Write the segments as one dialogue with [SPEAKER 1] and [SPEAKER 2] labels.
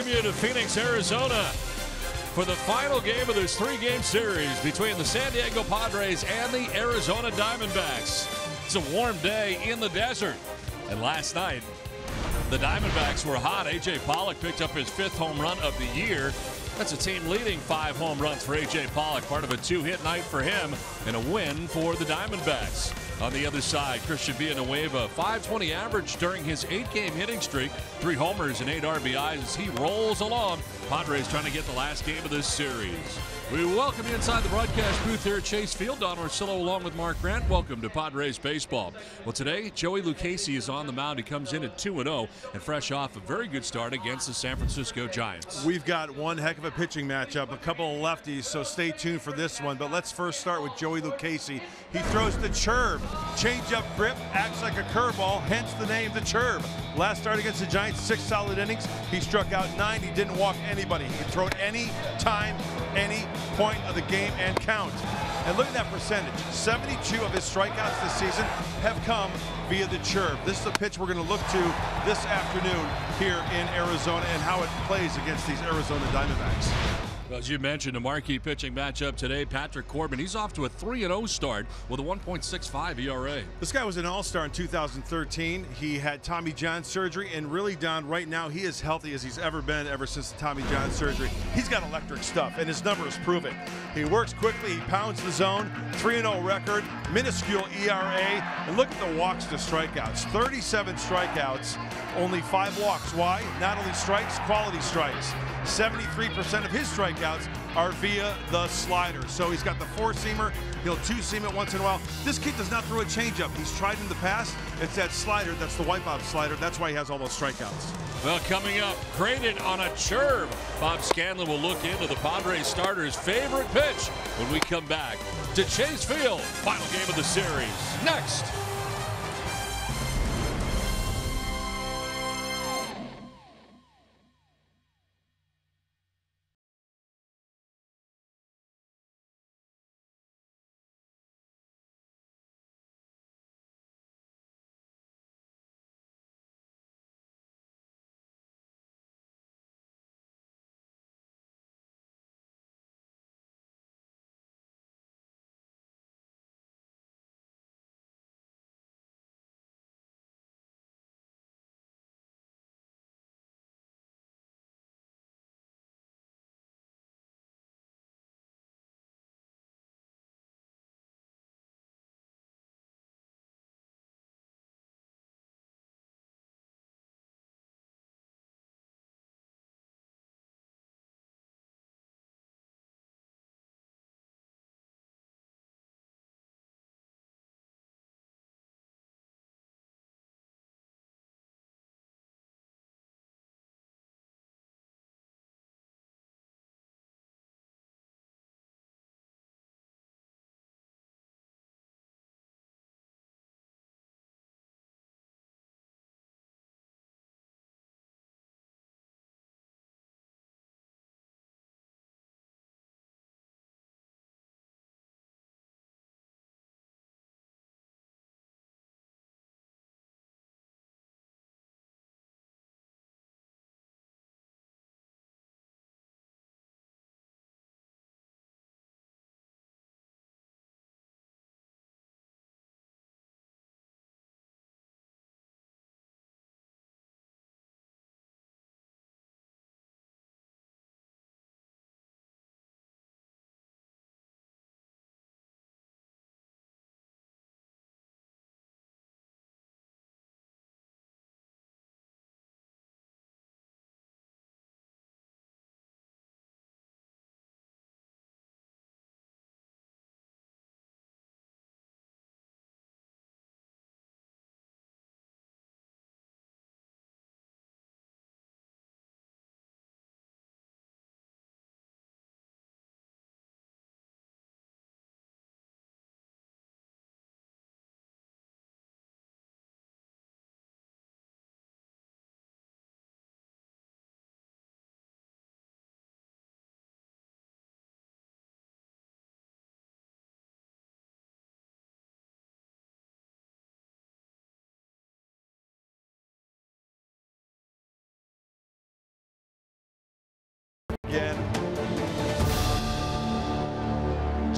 [SPEAKER 1] welcome you to Phoenix, Arizona for the final game of this three game series between the San Diego Padres and the Arizona Diamondbacks. It's a warm day in the desert. And last night, the Diamondbacks were hot. A.J. Pollock picked up his fifth home run of the year. That's a team leading five home runs for A.J. Pollock, part of a two hit night for him and a win for the Diamondbacks. On the other side, Christian Villanueva, 520 average during his eight game hitting streak, three homers and eight RBIs as he rolls along. Padres trying to get the last game of this series. We welcome you inside the broadcast booth here at Chase Field. Don Orsillo along with Mark Grant. Welcome to Padres Baseball. Well, today, Joey Lucchesi is on the mound. He comes in at 2 0 and fresh off a very good start against the San Francisco Giants.
[SPEAKER 2] We've got one heck of a pitching matchup, a couple of lefties, so stay tuned for this one. But let's first start with Joey Lucchesi. He throws the churve. Change up grip, acts like a curveball, hence the name the churve. Last start against the Giants, six solid innings. He struck out nine. He didn't walk anybody. He could throw it any time, any point of the game and count. And look at that percentage. 72 of his strikeouts this season have come via the churve. This is a pitch we're going to look to this afternoon here in Arizona and how it plays against these Arizona Diamondbacks.
[SPEAKER 1] As you mentioned, a marquee pitching matchup today. Patrick Corbin, he's off to a 3 0 start with a 1.65 ERA.
[SPEAKER 2] This guy was an all star in 2013. He had Tommy John surgery, and really, Don, right now, he is healthy as he's ever been ever since the Tommy John surgery. He's got electric stuff, and his numbers prove it. He works quickly, he pounds the zone, 3 0 record, minuscule ERA, and look at the walks to strikeouts 37 strikeouts, only five walks. Why? Not only strikes, quality strikes. 73% of his strikeouts are via the slider. So he's got the four seamer. He'll two seam it once in a while. This kid does not throw a changeup. He's tried in the past. It's that slider. That's the wipeout slider. That's why he has all those strikeouts.
[SPEAKER 1] Well, coming up, graded on a churve. Bob Scanlon will look into the Padres starter's favorite pitch when we come back to Chase Field. Final game of the series. Next.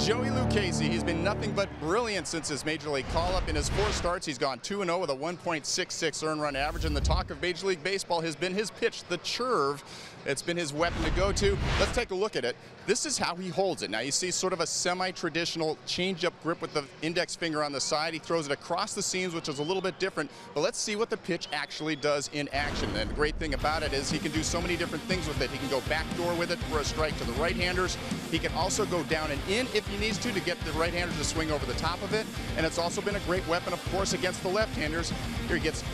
[SPEAKER 3] Joey Lucchesi. He's been nothing but brilliant since his major league call-up. In his four starts, he's gone 2-0 with a 1.66 earned run average. And the talk of Major League Baseball has been his pitch, the churve. It's been his weapon to go to. Let's take a look at it. This is how he holds it. Now you see sort of a semi-traditional change-up grip with the index finger on the side. He throws it across the seams, which is a little bit different. But let's see what the pitch actually does in action. And the great thing about it is he can do so many different things with it. He can go backdoor with it for a strike to the right-handers. He can also go down and in if he needs to to get the right-hander to swing over the top of it. And it's also been a great weapon, of course, against the left-handers. Here he gets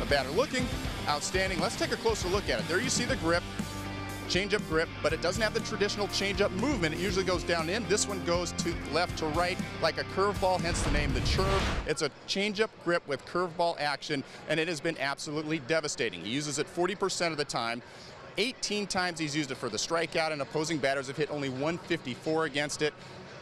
[SPEAKER 3] a batter looking. Outstanding. Let's take a closer look at it. There you see the grip change-up grip, but it doesn't have the traditional change-up movement. It usually goes down in. This one goes to left to right like a curveball, hence the name the churve. It's a change-up grip with curveball action, and it has been absolutely devastating. He uses it 40% of the time. 18 times he's used it for the strikeout, and opposing batters have hit only 154 against it.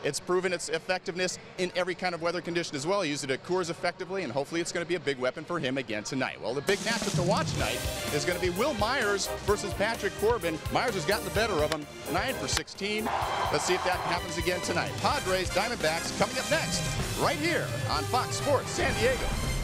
[SPEAKER 3] It's proven its effectiveness in every kind of weather condition as well. He used it at Coors effectively, and hopefully it's going to be a big weapon for him again tonight. Well, the big matchup to watch tonight is going to be Wil Myers versus Patrick Corbin. Myers has gotten the better of him, 9 for 16. Let's see if that happens again tonight. Padres, Diamondbacks coming up next, right here on Fox Sports San Diego.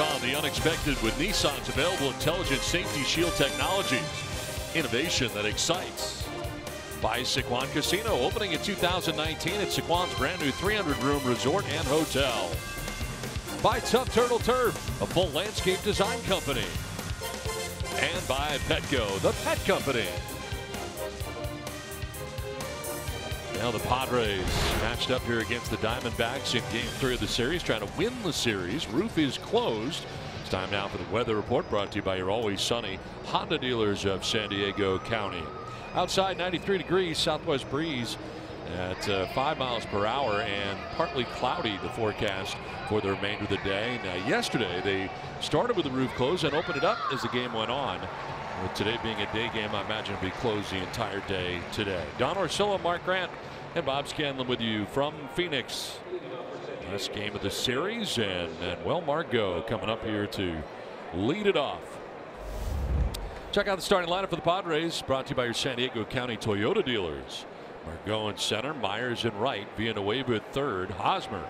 [SPEAKER 1] On the unexpected with Nissan's available intelligent safety shield technologies. Innovation that excites. By Sycuan Casino, opening in 2019 at Sycuan's brand new 300 room resort and hotel. By Tough Turtle Turf, a full landscape design company. And by Petco, the pet company. Now the Padres matched up here against the Diamondbacks in game three of the series, trying to win the series. Roof is closed. It's time now for the weather report brought to you by your always sunny Honda dealers of San Diego County. Outside 93 degrees, southwest breeze at uh, 5 miles per hour and partly cloudy the forecast for the remainder of the day. Now yesterday they started with the roof closed and opened it up as the game went on. With today being a day game, I imagine it'll be closed the entire day today. Don Orsillo, Mark Grant, and Bob Scanlon with you from Phoenix. Last game of the series, and, Well Margot coming up here to lead it off. Check out the starting lineup for the Padres, brought to you by your San Diego County Toyota dealers. Margot in center, Myers in right, Villanueva at third, Hosmer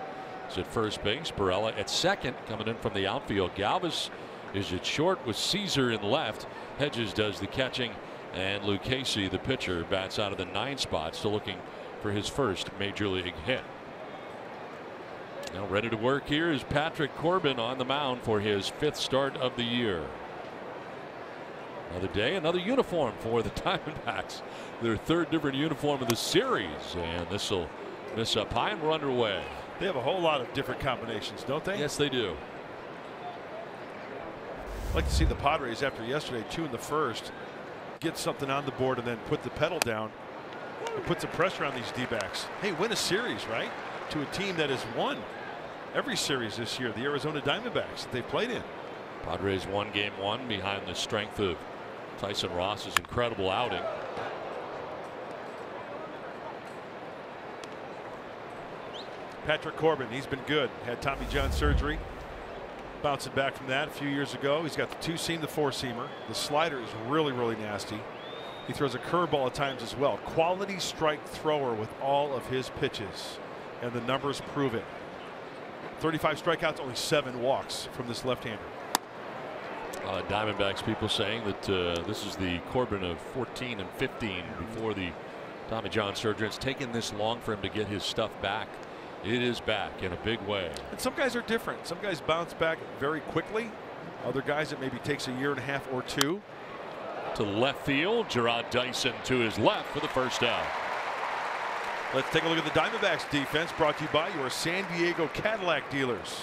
[SPEAKER 1] is at first base, Pirela at second, coming in from the outfield. Galvis is at short with Szczur in left. Hedges does the catching, and Lucchesi, the pitcher, bats out of the nine spot, still looking for his first major league hit. Now ready to work here is Patrick Corbin on the mound for his fifth start of the year. Another day, another uniform for the Diamondbacks. Their third different uniform of the series, and this will miss up high, and we're underway.
[SPEAKER 2] They have a whole lot of different combinations, don't they?
[SPEAKER 1] Yes, they do.
[SPEAKER 2] I'd like to see the Padres after yesterday, two in the first, get something on the board and then put the pedal down and put some pressure on these D-backs. Hey, win a series, right? To a team that has won every series this year, the Arizona Diamondbacks that they've played in.
[SPEAKER 1] Padres won game one behind the strength of Tyson Ross's incredible outing.
[SPEAKER 2] Patrick Corbin, he's been good. Had Tommy John surgery. Bouncing back from that a few years ago. He's got the two seam, the four seamer. The slider is really, really nasty. He throws a curveball at times as well. Quality strike thrower with all of his pitches. And the numbers prove it. 35 strikeouts, only seven walks from this left-hander.
[SPEAKER 1] Uh, Diamondbacks people saying that uh, this is the Corbin of 14 and 15 before the Tommy John surgery. It's taken this long for him to get his stuff back. It is back in a big way.
[SPEAKER 2] And some guys are different. Some guys bounce back very quickly. Other guys it maybe takes a year and a half or two.
[SPEAKER 1] To left field, Jarrod Dyson to his left for the first out.
[SPEAKER 2] Let's take a look at the Diamondbacks defense brought to you by your San Diego Cadillac dealers.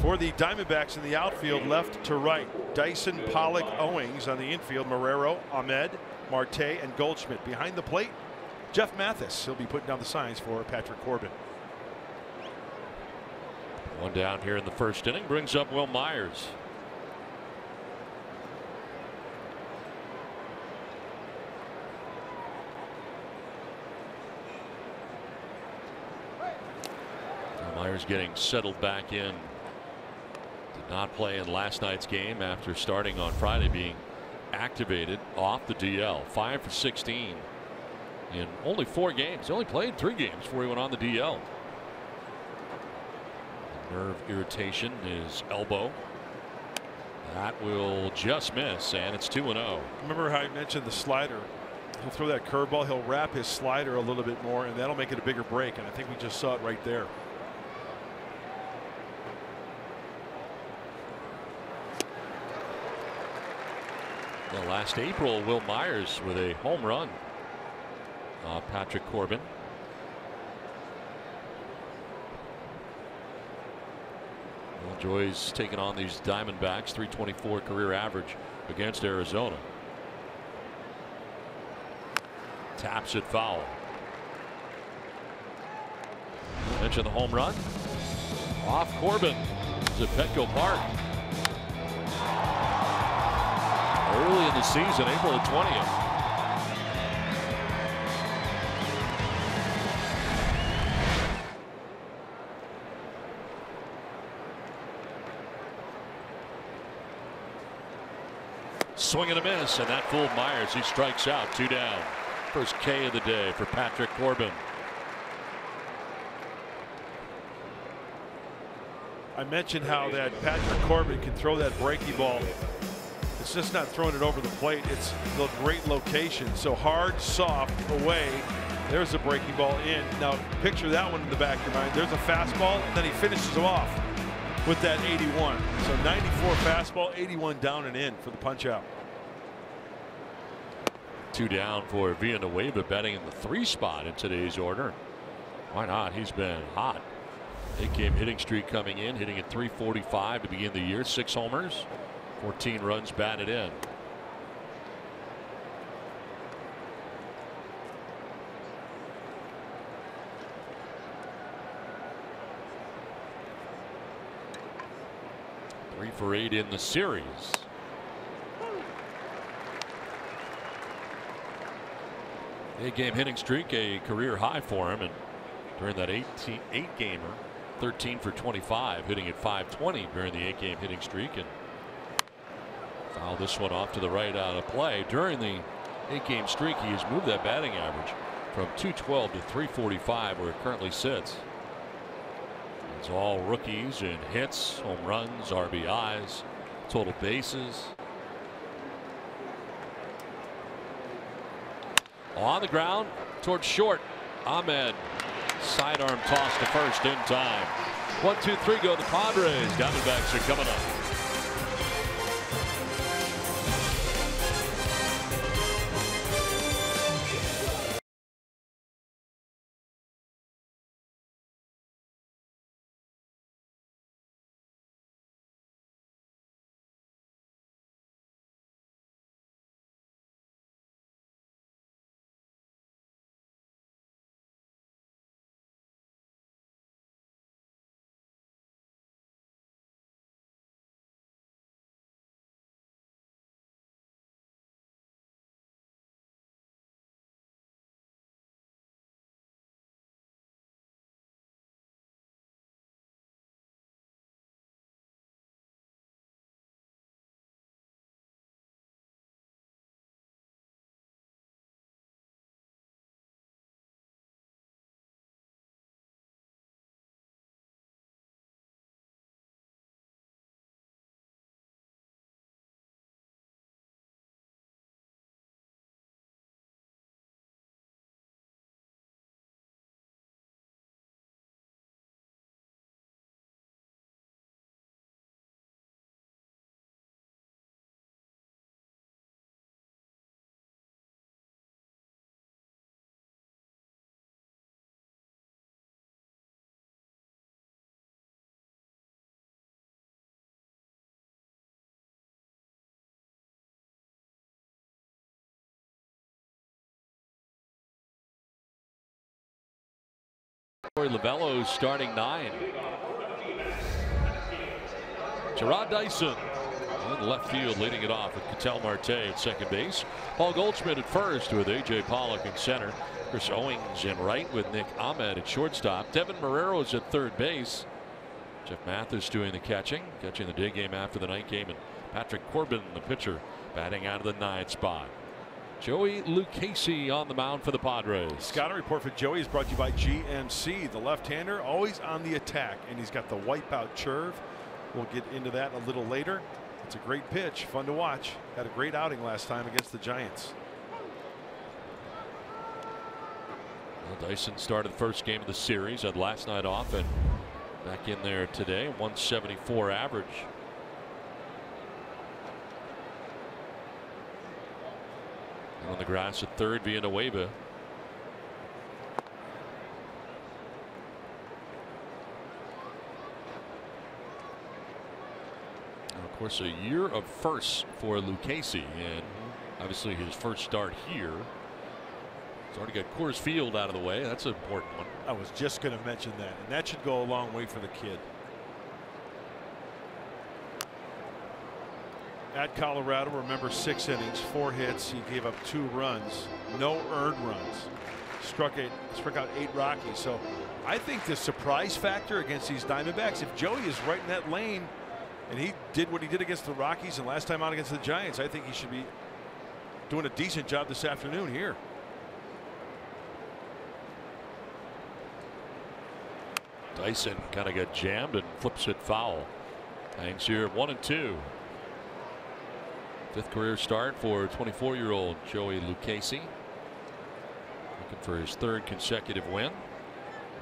[SPEAKER 2] For the Diamondbacks in the outfield, left to right, Dyson, Pollock, Owings on the infield, Marrero, Ahmed, Marte, and Goldschmidt. Behind the plate, Jeff Mathis. He'll be putting down the signs for Patrick Corbin.
[SPEAKER 1] One down here in the first inning brings up Wil Myers. Myers getting settled back in. Did not play in last night's game after starting on Friday being activated off the DL. Five for 16 in only four games. He only played three games before he went on the DL. Nerve irritation, his elbow. That will just miss, and it's 2 0.
[SPEAKER 2] Remember how I mentioned the slider? He'll throw that curveball, he'll wrap his slider a little bit more, and that'll make it a bigger break. And I think we just saw it right there.
[SPEAKER 1] Last April, Wil Myers with a home run. Uh, Patrick Corbin. Well, Joy's taking on these Diamondbacks, 324 career average against Arizona. Taps it foul. Mention the home run. Off Corbin. At Petco Park. Early in the season, April the 20th. Swing and a miss, and that fooled Myers. He strikes out, two down. First K of the day for Patrick Corbin.
[SPEAKER 2] I mentioned how that Patrick Corbin can throw that breaky ball. It's just not throwing it over the plate. It's the great location. So hard, soft, away. There's a breaking ball in. Now picture that one in the back of your mind. There's a fastball, and then he finishes him off with that 81. So 94 fastball, 81 down and in for the punch out.
[SPEAKER 1] Two down for Villanueva batting in the three spot in today's order. Why not? He's been hot. Eight game hitting streak coming in, hitting at 345 to begin the year. Six homers, 14 runs batted in. Three for eight in the series. Eight game hitting streak, a career high for him. And during that 18, eight gamer, 13 for 25, hitting at 520 during the eight game hitting streak. And foul this one off to the right out of play. During the eight game streak, he has moved that batting average from 212 to 345, where it currently sits. It's all rookies in hits, home runs, RBIs, total bases. On the ground towards short. Ahmed sidearm toss to first in time. One, two, three go the Padres. Diamondbacks are coming up. Lovullo starting nine. Jarrod Dyson in left field leading it off with Ketel Marte at second base. Paul Goldschmidt at first with A.J. Pollock in center. Chris Owings in right with Nick Ahmed at shortstop. Deven Marrero's at third base. Jeff Mathis doing the catching, catching the day game after the night game, and Patrick Corbin, the pitcher, batting out of the ninth spot. Joey Lucchesi on the mound for the Padres.
[SPEAKER 2] Scouting report for Joey is brought to you by GMC. The left-hander always on the attack, and he's got the wipeout curve. We'll get into that a little later. It's a great pitch, fun to watch. Had a great outing last time against the Giants.
[SPEAKER 1] Well, Dyson started the first game of the series, had last night off, and back in there today. 174 average. On the grass at third Villanueva. And of course, a year of firsts for Lucchesi, and obviously his first start here. He's already got Coors Field out of the way. That's an important one.
[SPEAKER 2] I was just going to mention that, and that should go a long way for the kid. At Colorado. Remember, six innings, four hits. He gave up two runs, no earned runs. Struck eight, struck out eight Rockies. So I think the surprise factor against these Diamondbacks, if Joey is right in that lane, and he did what he did against the Rockies and last time out against the Giants, I think he should be doing a decent job this afternoon here.
[SPEAKER 1] Dyson kind of got jammed and flips it foul. Hangs here one and two. Fifth career start for 24 year old Joey Lucchesi. Looking for his third consecutive win.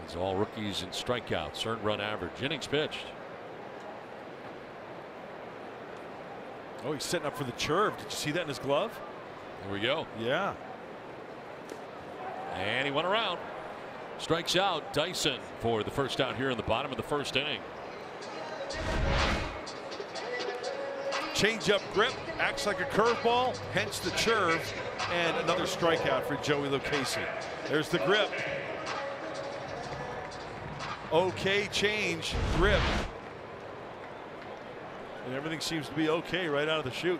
[SPEAKER 1] He's all rookies and strikeouts, earned run average, innings pitched.
[SPEAKER 2] Oh, he's setting up for the curve. Did you see that in his glove?
[SPEAKER 1] Here we go.
[SPEAKER 2] Yeah.
[SPEAKER 1] And he went around. Strikes out Dyson for the first out here in the bottom of the first inning.
[SPEAKER 2] Change up grip, acts like a curveball, hence the curve, and another strikeout for Joey Lucchesi. There's the grip. Okay change, grip. And everything seems to be okay right out of the chute.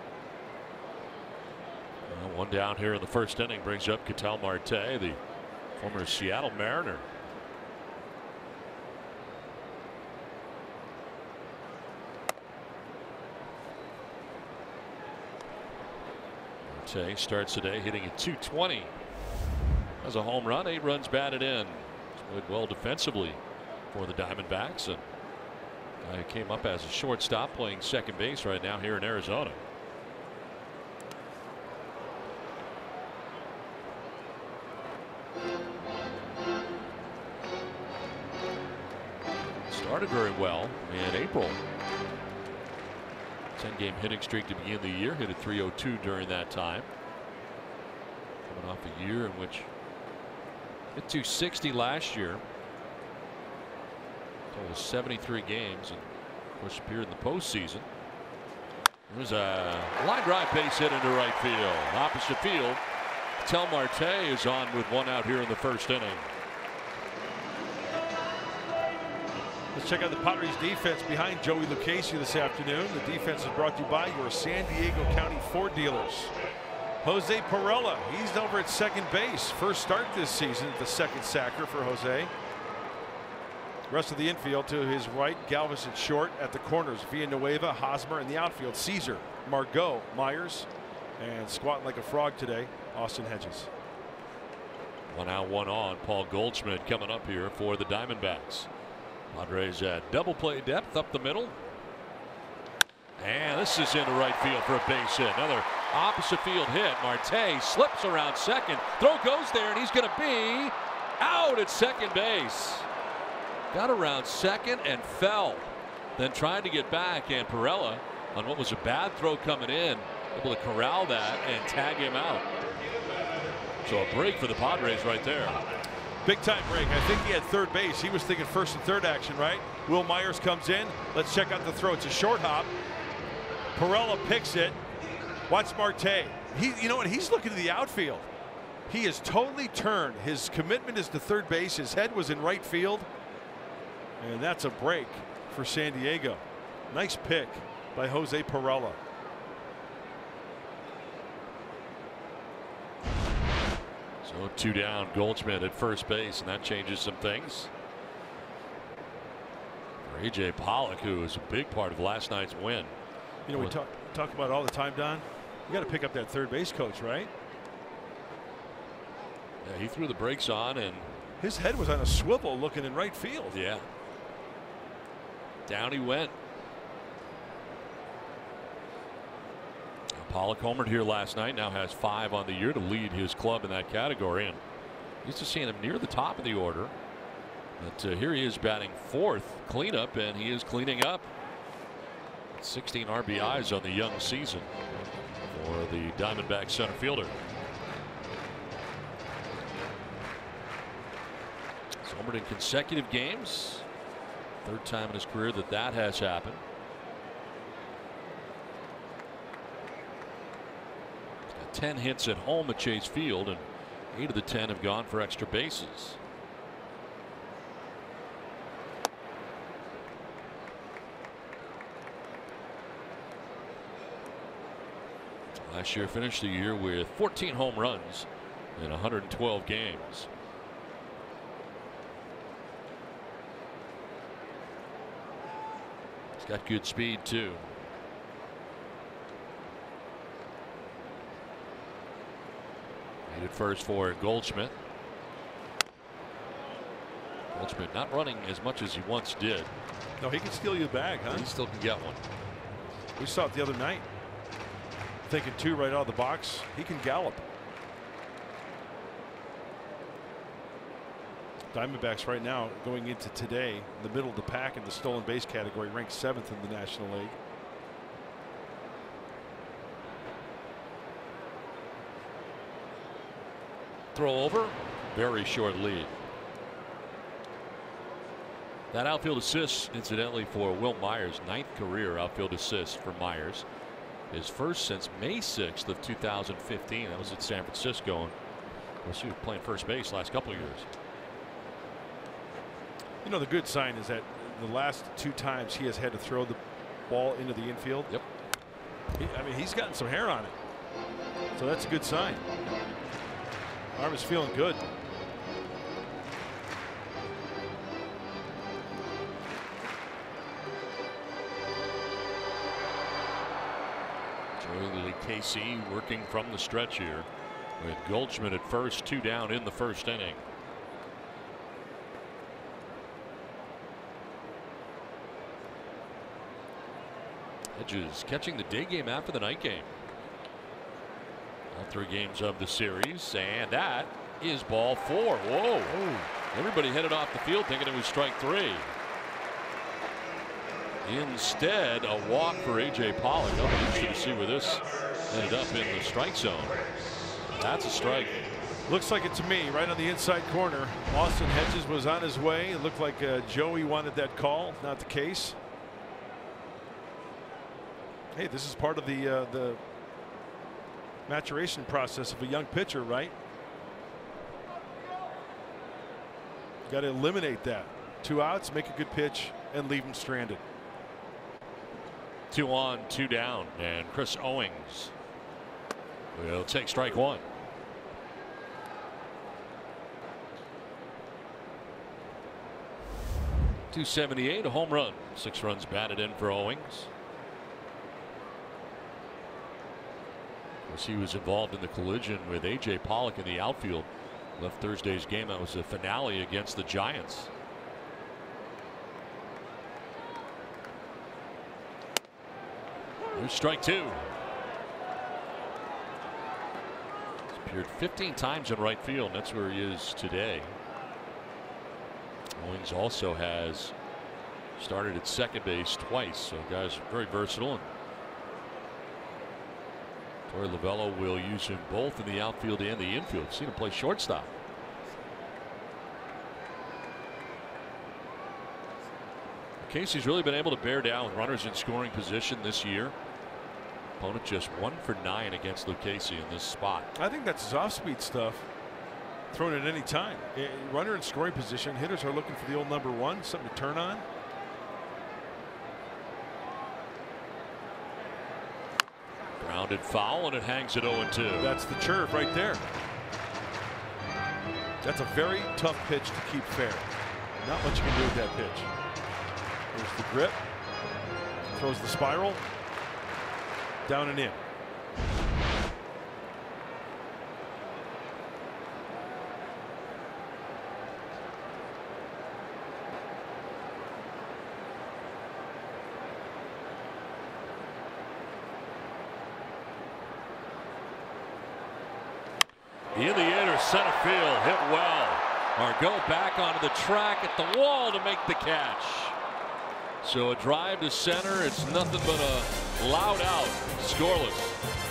[SPEAKER 1] Well, one down here in the first inning brings up Ketel Marte, the former Seattle Mariner. Marte starts today hitting at 220. Has a home run, eight runs batted in. Played well defensively for the Diamondbacks. And guy came up as a shortstop playing second base right now here in Arizona. Started very well in April 10 game hitting streak to begin the year, hit a 302 during that time. Coming off a year in which hit 260 last year. Total 73 games and of course appeared in the postseason. There's a line drive base hit into right field. Opposite field. Ketel Marte is on with one out here in the first inning.
[SPEAKER 2] Let's check out the Padres defense behind Joey Lucchesi this afternoon. The defense is brought to you by your San Diego County Ford dealers. Jose Pirela, he's over at second base. First start this season, the second sacker for Jose. Rest of the infield to his right, Galvis at short. At the corners, Villanueva, Hosmer in the outfield, Szczur, Margot, Myers, and squatting like a frog today, Austin Hedges.
[SPEAKER 1] One out, one on. Paul Goldschmidt coming up here for the Diamondbacks. Padres at double play depth up the middle. And this is into right field for a base hit. Another opposite field hit. Marte slips around second. Throw goes there, and he's going to be out at second base. Got around second and fell. Then tried to get back, and Pirela, on what was a bad throw coming in, able to corral that and tag him out. So a break for the Padres right there.
[SPEAKER 2] Big time break. I think he had third base. He was thinking first and third action, right? Wil Myers comes in. Let's check out the throw. It's a short hop. Pirela picks it. Watch Marte. He, you know what? He's looking to the outfield. He is totally turned. His commitment is to third base. His head was in right field. And that's a break for San Diego. Nice pick by Jose Pirela.
[SPEAKER 1] So two down, Goldschmidt at first base, and that changes some things. For AJ Pollock, who was a big part of last night's win.
[SPEAKER 2] You know, we talk talk about all the time, Don. You got to pick up that third base coach, right?
[SPEAKER 1] Yeah, he threw the brakes on, and
[SPEAKER 2] his head was on a swivel, looking in right field.
[SPEAKER 1] Yeah. Down he went. Pollock homered here last night. Now has five on the year to lead his club in that category. And used to seeing him near the top of the order. But uh, here he is batting fourth cleanup, and he is cleaning up. 16 RBIs on the young season for the Diamondback center fielder. Homered in consecutive games. Third time in his career that that has happened. 10 hits at home at Chase Field, and eight of the 10 have gone for extra bases. Last year finished the year with 14 home runs in 112 games. He's got good speed too. At first for Goldschmidt. Goldschmidt not running as much as he once did.
[SPEAKER 2] No, he can steal you the bag, huh?
[SPEAKER 1] He still can get one.
[SPEAKER 2] We saw it the other night. Thinking two right out of the box. He can gallop. Diamondbacks right now going into today in the middle of the pack in the stolen base category ranked seventh in the National League.
[SPEAKER 1] Throw over. Very short lead. That outfield assist, incidentally, for Wil Myers, ninth career outfield assist for Myers. His first since May 6th of 2015. That was at San Francisco. And he was playing first base last couple of years.
[SPEAKER 2] You know, the good sign is that the last two times he has had to throw the ball into the infield.
[SPEAKER 1] Yep.
[SPEAKER 2] He, I mean, he's gotten some hair on it. So that's a good sign. Arm is feeling good.
[SPEAKER 1] Joey Casey working from the stretch here with Goldschmidt at first, two down in the first inning. Hedges catching the day game after the night game. Three games of the series, and that is ball four. Whoa. Everybody headed off the field thinking it was strike three. Instead, a walk for A.J. Pollock. I'll interested to see where this ended up in the strike zone. That's a strike.
[SPEAKER 2] Looks like it to me, right on the inside corner. Austin Hedges was on his way. It looked like uh, Joey wanted that call. Not the case. Hey, this is part of the uh, the maturation process of a young pitcher, right? Got to eliminate that. Two outs, make a good pitch, and leave him stranded.
[SPEAKER 1] Two on, two down, and Chris Owings will take strike one. Two seventy eight, a home run, six runs batted in for Owings. He was involved in the collision with A.J. Pollock in the outfield. Left Thursday's game. That was the finale against the Giants. There's strike two. He's appeared 15 times in right field, that's where he is today. Owings also has started at second base twice, so guys very versatile. And Torey Lovullo will use him both in the outfield and the infield. Seen him play shortstop. Casey's really been able to bear down with runners in scoring position this year. Opponent just one for nine against Lucchesi in this spot.
[SPEAKER 2] I think that's his off speed stuff. Thrown at any time. Eh, runner in scoring position. Hitters are looking for the old number one, something to turn on.
[SPEAKER 1] Grounded foul and it hangs at 0 2.
[SPEAKER 2] That's the churve right there. That's a very tough pitch to keep fair. Not much you can do with that pitch. There's the grip. Throws the spiral. Down and. In
[SPEAKER 1] the air, center field, hit well. Margot back onto the track at the wall to make the catch. So a drive to center. It's nothing but a loud out, scoreless.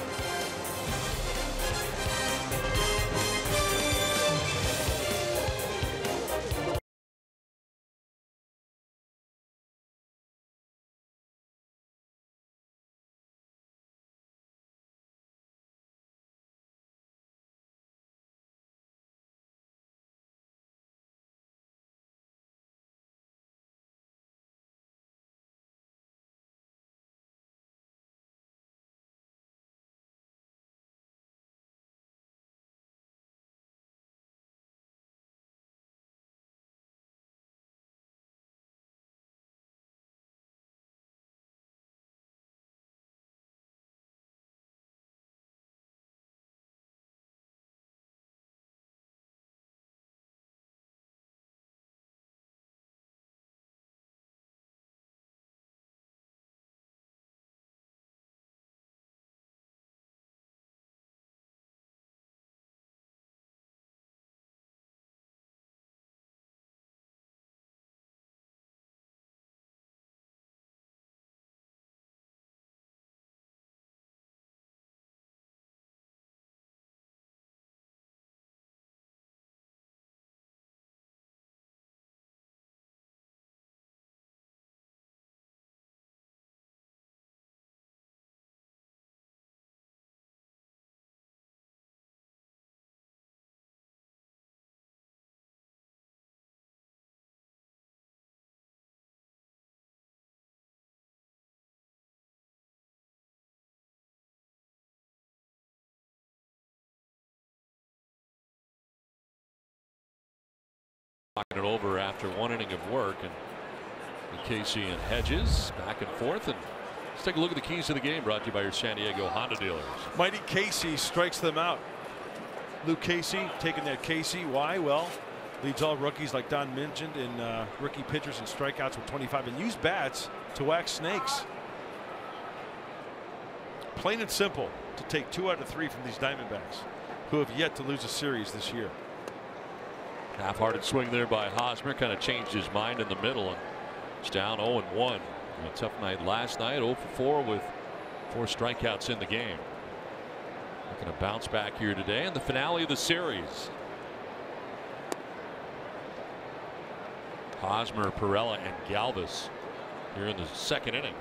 [SPEAKER 1] It over after one inning of work and Casey and Hedges back and forth and let's take a look at the keys to the game brought to you by your San Diego Honda dealers.
[SPEAKER 2] Mighty Casey strikes them out. Lucchesi taking that Casey. Why? Well, leads all rookies like Don mentioned in uh, rookie pitchers and strikeouts with 25 and use bats to whack snakes. Plain and simple to take two out of three from these Diamondbacks who have yet to lose a series this year.
[SPEAKER 1] Half-hearted swing there by Hosmer kind of changed his mind in the middle and it's down 0 1. A tough night last night 0 for 4 with four strikeouts in the game. Looking to bounce back here today in the finale of the series. Hosmer, Pirela, and Galvis here in the second inning.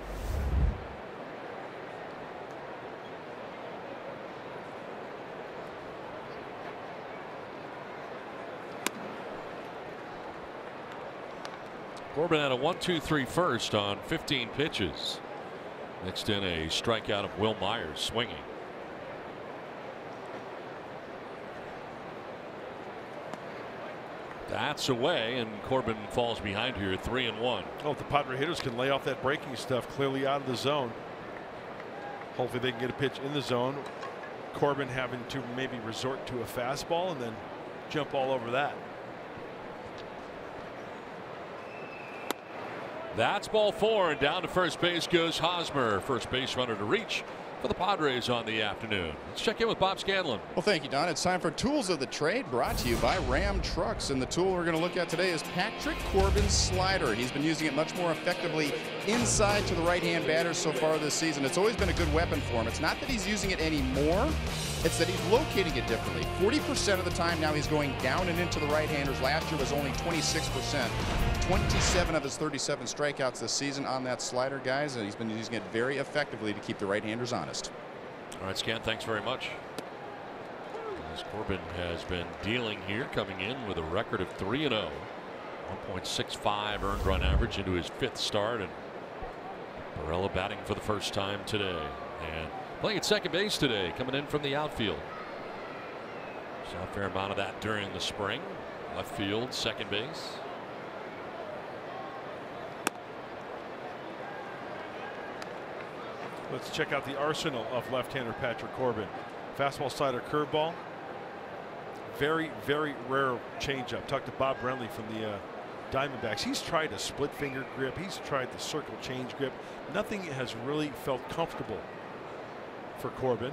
[SPEAKER 1] Corbin had a 1 2 3 first on 15 pitches. Next in a strikeout of Wil Myers swinging. That's away, and Corbin falls behind here, three and one.
[SPEAKER 2] Oh, if the Padre hitters can lay off that breaking stuff clearly out of the zone. Hopefully, they can get a pitch in the zone. Corbin having to maybe resort to a fastball and then jump all over that.
[SPEAKER 1] That's ball four, and down to first base goes Hosmer, first base runner to reach for the Padres on the afternoon. Let's check in with Bob Scanlan.
[SPEAKER 3] Well, thank you, Don. It's time for Tools of the Trade brought to you by Ram Trucks. And the tool we're going to look at today is Patrick Corbin's slider. He's been using it much more effectively inside to the right hand batters so far this season. It's always been a good weapon for him. It's not that he's using it anymore, it's that he's locating it differently. 40% of the time now he's going down and into the right handers. Last year was only 26%. 27 of his 37 strikeouts this season on that slider, guys, and he's been using it very effectively to keep the right handers honest.
[SPEAKER 1] All right, Scan, thanks very much. As Corbin has been dealing here, coming in with a record of 3 and 0. 1.65 earned run average into his fifth start, and Pirela batting for the first time today. And playing at second base today, coming in from the outfield. Saw a fair amount of that during the spring. Left field, second base.
[SPEAKER 2] Let's check out the arsenal of left-hander Patrick Corbin. Fastball, slider, curveball. Very, very rare changeup. Talked to Bob Brenly from the uh, Diamondbacks. He's tried a split finger grip. He's tried the circle change grip. Nothing has really felt comfortable for Corbin.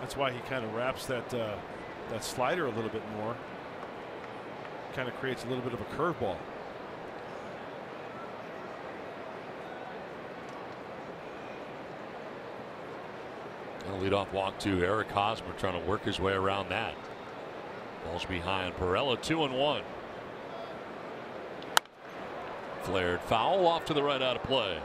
[SPEAKER 2] That's why he kind of wraps that uh, that slider a little bit more. Kind of creates a little bit of a curveball.
[SPEAKER 1] A leadoff walk to Eric Hosmer trying to work his way around that. Balls behind Pirela two and one. Flared foul off to the right out of play.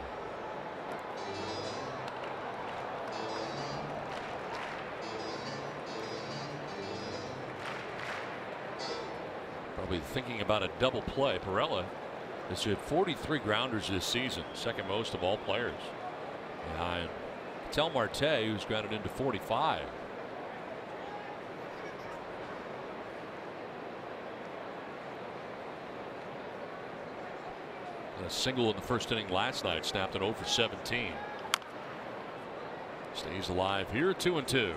[SPEAKER 1] Probably thinking about a double play. Pirela has hit 43 grounders this season, second most of all players. Behind Ketel Marte, who's grounded into 45. a single in the first inning last night, snapped an 0 for 17. Stays alive here, 2 and 2.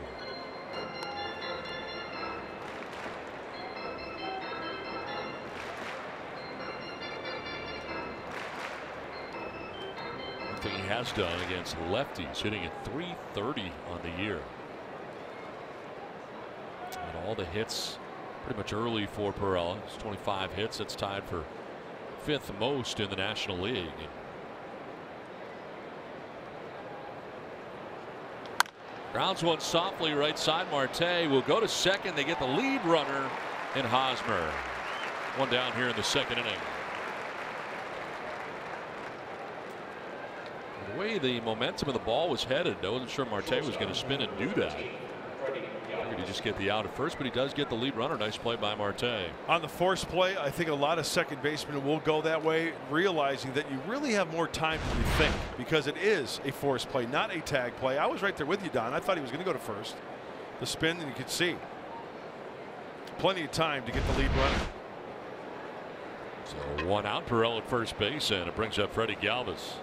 [SPEAKER 1] Has done against lefties, hitting at 330 on the year. And all the hits pretty much early for Pirela. It's 25 hits. That's tied for fifth most in the National League. Grounds one softly right side. Marte will go to second. They get the lead runner in Hosmer. One down here in the second inning. Way the momentum of the ball was headed, I wasn't sure Marte was going to spin and do that. He just get the out at first, but he does get the lead runner. Nice play by Marte.
[SPEAKER 2] On the force play, I think a lot of second basemen will go that way, realizing that you really have more time than you think because it is a force play, not a tag play. I was right there with you, Don. I thought he was going to go to first. The spin, and you could see plenty of time to get the lead runner.
[SPEAKER 1] So one out, Pirela at first base, and it brings up Freddie Galvis.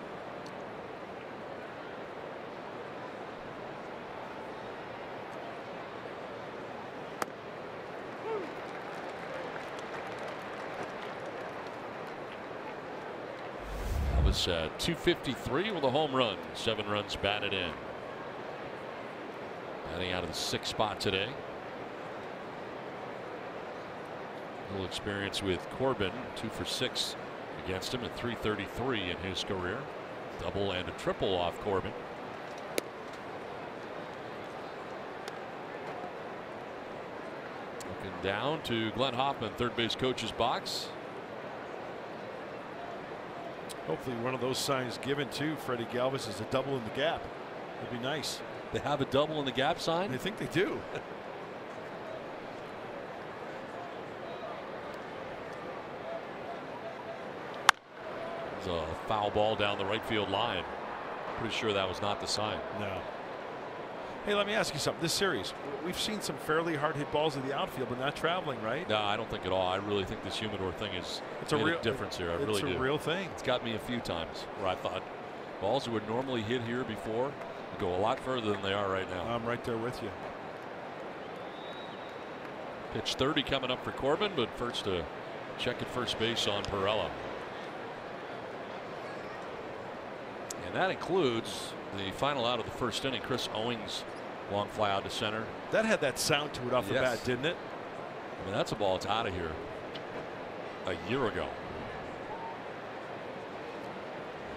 [SPEAKER 1] At uh, 253 with a home run, seven runs batted in. Batting out of the sixth spot today. A little experience with Corbin, two for six against him at 333 in his career. Double and a triple off Corbin. Looking down to Glenn Hoffman, third base coach's box.
[SPEAKER 2] Hopefully one of those signs given to Freddie Galvis is a double in the gap. It'd be nice.
[SPEAKER 1] They have a double in the gap sign.
[SPEAKER 2] I think they do.
[SPEAKER 1] It's a foul ball down the right field line. Pretty sure that was not the sign.
[SPEAKER 2] No. Hey, let me ask you something. This series, we've seen some fairly hard hit balls in the outfield, but not traveling, right?
[SPEAKER 1] No, I don't think at all. I really think this humidor thing is
[SPEAKER 2] It's a real
[SPEAKER 1] difference here. I
[SPEAKER 2] it's
[SPEAKER 1] really
[SPEAKER 2] a
[SPEAKER 1] do.
[SPEAKER 2] real thing.
[SPEAKER 1] It's got me a few times where I thought balls that would normally hit here before go a lot further than they are right now.
[SPEAKER 2] I'm right there with you.
[SPEAKER 1] Pitch 30 coming up for Corbin, but first a check at first base on Pirela. And that includes the final out of the first inning. Chris Owings long fly out to center.
[SPEAKER 2] That had that sound to it off the bat, didn't it?
[SPEAKER 1] I mean, that's a ball that's out of here a year ago.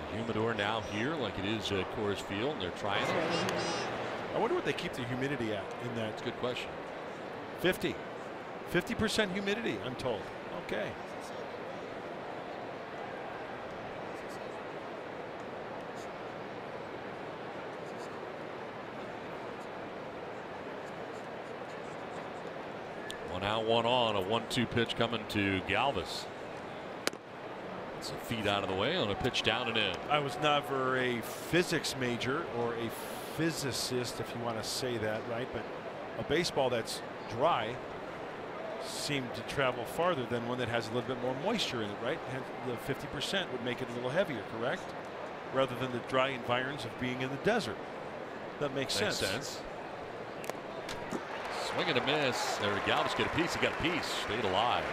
[SPEAKER 1] The humidor now here like it is at Coors Field. and They're trying it.
[SPEAKER 2] I wonder what they keep the humidity at in that
[SPEAKER 1] That's a good question.
[SPEAKER 2] 50. 50% humidity, I'm told. Okay.
[SPEAKER 1] One out, one on. A one-two pitch coming to Galvis. It's a feed out of the way on a pitch down and in.
[SPEAKER 2] I was never a physics major or a physicist, if you want to say that, right? But a baseball that's dry seemed to travel farther than one that has a little bit more moisture in it, right? And The 50% would make it a little heavier, correct? Rather than the dry environs of being in the desert. That makes,
[SPEAKER 1] Makes
[SPEAKER 2] sense.
[SPEAKER 1] sense. Swing and a miss. There, Galvis get a piece. He got a piece. Stayed alive.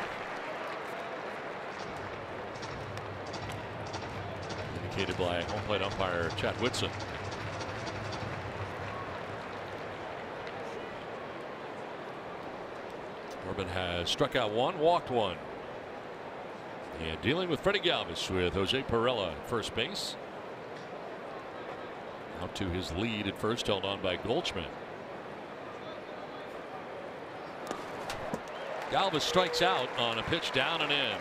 [SPEAKER 1] Indicated by home plate umpire Chad Whitson. Corbin has struck out one, walked one. And dealing with Freddie Galvis with Jose Pirela at first base. Out to his lead at first, held on by Goldschmidt. Galvis strikes out on a pitch down and in.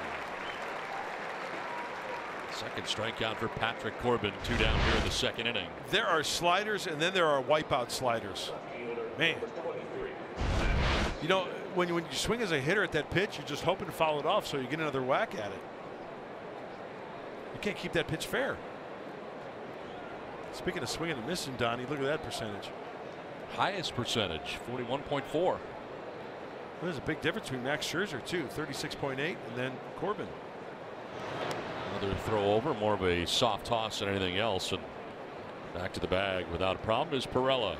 [SPEAKER 1] Second strikeout for Patrick Corbin. Two down here in the second inning.
[SPEAKER 2] There are sliders and then there are wipeout sliders. Man. You know, when you, when you swing as a hitter at that pitch, you're just hoping to foul it off so you get another whack at it. You can't keep that pitch fair. Speaking of swinging and missing, Donnie, look at that percentage.
[SPEAKER 1] Highest percentage, 41.4.
[SPEAKER 2] There's a big difference between Max Scherzer, too, 36.8, and then Corbin.
[SPEAKER 1] Another throw over, more of a soft toss than anything else. And back to the bag without a problem is Pirela.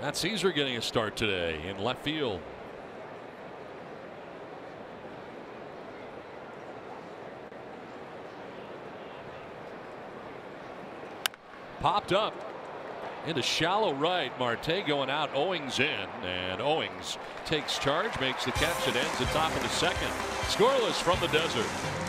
[SPEAKER 1] Matt Szczur getting a start today in left field. Popped up into shallow right. Marte going out. Owings in. And Owings takes charge, makes the catch. It ends the top of the second. Scoreless from the desert.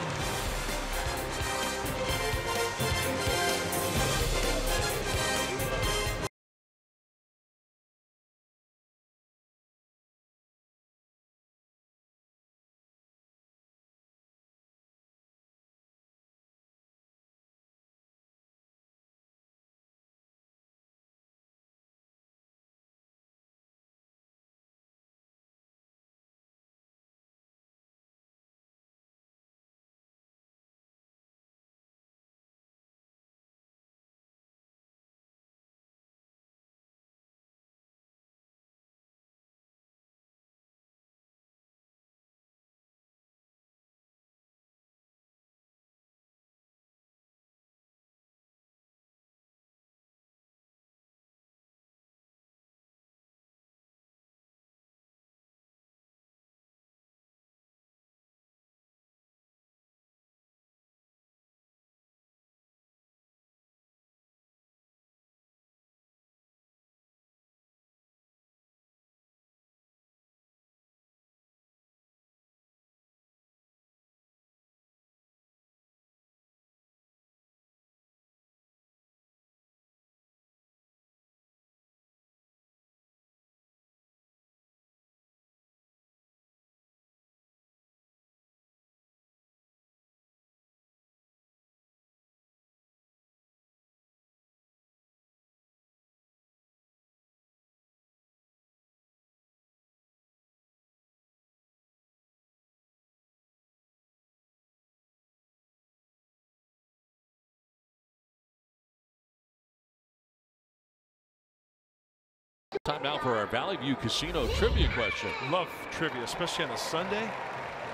[SPEAKER 1] Time now for our Valley View Casino trivia question.
[SPEAKER 2] Love trivia, especially on a Sunday.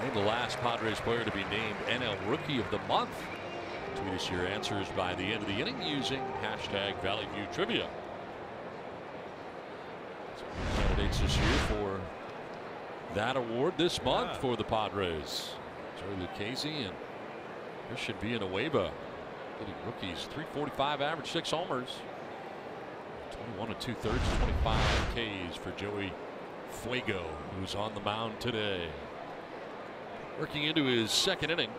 [SPEAKER 1] Name the last Padres player to be named NL Rookie of the Month. Tweet us your answers by the end of the inning using hashtag Valley View Trivia. Candidates this year for that award this month
[SPEAKER 2] Yeah.
[SPEAKER 1] for the Padres. Joey Lucchesi and Christian Villanueva. Getting rookies 345 average, six homers. 21 and two thirds, 25 Ks for Joey Fuego, who's on the mound today. Working into his second inning.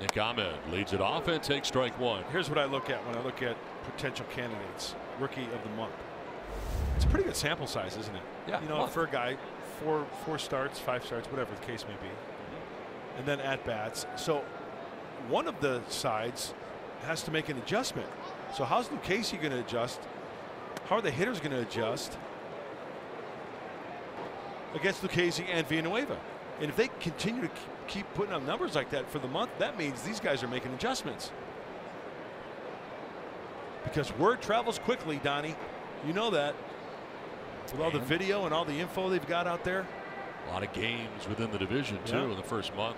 [SPEAKER 1] Nick Ahmed leads it off and takes strike one.
[SPEAKER 2] Here's what I look at when I look at potential candidates. Rookie of the month. It's a pretty good sample size, isn't it?
[SPEAKER 1] Yeah,
[SPEAKER 2] You know,
[SPEAKER 1] month.
[SPEAKER 2] for a guy, four four starts, five starts, whatever the case may be, mm-hmm. and then at bats. So one of the sides has to make an adjustment. So how's Lucchesi going to adjust? How are the hitters going to adjust against Lucchesi and Villanueva? And if they continue to keep putting up numbers like that for the month, that means these guys are making adjustments. Because word travels quickly, Donnie. You know that. With all the video and all the info they've got out there.
[SPEAKER 1] A lot of games within the division, too,
[SPEAKER 2] Yeah.
[SPEAKER 1] in the first month.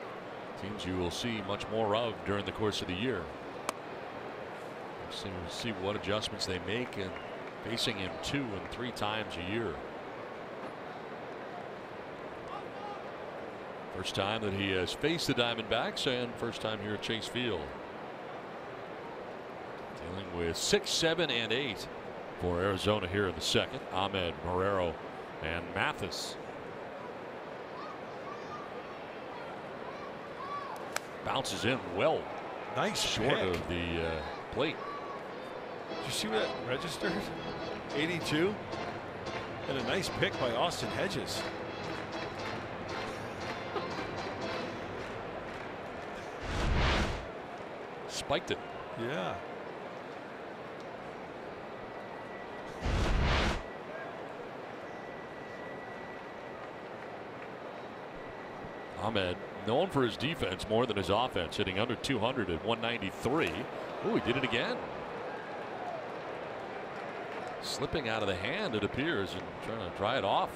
[SPEAKER 1] Teams you will see much more of during the course of the year. See, see what adjustments they make and facing him two and three times a year. First time that he has faced the Diamondbacks and first time here at Chase Field. Dealing with six, seven, and eight for Arizona here in the second. Ahmed, Marrero, and Mathis. Bounces in well
[SPEAKER 2] Nice
[SPEAKER 1] short
[SPEAKER 2] pick.
[SPEAKER 1] of the uh, plate.
[SPEAKER 2] Did you see what that registered? 82. And a nice pick by Austin Hedges.
[SPEAKER 1] Spiked it.
[SPEAKER 2] Yeah.
[SPEAKER 1] Ahmed, known for his defense more than his offense, hitting under 200 at 193. Oh, he did it again. Slipping out of the hand, it appears, and trying to dry it off.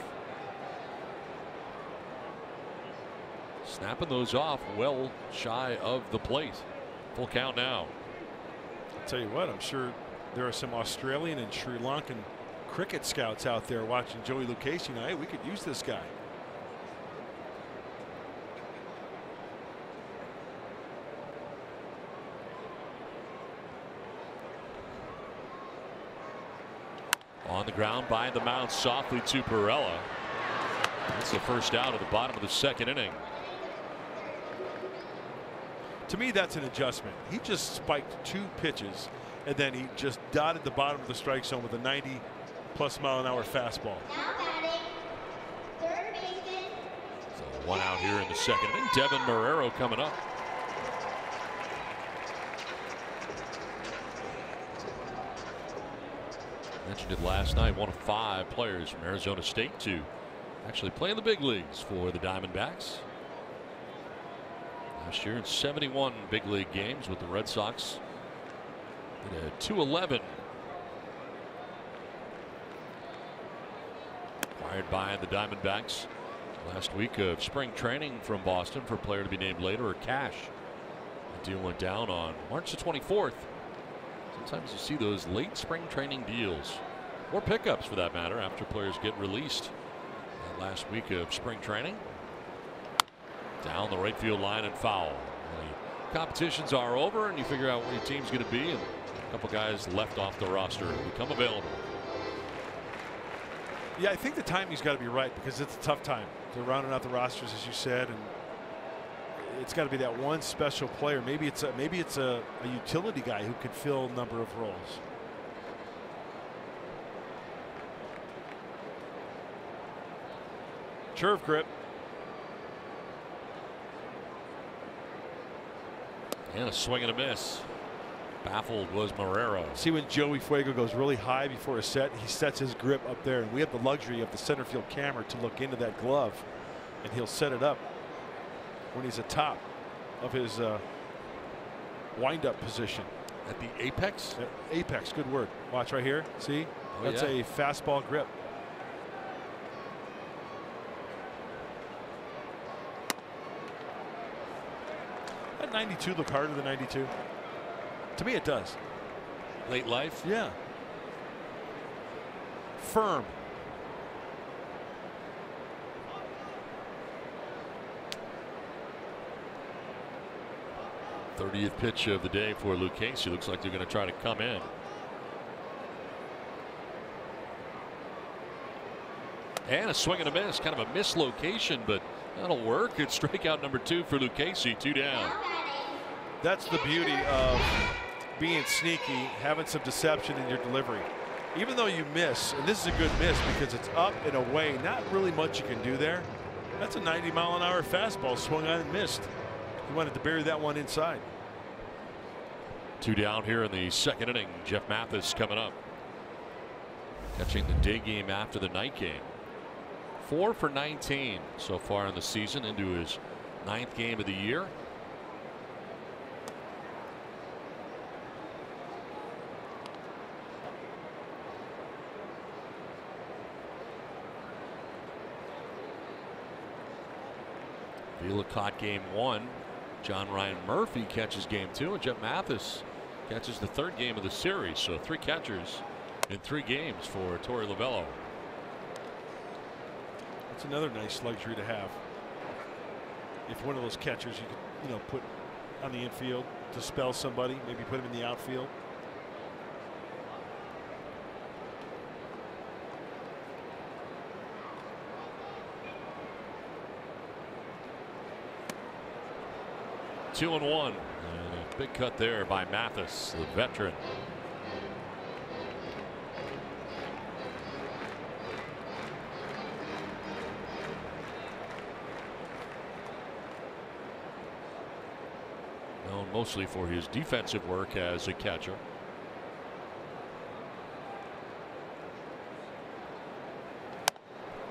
[SPEAKER 1] Snapping those off well shy of the plate. Full count now.
[SPEAKER 2] I'll tell you what, I'm sure there are some Australian and Sri Lankan cricket scouts out there watching Joey Lucchesi. Hey, we could use this guy.
[SPEAKER 1] The ground by the mound softly to Pirela. That's the first out of the bottom of the second inning.
[SPEAKER 2] To me, that's an adjustment. He just spiked two pitches, and then he just dotted the bottom of the strike zone with a 90 plus mile an hour fastball.
[SPEAKER 4] Now batting, third baseman,
[SPEAKER 1] So one out here in the second inning. Deven Marrero coming up. Mentioned it last night. One of five players from Arizona State to actually play in the big leagues for the Diamondbacks. Last year in 71 big league games with the Red Sox. Did a 211. Acquired by the Diamondbacks last week of spring training from Boston for a player to be named later or cash. The deal went down on March the 24th. Sometimes you see those late spring training deals or pickups for that matter after players get released that last week of spring training. Down the right field line and foul. The competitions are over and you figure out what your team's going to be and a couple guys left off the roster become available.
[SPEAKER 2] Yeah, I think the timing's got to be right because it's a tough time. They're rounding out the rosters, as you said, and it's got to be that one special player. Maybe it's a maybe it's a, a utility guy who could fill a number of roles. Curve grip.
[SPEAKER 1] And a swing and a miss. Baffled was Marrero.
[SPEAKER 2] See when Joey Fuego goes really high before a set, he sets his grip up there, and we have the luxury of the center field camera to look into that glove, and he'll set it up when he's atop of his uh, wind-up position.
[SPEAKER 1] At the apex?
[SPEAKER 2] Uh, Apex, good word. Watch right here. See,
[SPEAKER 1] Oh,
[SPEAKER 2] that's
[SPEAKER 1] yeah.
[SPEAKER 2] a fastball grip. 92 look harder than 92? To me, it does.
[SPEAKER 1] Late life.
[SPEAKER 2] Yeah. Firm.
[SPEAKER 1] Thirtieth pitch of the day for Lucchesi. Looks like they're going to try to come in. And a swing and a miss, kind of a mislocation, but that'll work. It's strikeout number two for Lucchesi, two down.
[SPEAKER 2] That's the beauty of being sneaky, having some deception in your delivery. Even though you miss, and this is a good miss because it's up and away, not really much you can do there. That's a 90 mile an hour fastball swung on and missed. He wanted to bury that one inside.
[SPEAKER 1] Two down here in the second inning. Jeff Mathis coming up. Catching the day game after the night game. Four for 19 so far in the season into his ninth game of the year. Vila caught game one. John Ryan Murphy catches game two, and Jeff Mathis catches the third game of the series. So three catchers in three games for Torey Lovullo.
[SPEAKER 2] That's another nice luxury to have. If one of those catchers you could, you know, put on the infield to spell somebody, maybe put him in the outfield.
[SPEAKER 1] Two and one. And big cut there by Mathis, the veteran. Known mostly for his defensive work as a catcher.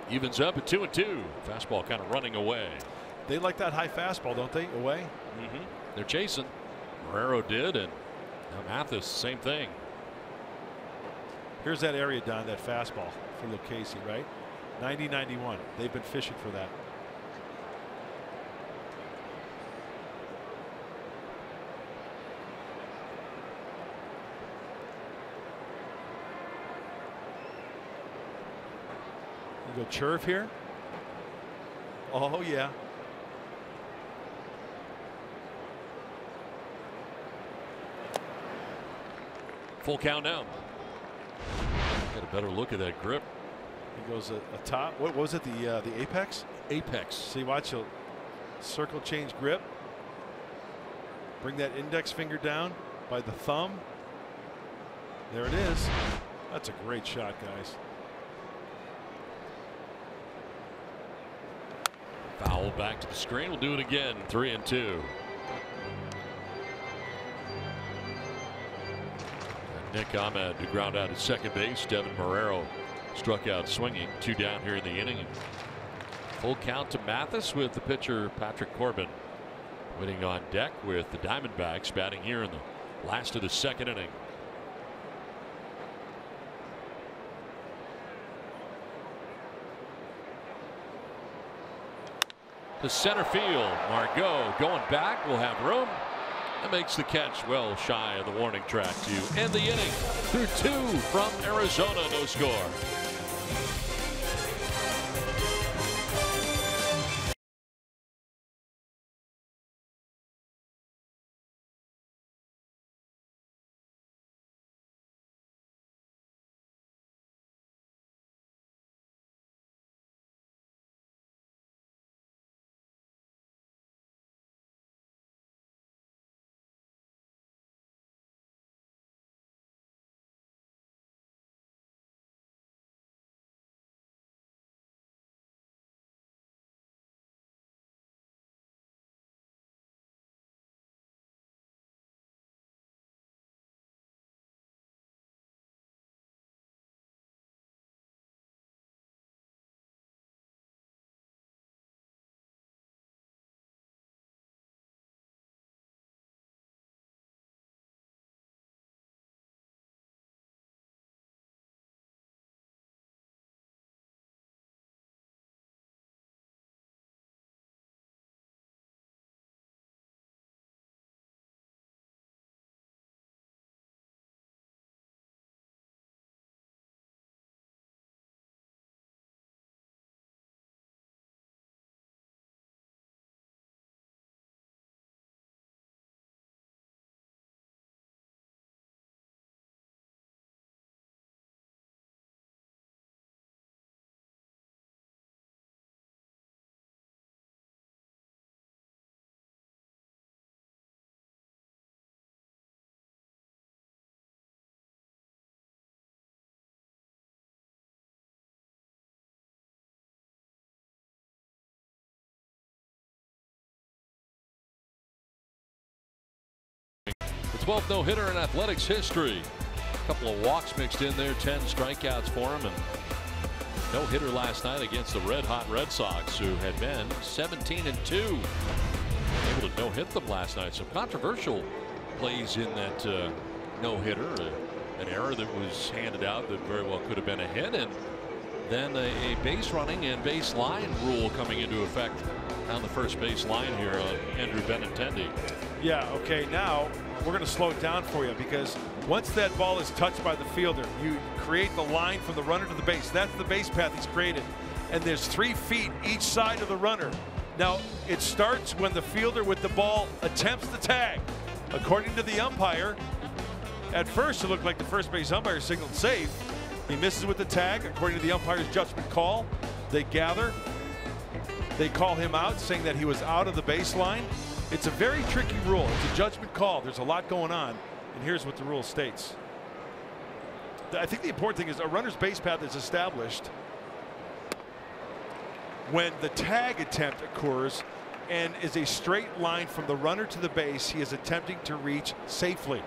[SPEAKER 1] Evens up at two and two. Fastball kind of running away.
[SPEAKER 2] They like that high fastball, don't they? Away.
[SPEAKER 1] Mm-hmm. They're chasing. Marrero did, and now Mathis, same thing.
[SPEAKER 2] Here's that area, Don, that fastball for Casey, right? 90 91. They've been fishing for that. You go Churve here. Oh, yeah.
[SPEAKER 1] Full count now. Get a better look at that grip.
[SPEAKER 2] He goes a, a top. What was it? The uh, the apex.
[SPEAKER 1] Apex.
[SPEAKER 2] See, watch. He'll circle change grip. Bring that index finger down by the thumb. There it is. That's a great shot, guys.
[SPEAKER 1] Foul back to the screen. We'll do it again. Three and two. Nick Ahmed to ground out at second base. Deven Marrero struck out swinging. Two down here in the inning. Full count to Mathis with the pitcher Patrick Corbin waiting on deck with the Diamondbacks batting here in the last of the second inning. to center field. Margot going back will have room. And makes the catch well shy of the warning track to end the inning through two from Arizona. No score. 12th no hitter in athletics history. A couple of walks mixed in there, 10 strikeouts for him, and no hitter last night against the red hot Red Sox, who had been 17 and 2. Able to no hit them last night. Some controversial plays in that uh, no hitter. Uh, an error that was handed out that very well could have been a hit, and then a, a base running and base line rule coming into effect on the first base line here on Andrew Benintendi.
[SPEAKER 2] Yeah, okay, now we're going to slow it down for you because once that ball is touched by the fielder, you create the line from the runner to the base. That's the base path he's created. And there's three feet each side of the runner. Now, it starts when the fielder with the ball attempts the tag. According to the umpire, at first it looked like the first base umpire signaled safe. He misses with the tag. According to the umpire's judgment call, they gather. They call him out, saying that he was out of the baseline. It's a very tricky rule. It's a judgment call. There's a lot going on. And here's what the rule states. I think the important thing is a runner's base path is established when the tag attempt occurs and is a straight line from the runner to the base he is attempting to reach safely.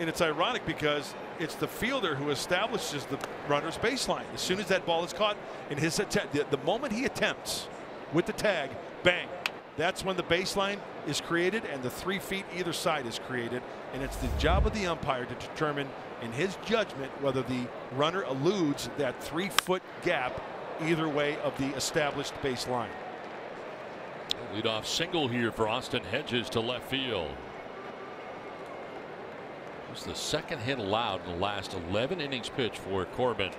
[SPEAKER 2] And it's ironic because it's the fielder who establishes the runner's baseline. As soon as that ball is caught in his attempt, the, the moment he attempts with the tag, bang, that's when the baseline is created and the three feet either side is created. And it's the job of the umpire to determine in his judgment whether the runner eludes that three foot gap either way of the established baseline.
[SPEAKER 1] Leadoff single here for Austin Hedges to left field. It's the second hit allowed in the last 11 innings pitched for Corbin.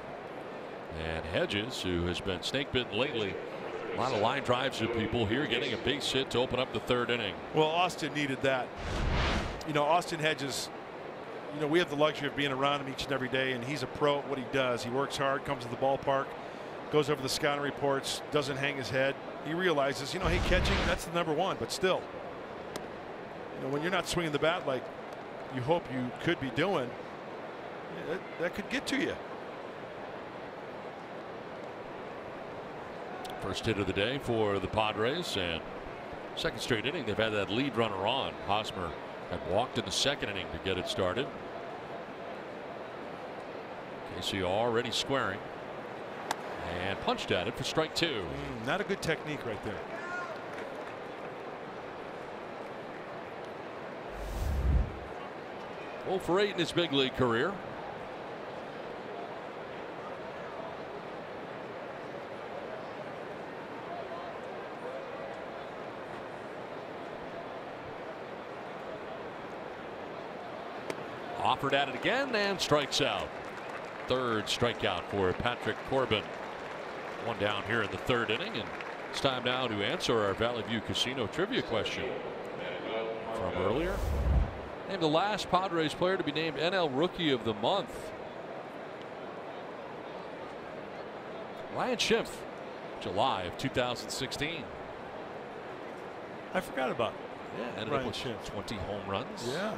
[SPEAKER 1] And Hedges, who has been snake bitten lately, a lot of line drives to people here, getting a base hit to open up the third inning.
[SPEAKER 2] Well, Austin needed that. You know, Austin Hedges, you know, we have the luxury of being around him each and every day, and he's a pro at what he does. He works hard, comes to the ballpark, goes over the scouting reports, doesn't hang his head. He realizes, you know, hey, catching, that's the number one, but still, you know, when you're not swinging the bat like you hope you could be doing, that, that could get to you.
[SPEAKER 1] First hit of the day for the Padres and second straight inning they've had that lead runner on. Hosmer had walked in the second inning to get it started. Casey already squaring and punched at it for strike two.
[SPEAKER 2] Mm, not a good technique right there.
[SPEAKER 1] Oh for 8 in his big league career. Offered at it again and strikes out. Third strikeout for Patrick Corbin. One down here in the third inning and it's time now to answer our Valley View Casino trivia question from earlier. Named the last Padres player to be named NL Rookie of the Month. Ryan Schimpf, July of 2016.
[SPEAKER 2] I forgot about it.
[SPEAKER 1] Yeah, ended
[SPEAKER 2] Ryan
[SPEAKER 1] up with
[SPEAKER 2] Schimpf.
[SPEAKER 1] 20 home runs.
[SPEAKER 2] Yeah.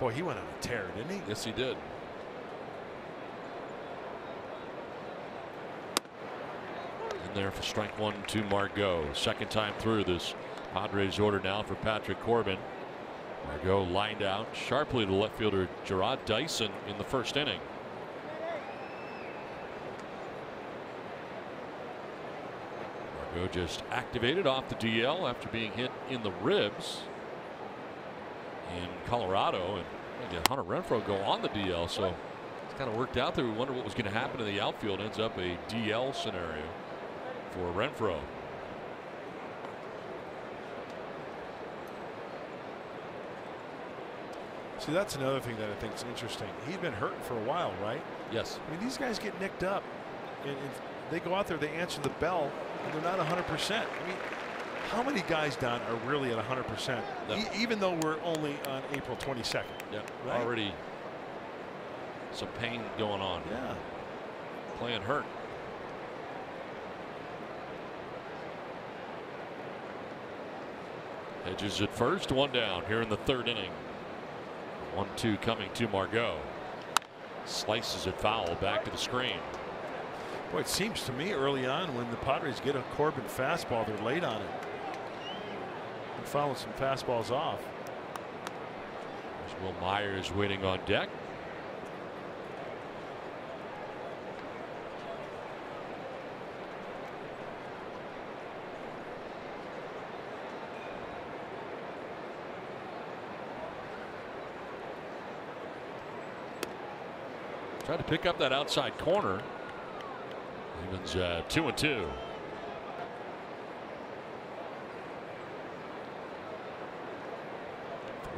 [SPEAKER 2] Boy, he went on a tear, didn't he?
[SPEAKER 1] Yes, he did. In there for strike one to Margot. Second time through this Padres order now for Patrick Corbin. Margot lined out sharply to left fielder Jarrod Dyson in the first inning. Margot just activated off the DL after being hit in the ribs in Colorado and Hunter Renfroe go on the DL so it's kind of worked out there. We wonder what was going to happen in the outfield ends up a DL scenario for Renfroe.
[SPEAKER 2] See, that's another thing that I think is interesting. He'd been hurting for a while, right?
[SPEAKER 1] Yes.
[SPEAKER 2] I mean, these guys get nicked up, and, and they go out there, they answer the bell, and they're not 100%. I mean, how many guys, Don, are really at 100%?
[SPEAKER 1] No.
[SPEAKER 2] E- even though we're only on April 22nd.
[SPEAKER 1] Yeah.
[SPEAKER 2] Right?
[SPEAKER 1] Already some pain going on.
[SPEAKER 2] Yeah.
[SPEAKER 1] Playing hurt. Hedges at first, one down here in the third inning. One two coming to Margot. Slices it foul back to the screen.
[SPEAKER 2] Boy, it seems to me early on when the Padres get a Corbin fastball, they're late on it. And foul some fastballs off.
[SPEAKER 1] There's Wil Myers waiting on deck. Tried to pick up that outside corner. Evans uh, two and two.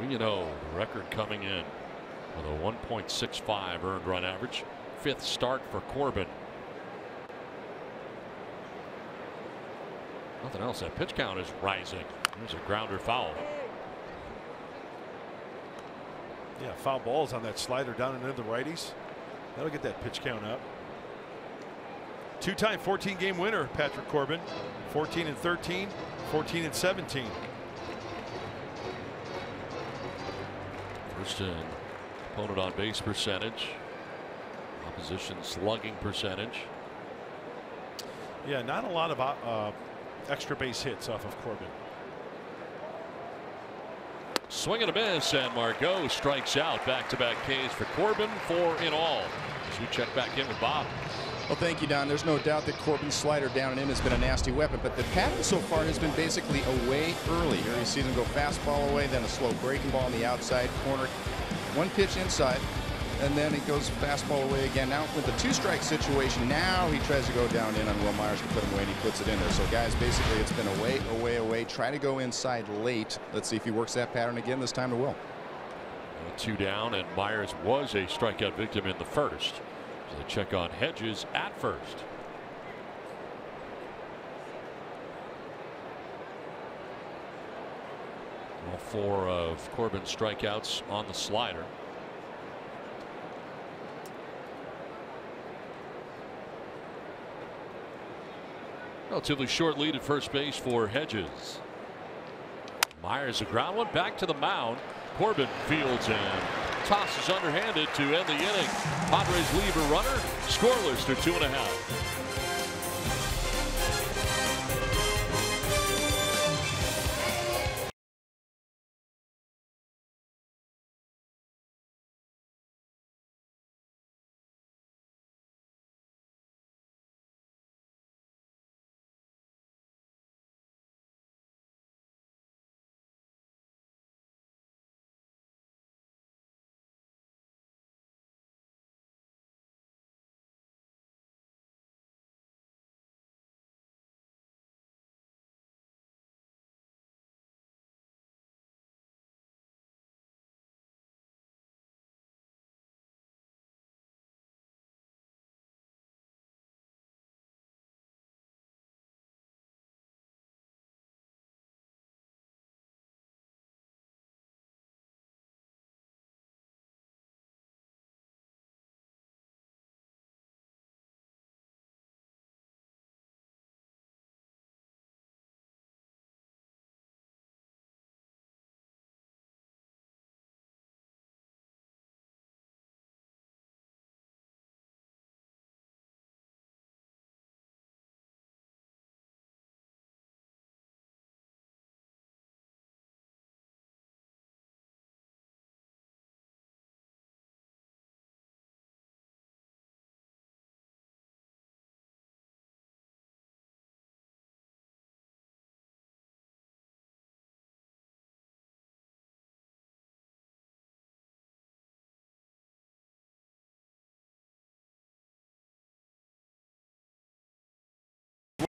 [SPEAKER 1] Three and zero. Record coming in with a 1.65 earned run average. Fifth start for Corbin. Nothing else. That pitch count is rising. There's a grounder foul.
[SPEAKER 2] Yeah, foul balls on that slider down into the righties. That'll get that pitch count up. Two time 14 game winner, Patrick Corbin. 14 and 13, 14 and 17.
[SPEAKER 1] Opponent on base percentage. Opposition slugging percentage.
[SPEAKER 2] Yeah, not a lot of uh, extra base hits off of Corbin.
[SPEAKER 1] Swing and a miss, and Margot strikes out. Back to back Ks for Corbin, four in all. As we check back in with Bob.
[SPEAKER 3] Well, thank you, Don. There's no doubt that Corbin's slider down and in has been a nasty weapon, but the pattern so far has been basically away early. Here you see them go fastball away, then a slow breaking ball on the outside corner, one pitch inside, and then it goes fastball away again. Now with the two strike situation, now he tries to go down in on Wil Myers to put him away, and he puts it in there. So guys, basically it's been away, away, away. Try to go inside late. Let's see if he works that pattern again this time to Wil.
[SPEAKER 1] Two down, and Myers was a strikeout victim in the first. So they check on Hedges at first. All four of Corbin's strikeouts on the slider. Relatively short lead at first base for Hedges. Myers a ground one back to the mound. Corbin fields and tosses underhanded to end the inning. Padres leave a runner scoreless through two and a half.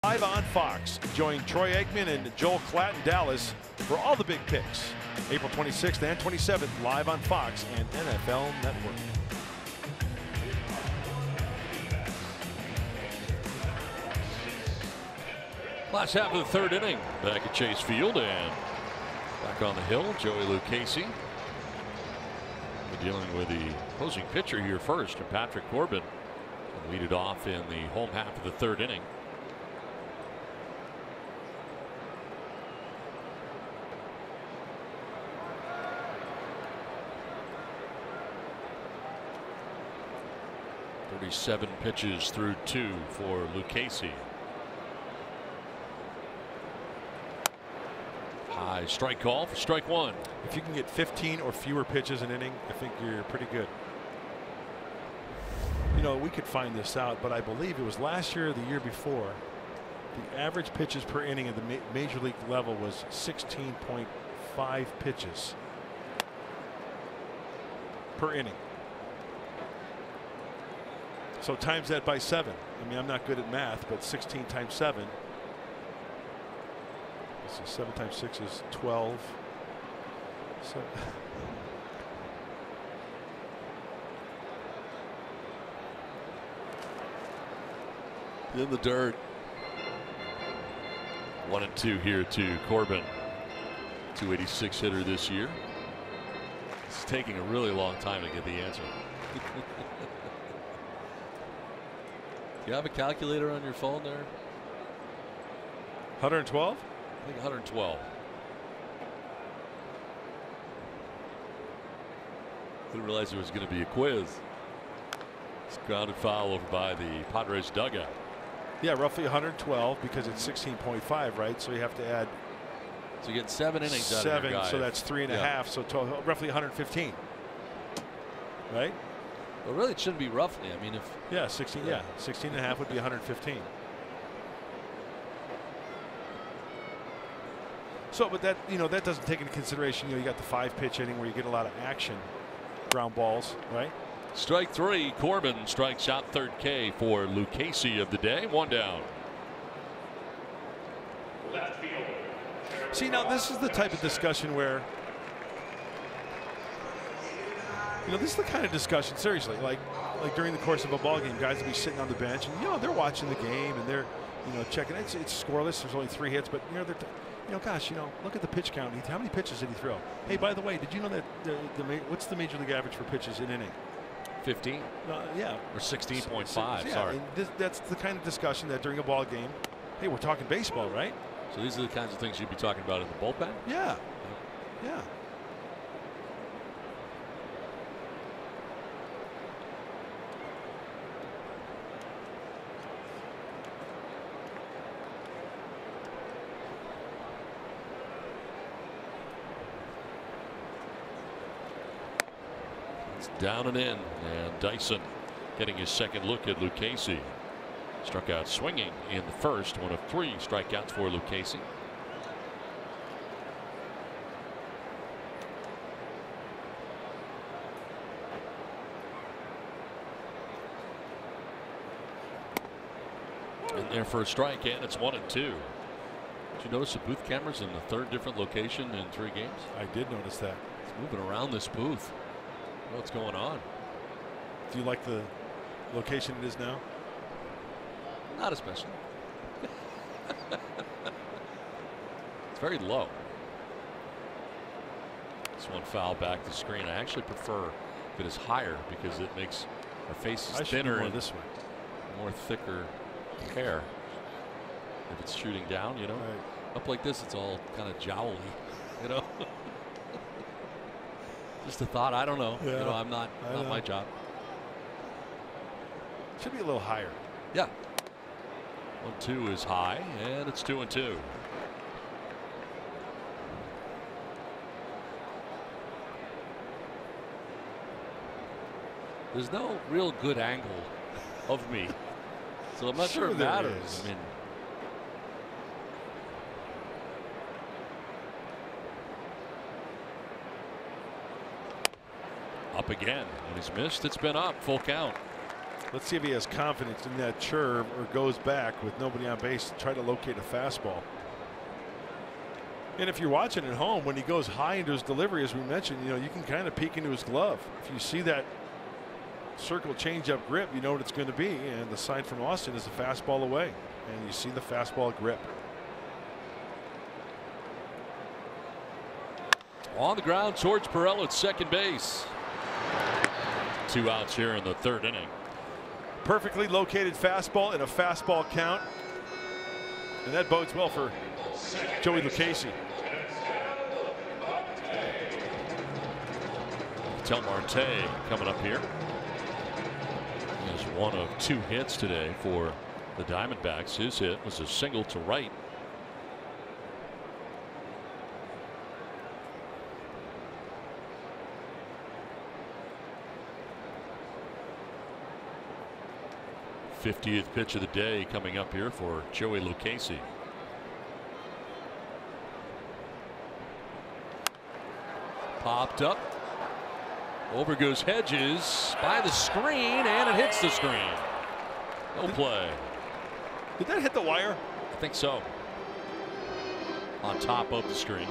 [SPEAKER 2] Live on Fox. Join Troy Aikman and Joel Klatt in Dallas for all the big picks. April 26th and 27th, live on Fox and NFL Network.
[SPEAKER 1] Last half of the third inning. Back at Chase Field and back on the hill. Joey Lucchesi. We're dealing with the opposing pitcher here first, and Patrick Corbin. Lead it off in the home half of the third inning. 37 pitches through two for Lucchesi. High strike call for strike one.
[SPEAKER 2] If you can get 15 or fewer pitches an inning, I think you're pretty good. You know, we could find this out, but I believe it was last year or the year before. The average pitches per inning at the ma major league level was 16.5 pitches per inning. So times that by seven. I mean, I'm not good at math, but 16 times seven. So seven times six is 12. So
[SPEAKER 1] in the dirt. One and two here to Corbin. 286 hitter this year. It's taking a really long time to get the answer. you have a calculator on your phone there?
[SPEAKER 2] 112?
[SPEAKER 1] I think 112. Didn't realize there was going to be a quiz. It's grounded foul over by the Padres dugout.
[SPEAKER 2] Yeah, roughly 112 because it's 16.5, right? So you have to add
[SPEAKER 1] So you get seven innings out of
[SPEAKER 2] seven,
[SPEAKER 1] your guy.
[SPEAKER 2] so that's three and a
[SPEAKER 1] Yeah.
[SPEAKER 2] half. So to, roughly 115, right?
[SPEAKER 1] Well, really, it shouldn't be roughly. I mean, if
[SPEAKER 2] Yeah, 16. Yeah, 16 and a half would be 115. So, but that you know that doesn't take into consideration. You know, you got the five pitch inning where you get a lot of action, ground balls, right?
[SPEAKER 1] strike three, Corbin strikes out third K for Lucchesi of the day. One down.
[SPEAKER 2] See, now this is the type of discussion where, you know, this is the kind of discussion. Seriously, like, like during the course of a ball game, guys will be sitting on the bench, and you know, they're watching the game and they're, you know, checking. It's it's scoreless. There's only three hits, but you know, they're, you know, gosh, you know, look at the pitch count. How many pitches did he throw? Hey, by the way, did you know that the, the what's the major league average for pitches in inning?
[SPEAKER 1] 15
[SPEAKER 2] Uh, yeah,
[SPEAKER 1] or 16.5.
[SPEAKER 2] Yeah,
[SPEAKER 1] sorry.
[SPEAKER 2] this, that's the kind of discussion that during a ball game. Hey, we're talking baseball, right?
[SPEAKER 1] So these are the kinds of things you'd be talking about in the bullpen.
[SPEAKER 2] Yeah, yeah.
[SPEAKER 1] It's down and in, and Dyson getting his second look at Lucchesi. Struck out swinging in the first, one of three strikeouts for Lucchesi. In there for a strike, and it's one and two. Did you notice the booth cameras in the third different location in three games?
[SPEAKER 2] I did notice that.
[SPEAKER 1] It's moving around this booth. What's going on?
[SPEAKER 2] Do you like the location it is now?
[SPEAKER 1] Not especially. it's very low. This one foul back to the screen. I actually prefer if it is higher because it makes our faces
[SPEAKER 2] I
[SPEAKER 1] thinner and
[SPEAKER 2] this way.
[SPEAKER 1] more thicker hair. If it's shooting down, you know,
[SPEAKER 2] Right.
[SPEAKER 1] up like this, it's all kind of jowly, you know. Just a thought. I don't know. You know, I'm not
[SPEAKER 2] I
[SPEAKER 1] not
[SPEAKER 2] know.
[SPEAKER 1] my job.
[SPEAKER 2] Should be a little higher.
[SPEAKER 1] Yeah. One two is high, and it's two and two. There's no real good angle of me, so I'm not sure,
[SPEAKER 2] Sure
[SPEAKER 1] it matters. I mean, up again, and he's missed. It's been up, full count.
[SPEAKER 2] Let's see if he has confidence in that curve or goes back with nobody on base to try to locate a fastball. And if you're watching at home, when he goes high into his delivery, as we mentioned, you know, you can kind of peek into his glove. If you see that circle changeup grip, you know what it's going to be. And the sign from Austin is a fastball away. And you see the fastball grip.
[SPEAKER 1] On the ground, George Perel at second base. Two outs here in the third inning.
[SPEAKER 2] Perfectly located fastball and a fastball count. And that bodes well for Joey Lucchesi.
[SPEAKER 1] Ketel Marte coming up here. He has one of two hits today for the Diamondbacks. His hit was a single to right. Fiftieth pitch of the day coming up here for Joey Lucchesi. Popped up. Over goes Hedges by the screen, and it hits the screen. No play.
[SPEAKER 2] Did that hit the wire?
[SPEAKER 1] I think so. On top of the screen.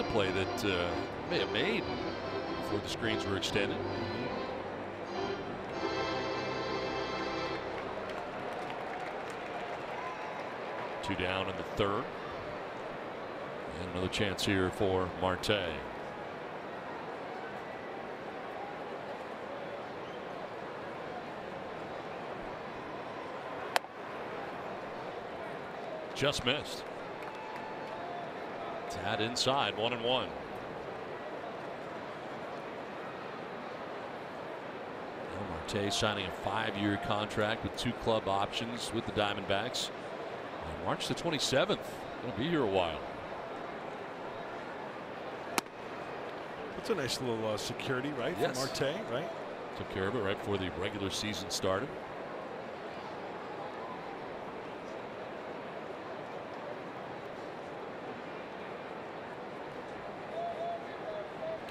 [SPEAKER 1] A play that uh, may have made before the screens were extended. Two down in the third. And another chance here for Marte. Just missed. Tad inside, one and one. Marte signing a five-year contract with two club options with the Diamondbacks. On March the 27th. He'll be here a while.
[SPEAKER 2] That's a nice little uh, security, right?
[SPEAKER 1] Yes.
[SPEAKER 2] Marte, right?
[SPEAKER 1] Took care of it right before the regular season started.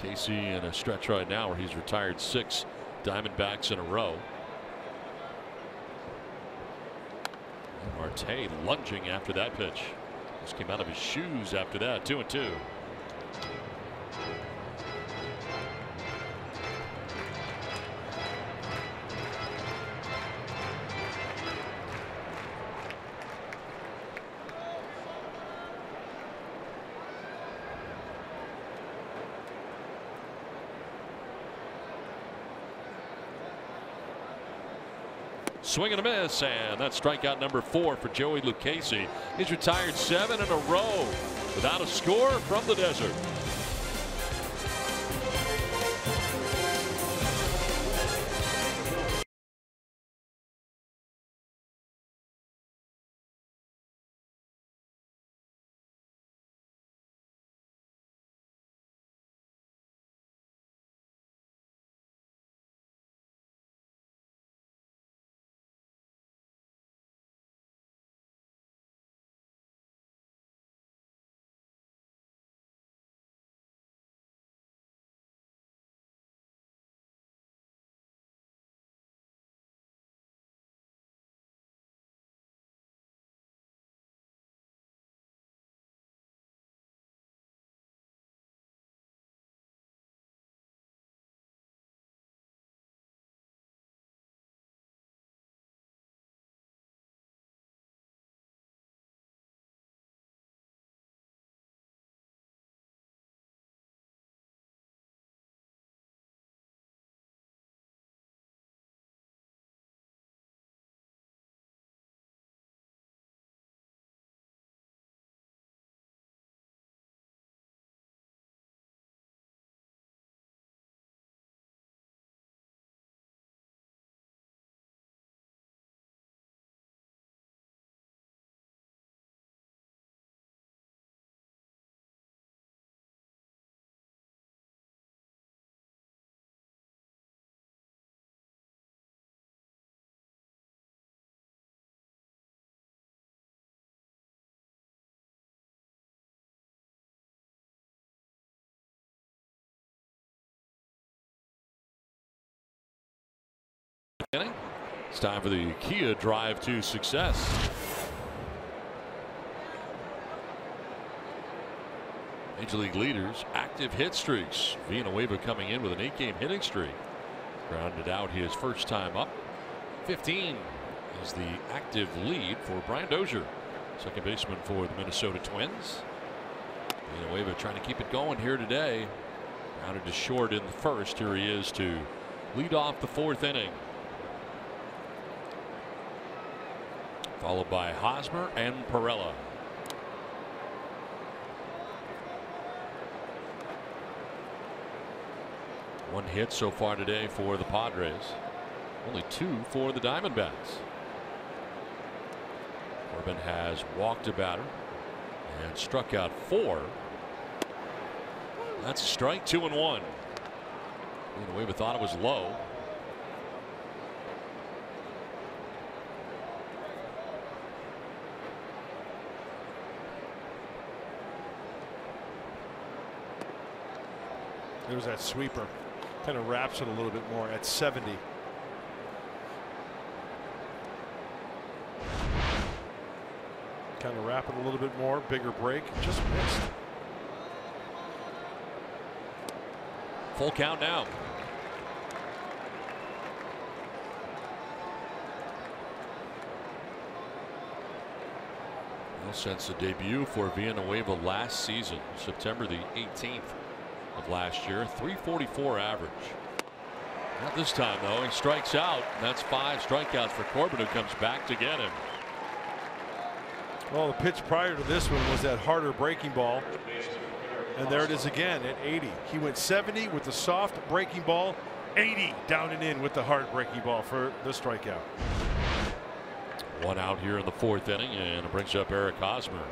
[SPEAKER 1] Casey in a stretch right now where he's retired six Diamondbacks in a row. Marte lunging after that pitch. Just came out of his shoes after that. Two and two. Swing and a miss, and that's strikeout number four for Joey Lucchesi. He's retired seven in a row without a score from the desert. It's time for the Kia drive to success. Major League leaders active hit streaks. Villanueva coming in with an eight game hitting streak. Grounded out his first time up. 15 is the active lead for Brian Dozier. Second baseman for the Minnesota Twins. Villanueva trying to keep it going here today. Grounded to short in the first. Here he is to lead off the fourth inning. followed by Hosmer and Pirela. One hit so far today for the Padres. Only two for the Diamondbacks. Corbin has walked a batter and struck out four. That's strike two and one. We with thought it was low.
[SPEAKER 2] There's that sweeper. Kind of wraps it a little bit more at 70. Kind of wrap it a little bit more. Bigger break. Just missed.
[SPEAKER 1] Full count now. Well, since the debut for Villanueva last season, September the 18th of last year, 344 average. Not this time, though. He strikes out. That's five strikeouts for Corbin, who comes back to get him.
[SPEAKER 2] Well, the pitch prior to this one was that harder breaking ball. And there it is again at 80. He went 70 with the soft breaking ball, 80 down and in with the hard breaking ball for the strikeout.
[SPEAKER 1] One out here in the fourth inning, and it brings up Eric Hosmer.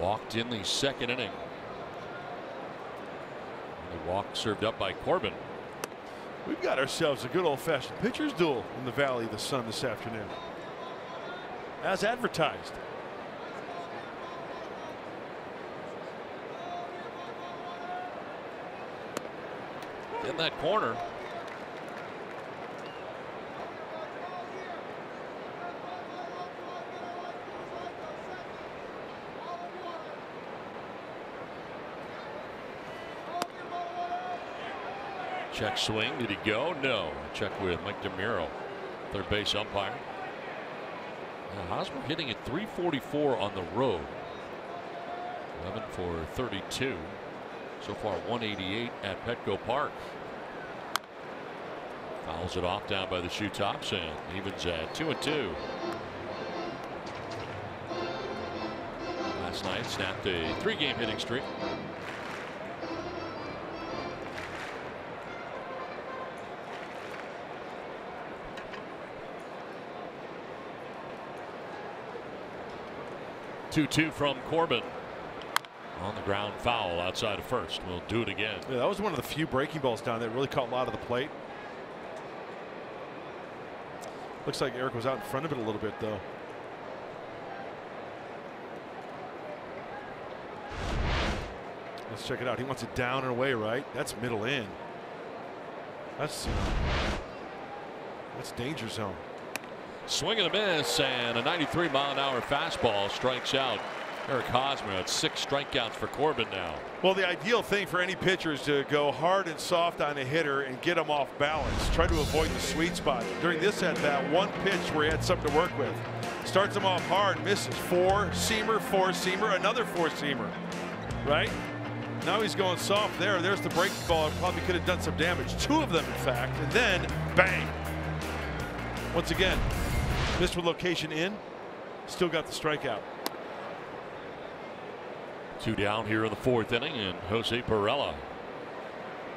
[SPEAKER 1] Walked in the second inning. Walk served up by Corbin.
[SPEAKER 2] We've got ourselves a good old fashioned pitcher's duel in the Valley of the Sun this afternoon. As advertised.
[SPEAKER 1] In that corner. Check swing. Did he go? No. Check with Mike DiMuro, third base umpire. Now, Hosmer hitting at 344 on the road. 11 for 32. So far 188 at Petco Park. Fouls it off down by the shoe tops and evens at two and two. Last night snapped a three game hitting streak. Two two from Corbin. On the ground foul outside of first. We'll do it again.
[SPEAKER 2] Yeah, that was one of the few breaking balls down that really caught a lot of the plate. Looks like Eric was out in front of it a little bit though. Let's check it out. He wants it down and away, right? That's middle in. That's that's danger zone.
[SPEAKER 1] Swing and a miss, and a 93 mile an hour fastball strikes out Eric Hosmer at six strikeouts for Corbin now.
[SPEAKER 2] Well, the ideal thing for any pitcher is to go hard and soft on a hitter and get him off balance. Try to avoid the sweet spot. During this at bat, one pitch where he had something to work with. Starts him off hard, misses. Four seamer, four seamer, another four seamer. Right? Now he's going soft there. There's the breaking ball. Probably could have done some damage. Two of them, in fact. And then, bang. Once again, missed with location in. Still got the strikeout.
[SPEAKER 1] Two down here in the fourth inning, and Jose Pirela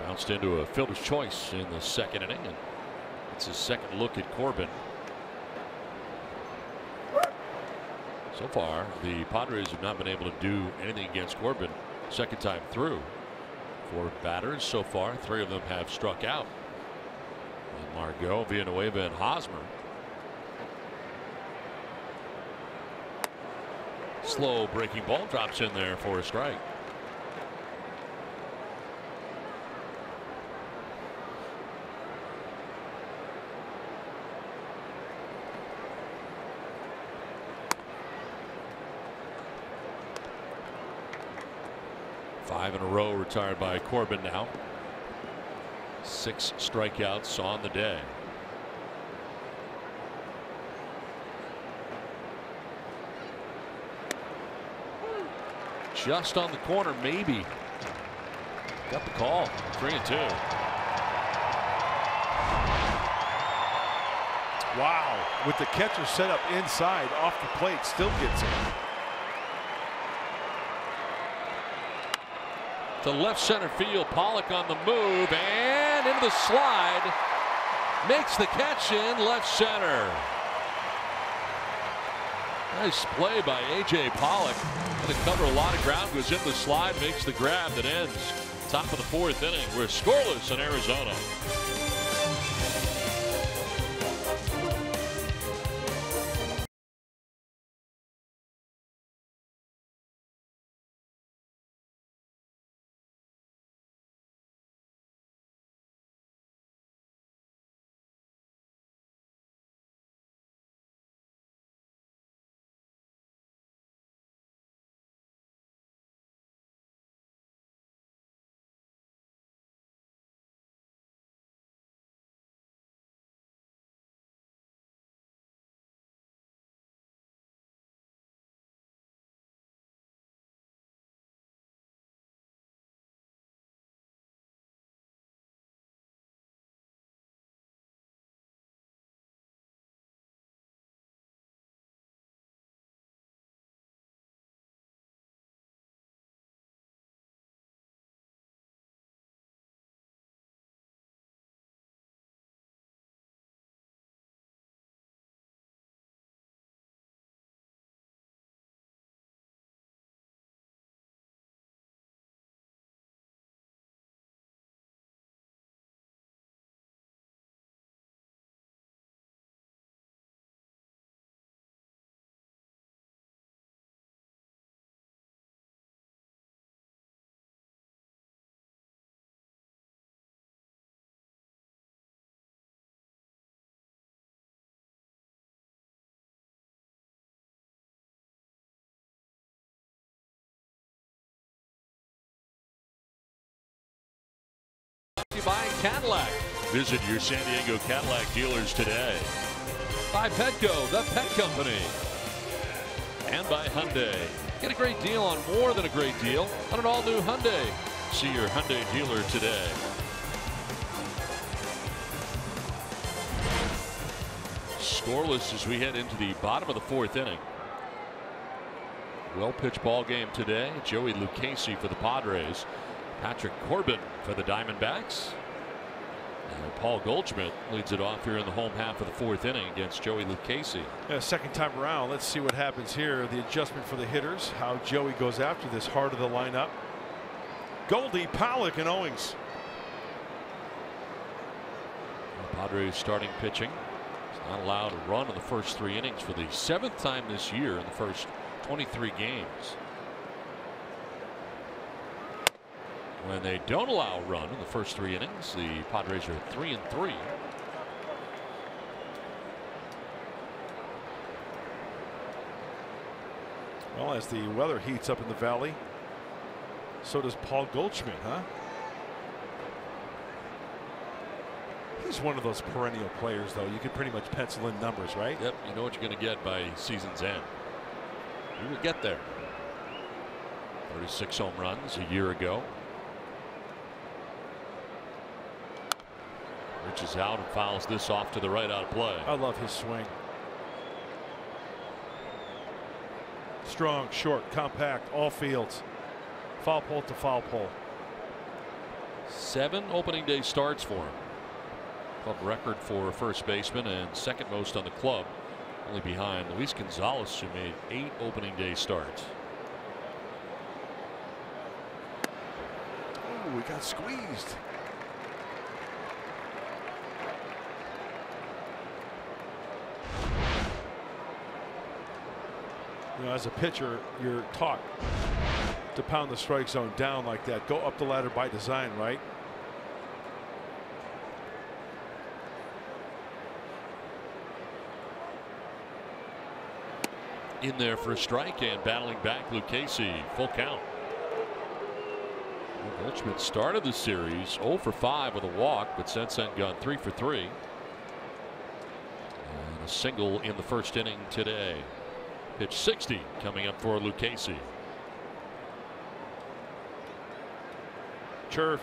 [SPEAKER 1] bounced into a fielder's choice in the second inning, and it's his second look at Corbin. So far, the Padres have not been able to do anything against Corbin second time through. Four batters so far, three of them have struck out. And Margot, Villanueva, and Hosmer. Slow breaking ball drops in there for a strike. Five in a row retired by Corbin now. Six strikeouts on the day. Just on the corner, maybe. Got the call. Three and two.
[SPEAKER 2] Wow. With the catcher set up inside off the plate, still gets it.
[SPEAKER 1] to left center field. Pollock on the move and into the slide. Makes the catch in left center. Nice play by A.J. Pollock. Going to cover a lot of ground. Goes in the slide, makes the grab that ends. Top of the fourth inning. We're scoreless in Arizona. By Cadillac. Visit your San Diego Cadillac dealers today. By Petco, the pet company. And by Hyundai. Get a great deal on more than a great deal on an all new Hyundai. See your Hyundai dealer today. Scoreless as we head into the bottom of the fourth inning. Well pitched ball game today. Joey Lucchesi for the Padres. Patrick Corbin for the Diamondbacks. And Paul Goldschmidt leads it off here in the home half of the fourth inning against Joey Lucchesi.
[SPEAKER 2] Yeah, second time around. Let's see what happens here. The adjustment for the hitters. How Joey goes after this heart of the lineup. Goldie, Pollock, and Owings.
[SPEAKER 1] The Padres starting pitching. He's not allowed to run in the first three innings for the seventh time this year in the first 23 games. When they don't allow a run in the first three innings, the Padres are three and three.
[SPEAKER 2] Well, as the weather heats up in the valley, so does Paul Goldschmidt, huh? He's one of those perennial players, though. You can pretty much pencil in numbers, right?
[SPEAKER 1] Yep, you know what you're going to get by season's end. He will get there. 36 home runs a year ago. Reaches out and fouls this off to the right out of play.
[SPEAKER 2] I love his swing. Strong, short, compact, all fields. Foul pole to foul pole.
[SPEAKER 1] Seven opening day starts for him. Club record for first baseman and second most on the club. Only behind Luis Gonzalez, who made eight opening day starts.
[SPEAKER 2] Oh, we got squeezed. You know, as a pitcher, you're taught to pound the strike zone down like that. Go up the ladder by design, right?
[SPEAKER 1] In there for a strike and battling back Lucchesi. Full count. Goldschmidt started the series 0 for 5 with a walk, but since then gone 3 for 3. And a single in the first inning today. Pitch 60 coming up for Lucchesi.
[SPEAKER 2] Churve.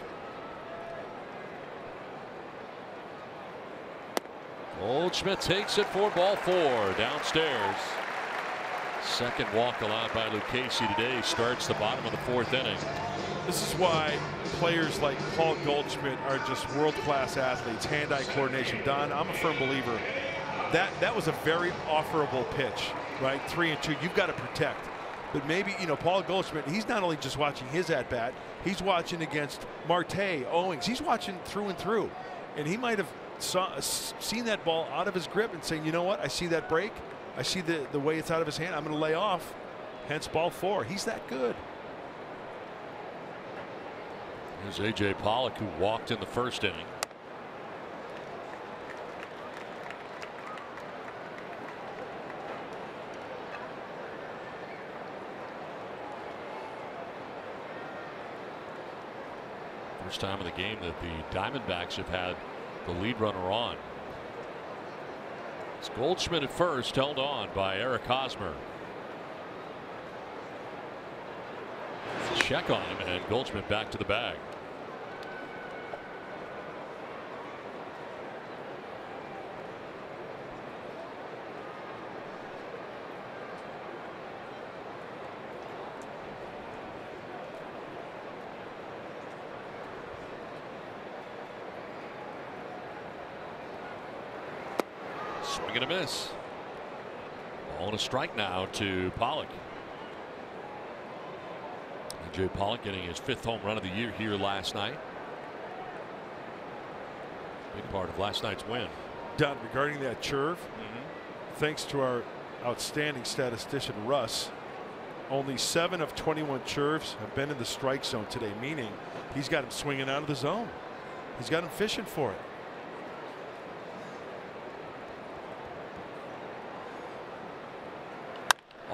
[SPEAKER 1] Goldschmidt takes it for ball four downstairs. Second walk allowed by Lucchesi today starts the bottom of the fourth inning.
[SPEAKER 2] This is why players like Paul Goldschmidt are just world-class athletes. Hand-eye coordination. Don, I'm a firm believer. That that was a very offerable pitch, right? Three and two. You've got to protect. But maybe, you know, Paul Goldschmidt, he's not only just watching his at bat, he's watching against Marte, Owings. He's watching through and through. And he might have saw, seen that ball out of his grip and saying, you know what, I see that break. I see the, the way it's out of his hand. I'm going to lay off. Hence ball four. He's that good.
[SPEAKER 1] Here's A.J. Pollock, who walked in the first inning. First time in the game that the Diamondbacks have had the lead runner on. It's Goldschmidt at first, held on by Eric Hosmer. Check on him, and Goldschmidt back to the bag. And a miss. Ball and a strike now to Pollock. Jay Pollock getting his fifth home run of the year here last night. Big part of last night's win.
[SPEAKER 2] Don, regarding that churve, mm -hmm. thanks to our outstanding statistician Russ, only seven of 21 churves have been in the strike zone today, meaning he's got him swinging out of the zone. He's got him fishing for it.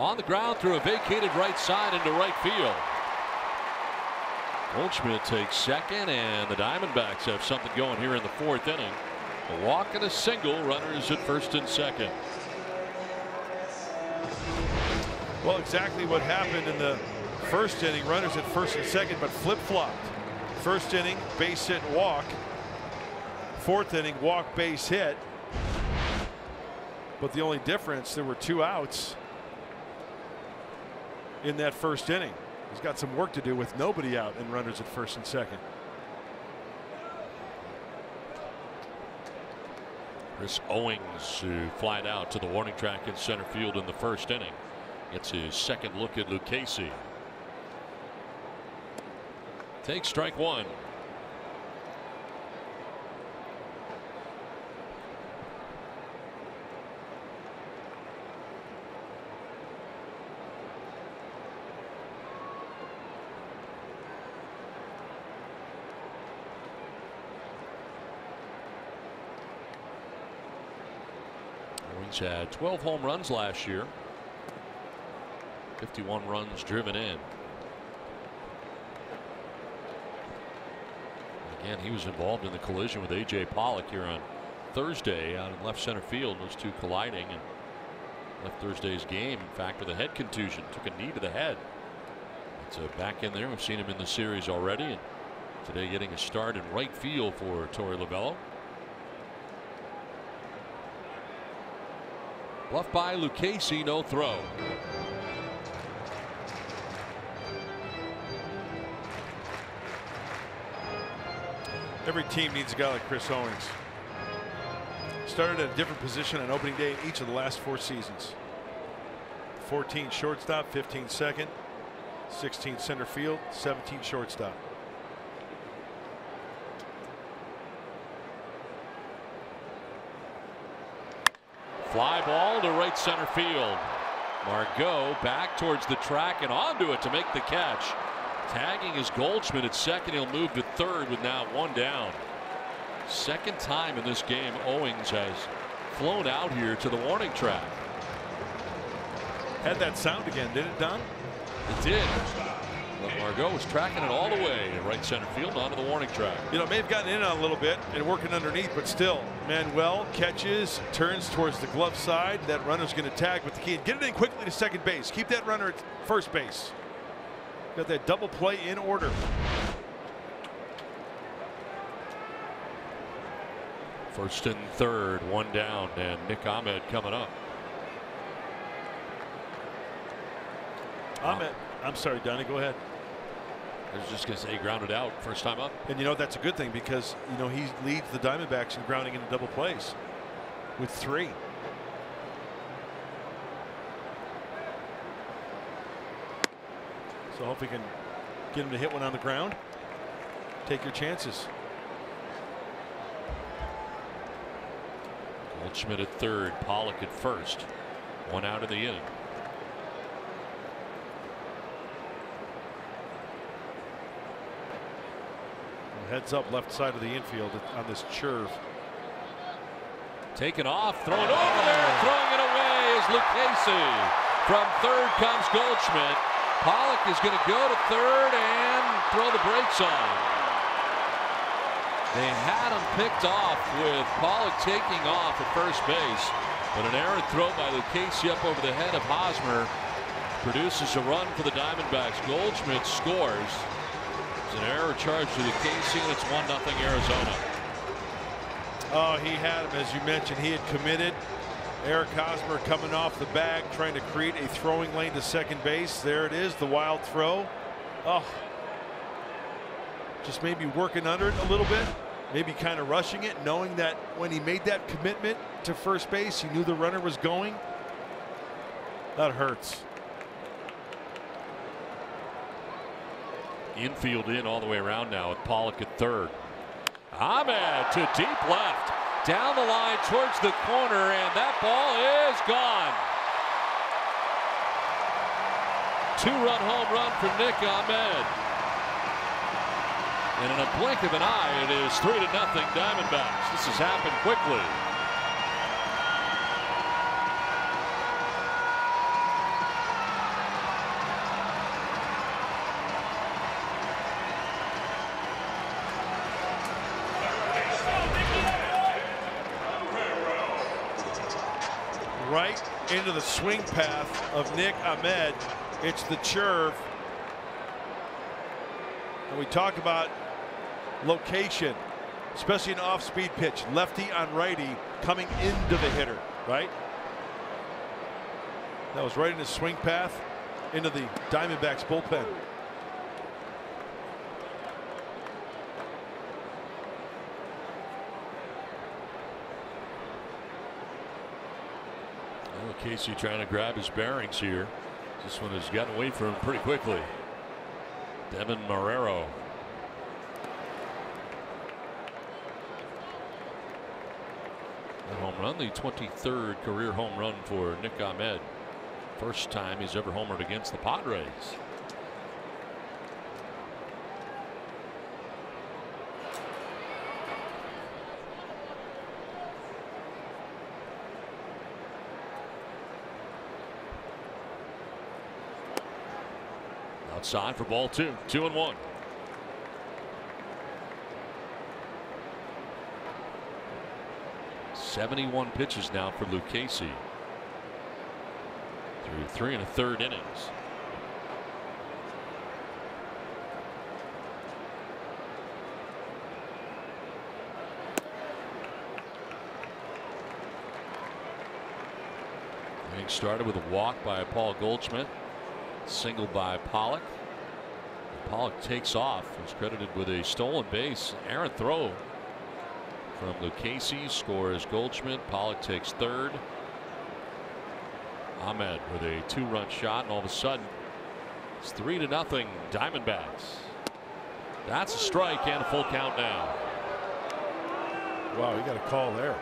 [SPEAKER 1] On the ground through a vacated right side into right field. Goldschmidt takes second, and the Diamondbacks have something going here in the fourth inning. A walk and a single, runners at first and second.
[SPEAKER 2] Well, exactly what happened in the first inning. Runners at first and second, but flip-flopped. First inning, base hit, walk. Fourth inning, walk, base hit. But the only difference, there were two outs in that first inning. He's got some work to do with nobody out and runners at first and second.
[SPEAKER 1] Chris Owings who flied out to the warning track in center field in the first inning. Gets his second look at Lucchesi. Takes strike one. Had 12 home runs last year. 51 runs driven in. Again, he was involved in the collision with A.J. Pollock here on Thursday out in left center field. Those two colliding and left Thursday's game, in fact, with a head contusion. Took a knee to the head. It's a back in there. We've seen him in the series already. And today getting a start in right field for Torey Lovullo. Bluff by Lucchesi, no throw.
[SPEAKER 2] Every team needs a guy like Chris Owings. Started at a different position on opening day in each of the last four seasons. 14 shortstop, 15 second, 16 center field, 17 shortstop.
[SPEAKER 1] Fly ball to right center field. Margot back towards the track and onto it to make the catch. Tagging is Goldschmidt at second. He'll move to third with now one down. Second time in this game Owings has flown out here to the warning track.
[SPEAKER 2] Had that sound again, did it, Don?
[SPEAKER 1] It did. Margot was tracking it all the way to right center field onto the warning track.
[SPEAKER 2] You know, may have gotten in on a little bit and working underneath, but still, Manuel catches, turns towards the glove side. That runner's going to tag with the key and get it in quickly to second base. Keep that runner at first base. Got that double play in order.
[SPEAKER 1] First and third, one down, and Nick Ahmed coming up.
[SPEAKER 2] I'm I'm sorry, Donnie. Go ahead.
[SPEAKER 1] I was just going to say grounded out first time up.
[SPEAKER 2] And you know that's a good thing because you know he leads the Diamondbacks in grounding into double plays with three. So hope we can get him to hit one on the ground. Take your chances.
[SPEAKER 1] Goldschmidt at third, Pollock at first. One out of the inning.
[SPEAKER 2] Heads up left side of the infield on this curve.
[SPEAKER 1] Taken off, thrown over there, throwing it away is Lucchesi. From third comes Goldschmidt. Pollock is going to go to third and throw the brakes on. They had him picked off with Pollock taking off at first base. But an errant throw by Lucchesi up over the head of Hosmer produces a run for the Diamondbacks. Goldschmidt scores. An error charge to Lucchesi, and it's 1 0 Arizona.
[SPEAKER 2] Oh, he had him, as you mentioned. He had committed. Eric Hosmer coming off the bag, trying to create a throwing lane to second base. There it is, the wild throw. Oh, just maybe working under it a little bit, maybe kind of rushing it, knowing that when he made that commitment to first base, he knew the runner was going. That hurts.
[SPEAKER 1] Infield in all the way around now with Pollock at third. Ahmed to deep left. Down the line towards the corner, and that ball is gone. Two run home run for Nick Ahmed. And in a blink of an eye, it is three to nothing Diamondbacks. This has happened quickly.
[SPEAKER 2] right into the swing path of Nick Ahmed. It's the curve. And we talk about location, especially an off-speed pitch, lefty on righty coming into the hitter, right? That was right in his swing path into the Diamondbacks bullpen.
[SPEAKER 1] Casey trying to grab his bearings here. This one has gotten away from him pretty quickly. Deven Marrero. A home run, the 23rd career home run for Nick Ahmed. First time he's ever homered against the Padres. Outside for ball two, two and one. Seventy-one pitches now for Lucchesi through three and a third innings. Inning started with a walk by Paul Goldschmidt. Single by Pollock. Pollock takes off. He's credited with a stolen base. Aaron throw from Lucchesi scores Goldschmidt. Pollock takes third. Ahmed with a two-run shot, and all of a sudden, it's three to nothing. Diamondbacks. That's a strike and a full count now.
[SPEAKER 2] Wow, you got a call there.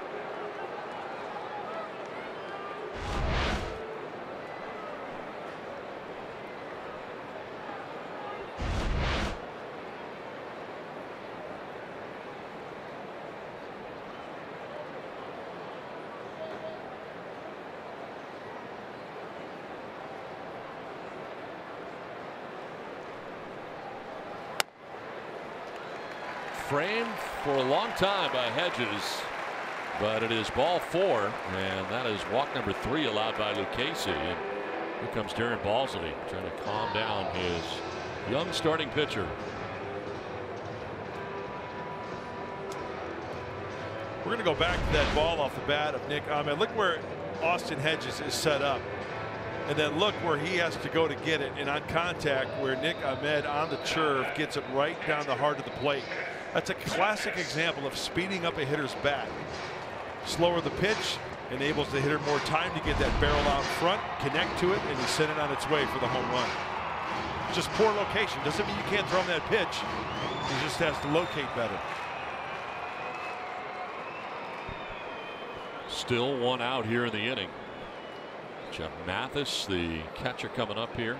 [SPEAKER 1] Framed for a long time by Hedges. But it is ball four, and that is walk number three allowed by Lucchesi. And here comes Darren Balsley trying to calm down his young starting pitcher.
[SPEAKER 2] We're going to go back to that ball off the bat of Nick Ahmed. Look where Austin Hedges is set up. And then look where he has to go to get it. And on contact, where Nick Ahmed on the curve gets it right down the heart of the plate. That's a classic example of speeding up a hitter's bat. Slower the pitch, enables the hitter more time to get that barrel out front, connect to it, and he sent it on its way for the home run. Just poor location. Doesn't mean you can't throw him that pitch. He just has to locate better.
[SPEAKER 1] Still one out here in the inning. Jeff Mathis, the catcher coming up here.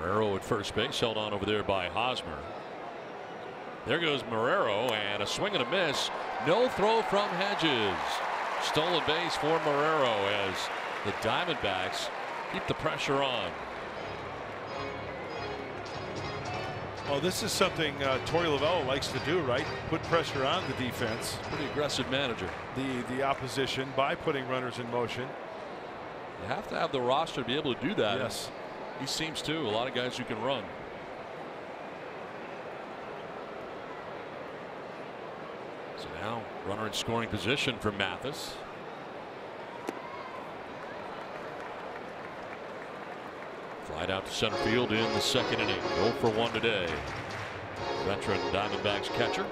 [SPEAKER 1] Marrero at first base, held on over there by Hosmer. There goes Marrero, and a swing and a miss. No throw from Hedges. Stolen base for Marrero as the Diamondbacks keep the pressure on.
[SPEAKER 2] Well, this is something uh, Torey Lovullo likes to do, right? Put pressure on the defense,
[SPEAKER 1] Pretty aggressive manager.
[SPEAKER 2] the the opposition by putting runners in motion.
[SPEAKER 1] You have to have the roster to be able to do that.
[SPEAKER 2] Yes.
[SPEAKER 1] He seems to. A lot of guys who can run. Now runner in scoring position for Mathis. Flied out to center field in the second inning. 0 for 1 today. Veteran Diamondbacks catcher.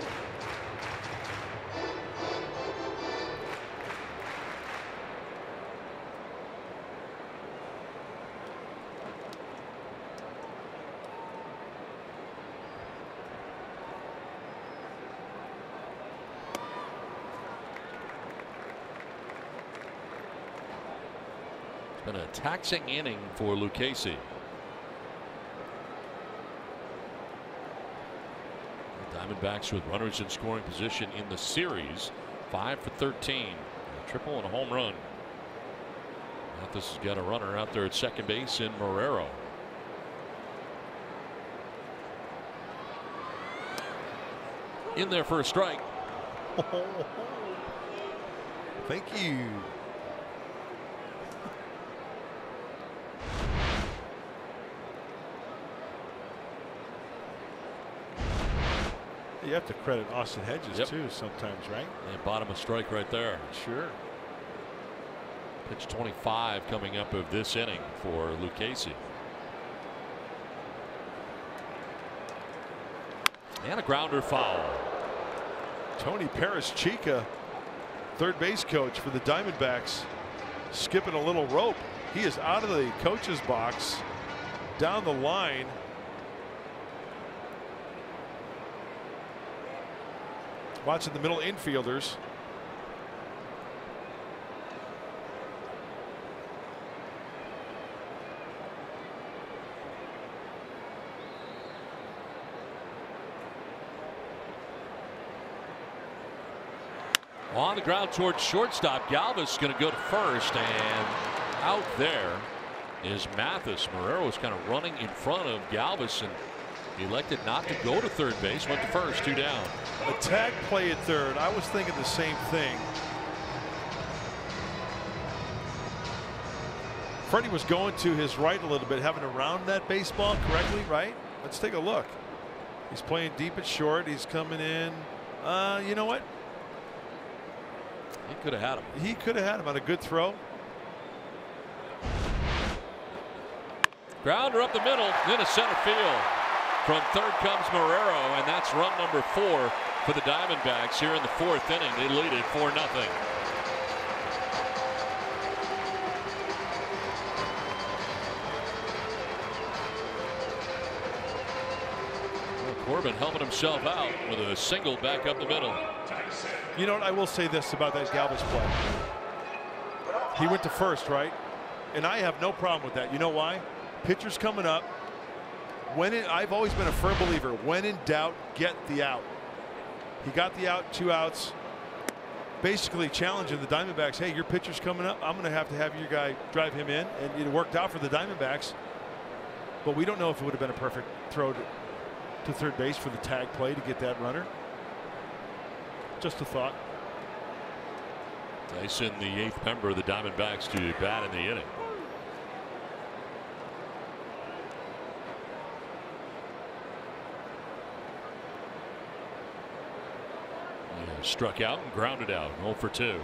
[SPEAKER 1] Taxing inning for Lucchesi. The Diamondbacks with runners in scoring position in the series. 5 for 13. A triple and a home run. Mathis has got a runner out there at second base in Marrero. In there for a strike.
[SPEAKER 2] Thank you. You have to credit Austin Hedges
[SPEAKER 1] Yep.
[SPEAKER 2] too sometimes, right?
[SPEAKER 1] And bottom of strike right there.
[SPEAKER 2] Sure.
[SPEAKER 1] Pitch 25 coming up of this inning for Lucchesi. And a grounder foul.
[SPEAKER 2] Tony Perezchica, third base coach for the Diamondbacks, skipping a little rope. He is out of the coach's box, down the line. Watching the middle infielders.
[SPEAKER 1] On the ground towards shortstop. Galvis going to go to first and out there is Mathis. Marrero is kind of running in front of Galvis and elected not to go to third base. Went to first, two down.
[SPEAKER 2] A tag play at third. I was thinking the same thing. Freddie was going to his right a little bit, having to round that baseball correctly, right? Let's take a look. He's playing deep at short. He's coming in. Uh, you know what?
[SPEAKER 1] He could have had him.
[SPEAKER 2] He could have had him on a good throw.
[SPEAKER 1] Grounder up the middle into center field. From third comes Marrero, and that's run number four for the Diamondbacks here in the fourth inning. They lead it 4 nothing. Well, Corbin helping himself out with a single back up the middle.
[SPEAKER 2] You know what? I will say this about that Galvis play. He went to first, right? And I have no problem with that. You know why? Pitcher's coming up. When it, I've always been a firm believer. When in doubt, get the out. He got the out, two outs. Basically challenging the Diamondbacks. Hey, your pitcher's coming up. I'm going to have to have your guy drive him in, and it worked out for the Diamondbacks. But we don't know if it would have been a perfect throw to, to third base for the tag play to get that runner. Just a thought.
[SPEAKER 1] Dyson, the eighth member of the Diamondbacks, to bat in the inning. struck out and grounded out 0 for 2.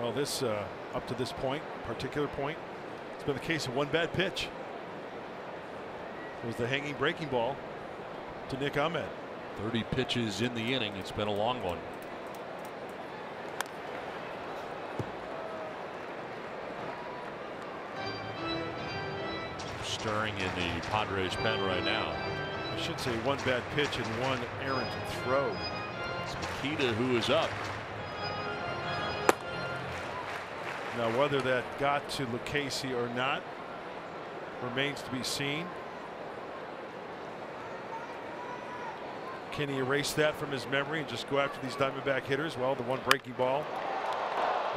[SPEAKER 2] Well, this uh, up to this point, particular point, it's been the case of one bad pitch. It was the hanging breaking ball to Nick Ahmed.
[SPEAKER 1] 30 pitches in the inning. It's been a long one. Stirring in the Padres pen right now.
[SPEAKER 2] I should say one bad pitch and one errant throw.
[SPEAKER 1] It's Makita who is up.
[SPEAKER 2] Now, whether that got to Lucchesi or not remains to be seen. Can he erase that from his memory and just go after these Diamondback hitters? Well, the one breaking ball.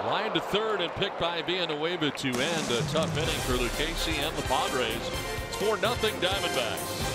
[SPEAKER 1] Line to third and picked by Villanueva to end a tough inning for Lucchesi and the Padres. It's 4 nothing Diamondbacks.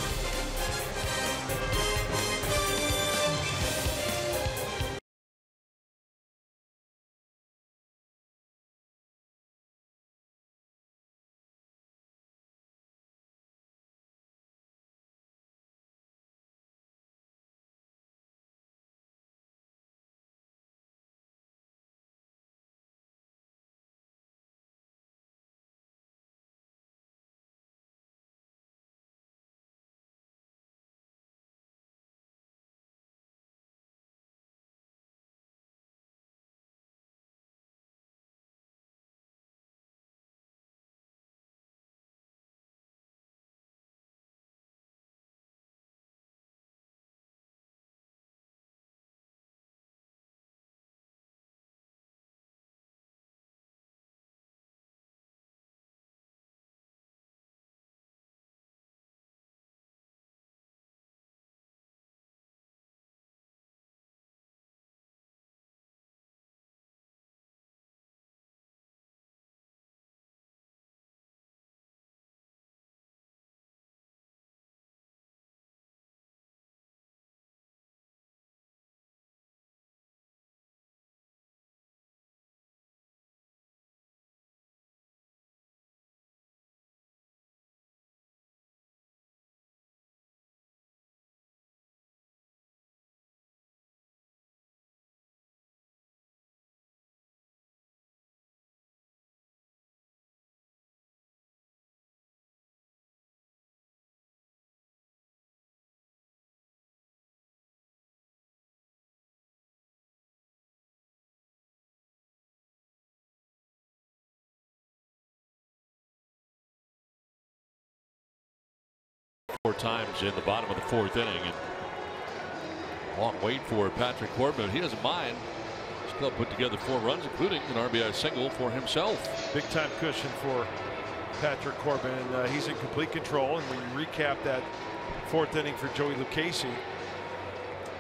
[SPEAKER 1] Four times in the bottom of the fourth inning. And long wait for Patrick Corbin. He doesn't mind. Still put together four runs, including an RBI single for himself.
[SPEAKER 2] Big time cushion for Patrick Corbin. Uh, he's in complete control. And when you recap that fourth inning for Joey Lucchesi,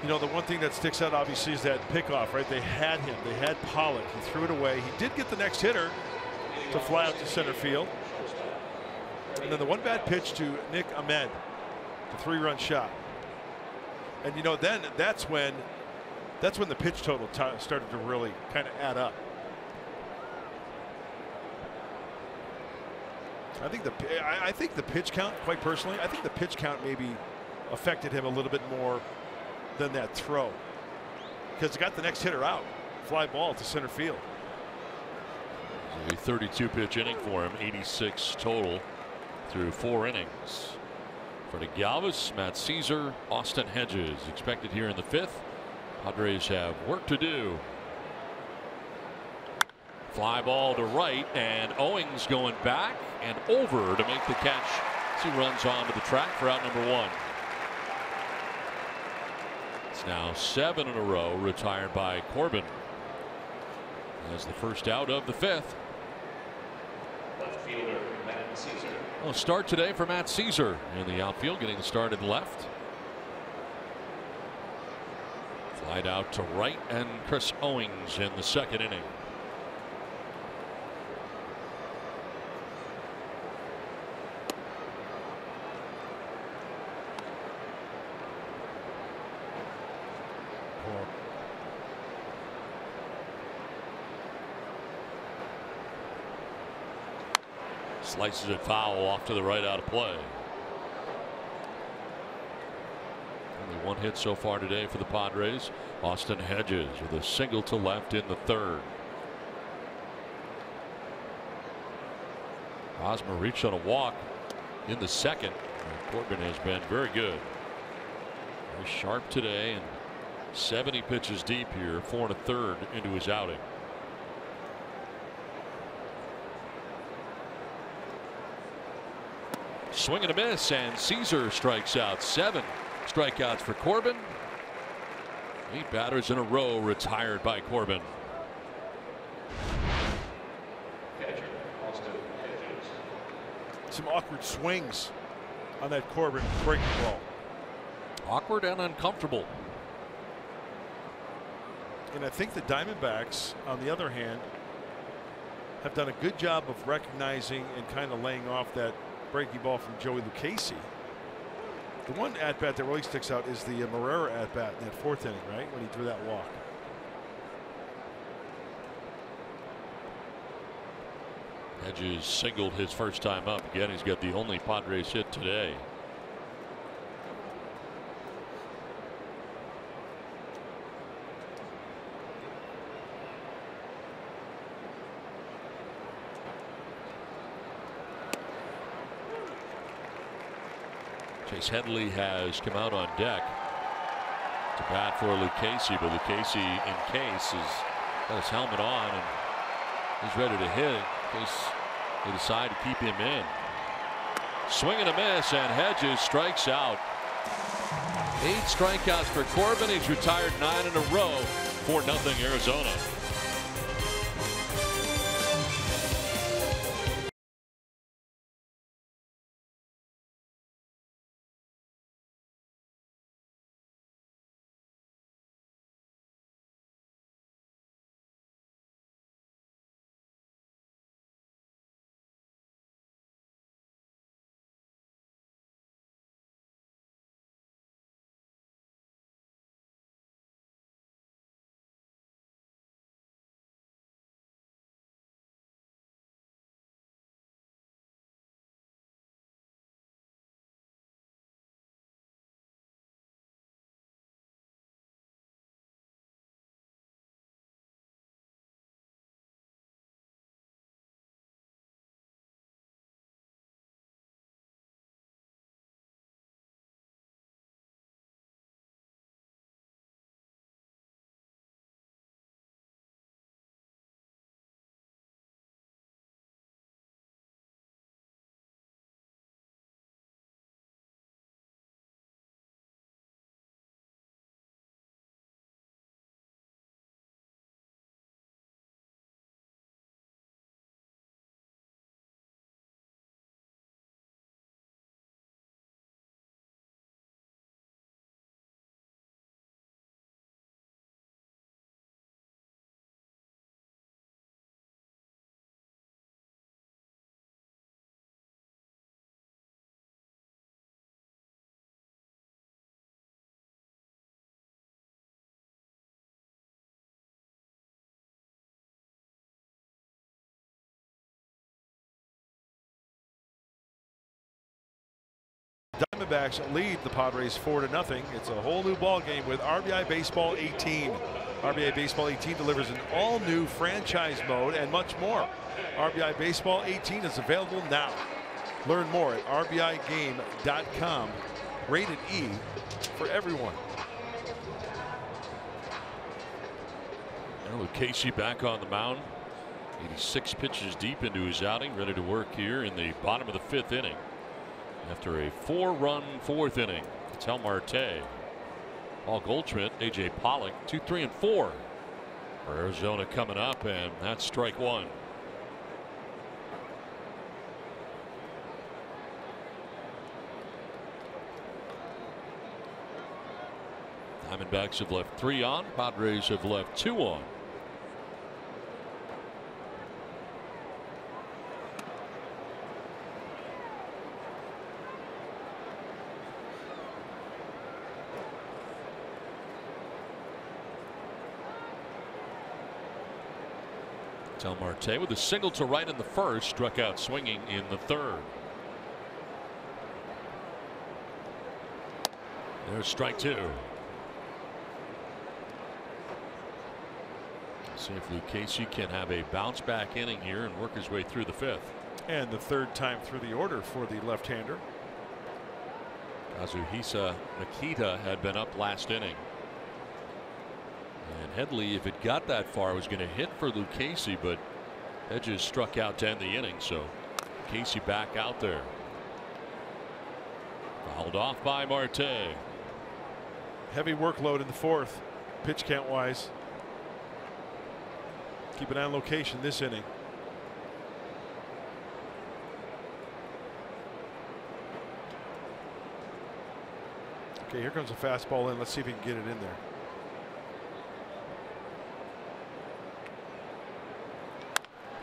[SPEAKER 2] you know, the one thing that sticks out obviously is that pickoff, right? They had him. They had Pollock. He threw it away. He did get the next hitter to fly out to center field. And then the one bad pitch to Nick Ahmed, the three run shot. And you know, then that's when that's when the pitch total started to really kind of add up. I think the I think the pitch count, quite personally, I think the pitch count maybe affected him a little bit more than that throw because he got the next hitter out, fly ball to center field.
[SPEAKER 1] A 32 pitch inning for him, 86 total through four innings. Freddie Galvis, Matt Szczur, Austin Hedges expected here in the fifth. Padres have work to do. Fly ball to right and Owings going back and over to make the catch he runs onto the track for out number one. It's now seven in a row retired by Corbin. As the first out of the fifth. Left fielder Matt Szczur. Well, start today for Matt Szczur in the outfield, getting started left. Flied out to right, and Chris Owings in the second inning. slices it foul off to the right out of play. Only one hit so far today for the Padres. Austin Hedges with a single to left in the third. Hosmer reached on a walk in the second. Corbin has been very good. Very sharp today and 70 pitches deep here, four and a third into his outing. Swing and a miss, and Szczur strikes out. Seven strikeouts for Corbin. Eight batters in a row retired by Corbin.
[SPEAKER 2] Some awkward swings on that Corbin breaking ball.
[SPEAKER 1] Awkward and uncomfortable.
[SPEAKER 2] And I think the Diamondbacks, on the other hand, have done a good job of recognizing and kind of laying off that breaking ball from Joey Lucchesi. The one at bat that really sticks out is the uh, Marrero at bat in that fourth inning, right? When he threw that walk.
[SPEAKER 1] Hedges singled his first time up. Again, he's got the only Padres hit today. Headley has come out on deck to bat for Lucchesi, but Lucchesi in case has got his helmet on and he's ready to hit in case they decide to keep him in. Swing and a miss, and Hedges strikes out. Eight strikeouts for Corbin. He's retired nine in a row for nothing Arizona.
[SPEAKER 2] Diamondbacks lead the Padres four to nothing. It's a whole new ball game with RBI Baseball 18. RBI Baseball 18 delivers an all-new franchise mode and much more. RBI Baseball 18 is available now. Learn more at rbigame.com. Rated E for everyone.
[SPEAKER 1] Now Lucchesi back on the mound. 86 pitches deep into his outing, ready to work here in the bottom of the fifth inning. After a four-run fourth inning, Ketel Marte, Paul Goldschmidt, AJ Pollock, two, three, and four. Arizona coming up, and that's strike one. Diamondbacks have left three on. Padres have left two on. Ketel Marte with a single to right in the first, struck out swinging in the third. There's strike two. See if Lucchesi can have a bounce back inning here and work his way through the fifth.
[SPEAKER 2] And the third time through the order for the left-hander.
[SPEAKER 1] Kazuhisa Makita had been up last inning. And Headley, if it got that far, was going to hit for Lucchesi, but Hedges struck out to end the inning. So Lucchesi back out there. Fouled off by Marte.
[SPEAKER 2] Heavy workload in the fourth, pitch count wise. Keep it on location this inning. Okay, here comes a fastball in. Let's see if he can get it in there.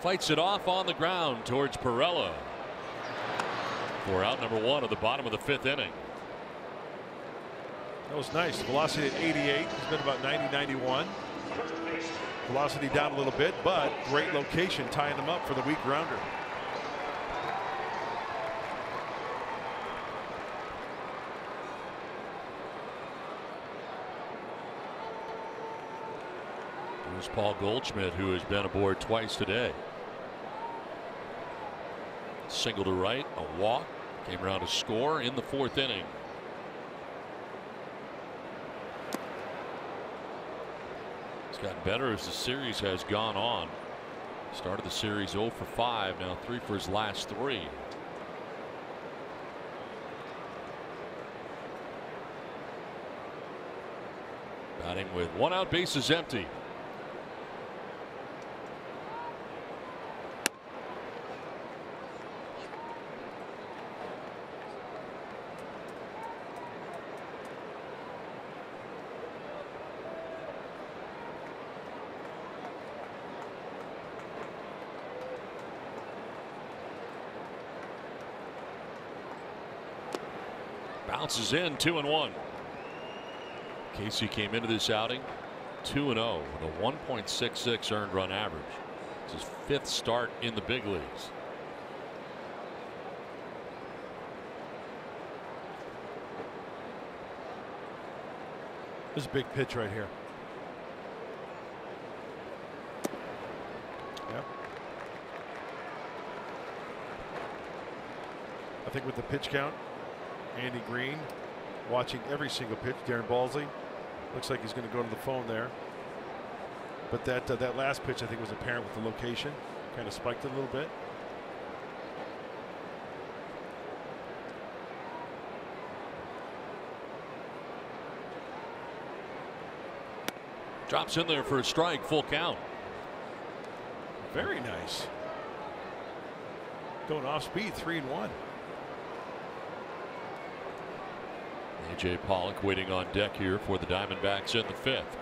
[SPEAKER 1] Fights it off on the ground towards Pirela. For out number one at the bottom of the fifth inning.
[SPEAKER 2] That was nice. Velocity at 88. He's been about 90, 91. Velocity down a little bit, but great location tying them up for the weak grounder.
[SPEAKER 1] Here's Paul Goldschmidt, who has been aboard twice today. Single to right, a walk, came around to score in the fourth inning. It's gotten better as the series has gone on. Started the series 0 for 5, now 3 for his last three. Batting with one out, bases empty. Bounces in two and one. Lucchesi came into this outing 2 and 0 with a 1.66 earned run average. It's his fifth start in the big leagues.
[SPEAKER 2] This is a big pitch right here. Yep. I think with the pitch count, Andy Green watching every single pitch. Darren Balsley looks like he's going to go to the phone there. But that uh, that last pitch I think was apparent with the location. Kind of spiked it a little bit.
[SPEAKER 1] Drops in there for a strike, full count.
[SPEAKER 2] Very nice. Going off speed, three and one.
[SPEAKER 1] AJ Pollock waiting on deck here for the Diamondbacks in the fifth.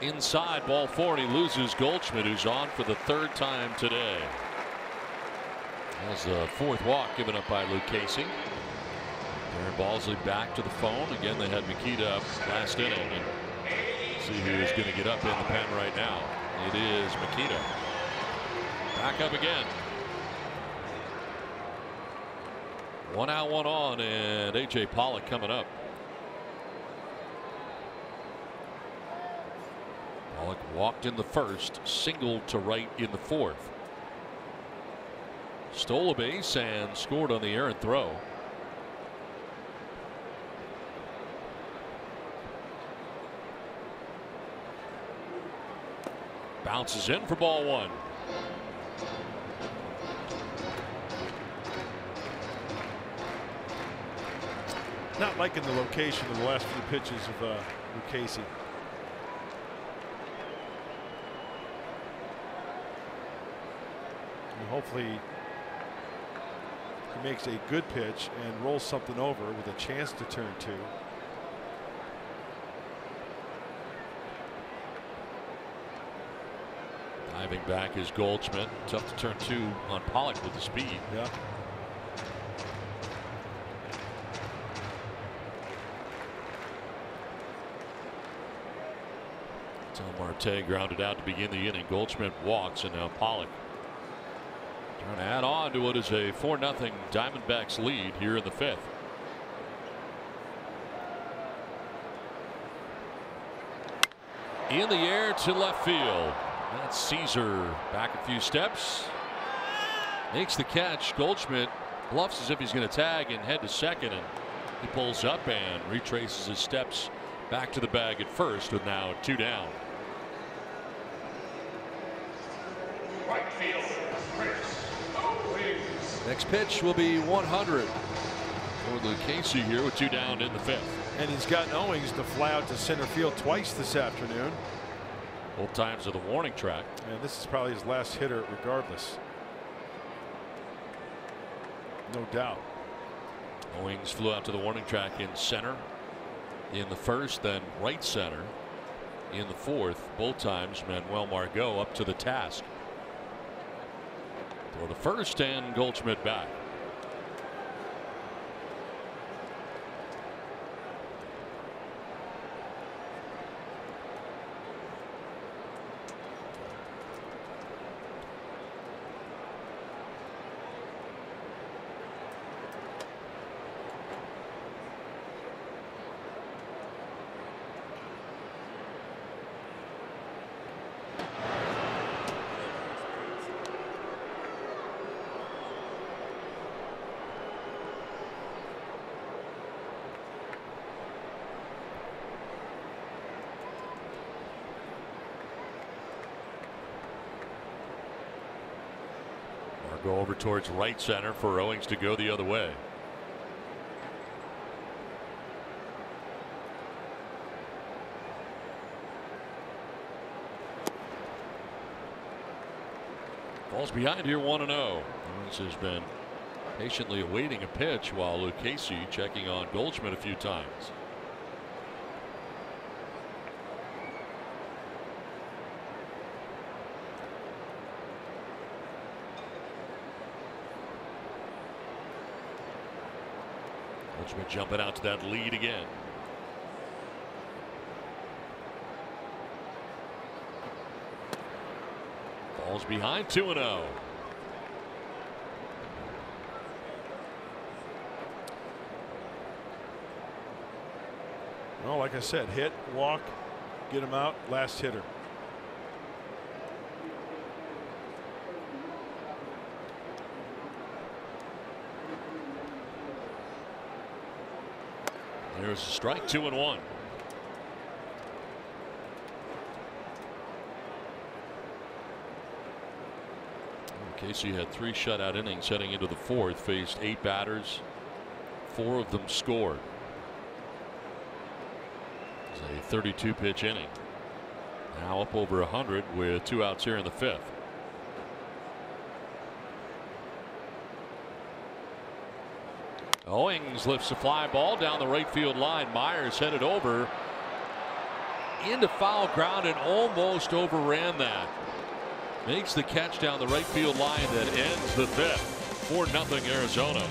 [SPEAKER 1] Inside ball four and he loses Goldschmidt who's on for the third time today. As the fourth walk given up by Lucchesi. Darren Balsley back to the phone again they had Makita up last inning and see who's going to get up in the pen right now. It is Makita. Back up again. One out, one on, and A.J. Pollock coming up. Pollock walked in the first, singled to right in the fourth. Stole a base and scored on the errant throw. Bounces in for ball one.
[SPEAKER 2] Not liking the location of the last few pitches of uh, Lucchesi. And hopefully he makes a good pitch and rolls something over with a chance to turn two.
[SPEAKER 1] Diving back is Goldschmidt. Tough to turn two on Pollock with the speed.
[SPEAKER 2] Yeah.
[SPEAKER 1] Marte grounded out to begin the inning. Goldschmidt walks and now Pollock trying to add on to what is a 4 0 Diamondbacks lead here in the fifth. in the air to left field. That's Szczur back a few steps. Makes the catch. Goldschmidt bluffs as if he's going to tag and head to second. And he pulls up and retraces his steps back to the bag at first with now two down. Next pitch will be 100 for the Lucchesi here with two down in the fifth.
[SPEAKER 2] And he's gotten Owings to fly out to center field twice this afternoon.
[SPEAKER 1] Both times of the warning track.
[SPEAKER 2] And this is probably his last hitter regardless. No doubt.
[SPEAKER 1] Owings flew out to the warning track in center in the first, then right center in the fourth. Both times Manuel Margot up to the task. For the first and Goldschmidt back. Margot over towards right center for Owings to go the other way. Falls behind here 1 0. Owings has been patiently awaiting a pitch while Lucchesi checking on Goldschmidt a few times. Goldschmidt jumping out to that lead again. Falls behind 2 0.
[SPEAKER 2] Well, like I said, hit, walk, get him out, last hitter.
[SPEAKER 1] There's a strike two and one. Lucchesi had three shutout innings heading into the fourth, faced eight batters, four of them scored. It's a 32 pitch inning. Now up over 100 with two outs here in the fifth. Owings lifts a fly ball down the right field line. Myers headed over into foul ground and almost overran that. Makes the catch down the right field line that ends the fifth. 4 nothing Arizona.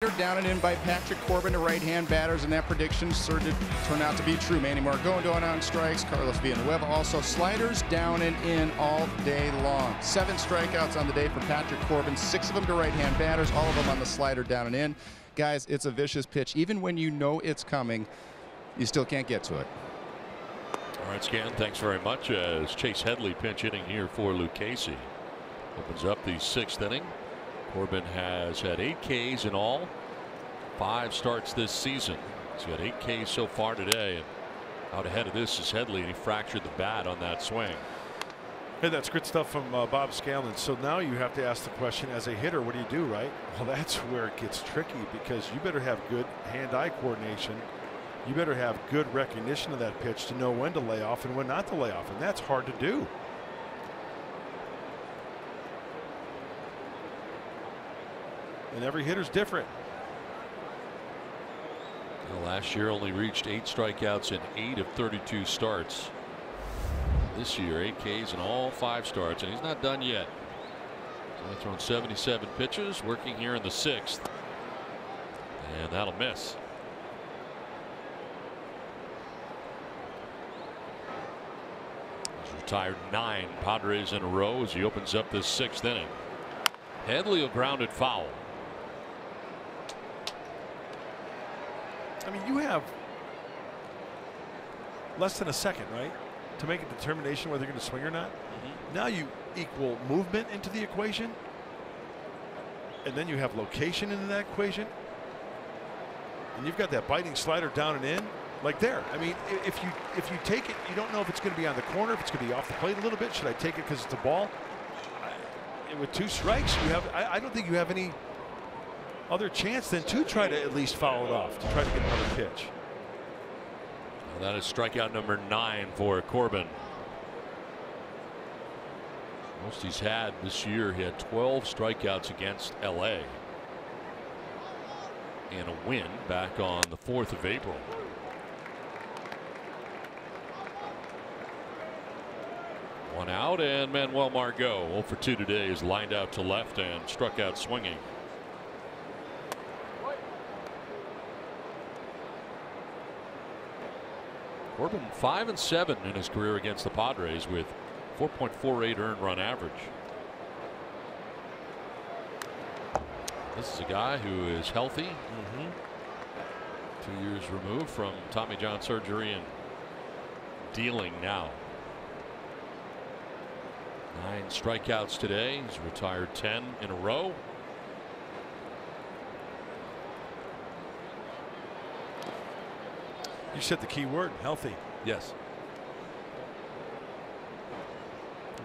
[SPEAKER 3] Slider down and in by Patrick Corbin to right-hand batters, and that prediction started turned out to be true. Manny Margot going on strikes. Carlos Villanueva also sliders down and in all day long. Seven strikeouts on the day for Patrick Corbin, six of them to right-hand batters, all of them on the slider down and in. Guys, it's a vicious pitch. Even when you know it's coming, you still can't get to it.
[SPEAKER 1] All right, Scan, thanks very much. Uh, as Chase Headley pinch hitting here for Lucchesi. Opens up the sixth inning. Corbin has had eight Ks in all. Five starts this season. He's got eight Ks so far today. And out ahead of this is Headley, and he fractured the bat on that swing.
[SPEAKER 2] Hey, that's good stuff from uh, Bob Scanlan. So now you have to ask the question as a hitter, what do you do, right? Well, that's where it gets tricky because you better have good hand eye coordination. You better have good recognition of that pitch to know when to lay off and when not to lay off. And that's hard to do. And every hitter's different.
[SPEAKER 1] Last year only reached eight strikeouts in eight of 32 starts. This year, eight Ks in all five starts, and he's not done yet. So thrown 77 pitches, working here in the sixth. And that'll miss. He's retired nine Padres in a row as he opens up this sixth inning. Headley will ground it foul.
[SPEAKER 2] I mean, you have less than a second, right, to make a determination whether you're going to swing or not. Mm-hmm. Now you equal movement into the equation, and then you have location into that equation, and you've got that biting slider down and in, like there. I mean, if you if you take it, you don't know if it's going to be on the corner, if it's going to be off the plate a little bit. Should I take it because it's a ball? I, with two strikes, you have. I, I don't think you have any other chance than to try to at least foul it off to try to get another pitch.
[SPEAKER 1] Well, that is strikeout number nine for Corbin. Most he's had this year. He had 12 strikeouts against LA. And a win back on the 4th of April. One out, and Manuel Margot, 0 for 2 today, is lined out to left and struck out swinging. Corbin five and seven in his career against the Padres with 4.48 earned run average. This is a guy who is healthy. Mm-hmm. Two years removed from Tommy John surgery and dealing now. Nine strikeouts today. He's retired 10 in a row.
[SPEAKER 2] You said the key word, healthy.
[SPEAKER 1] Yes.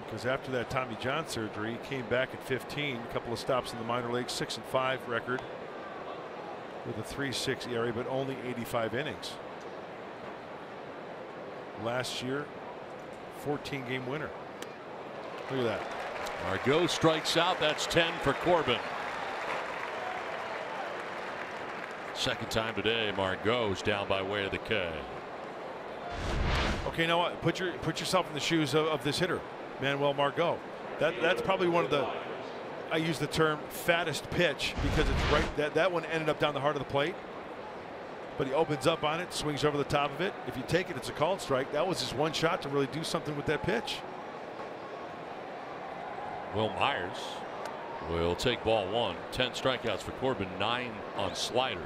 [SPEAKER 2] Because after that Tommy John surgery, he came back at 15, a couple of stops in the minor leagues, six and five record with a 3-6 ERA, but only 85 innings. Last year, 14 game winner. Look at that.
[SPEAKER 1] Margot strikes out. That's 10 for Corbin. Second time today, Margot's down by way of the K.
[SPEAKER 2] Okay, now what? Put your put yourself in the shoes of, of this hitter, Manuel Margot. That that's probably one of the I use the term fattest pitch because it's right that that one ended up down the heart of the plate. But he opens up on it, swings over the top of it. If you take it, it's a called strike. That was his one shot to really do something with that pitch.
[SPEAKER 1] Wil Myers will take ball one. 10 strikeouts for Corbin, nine on sliders.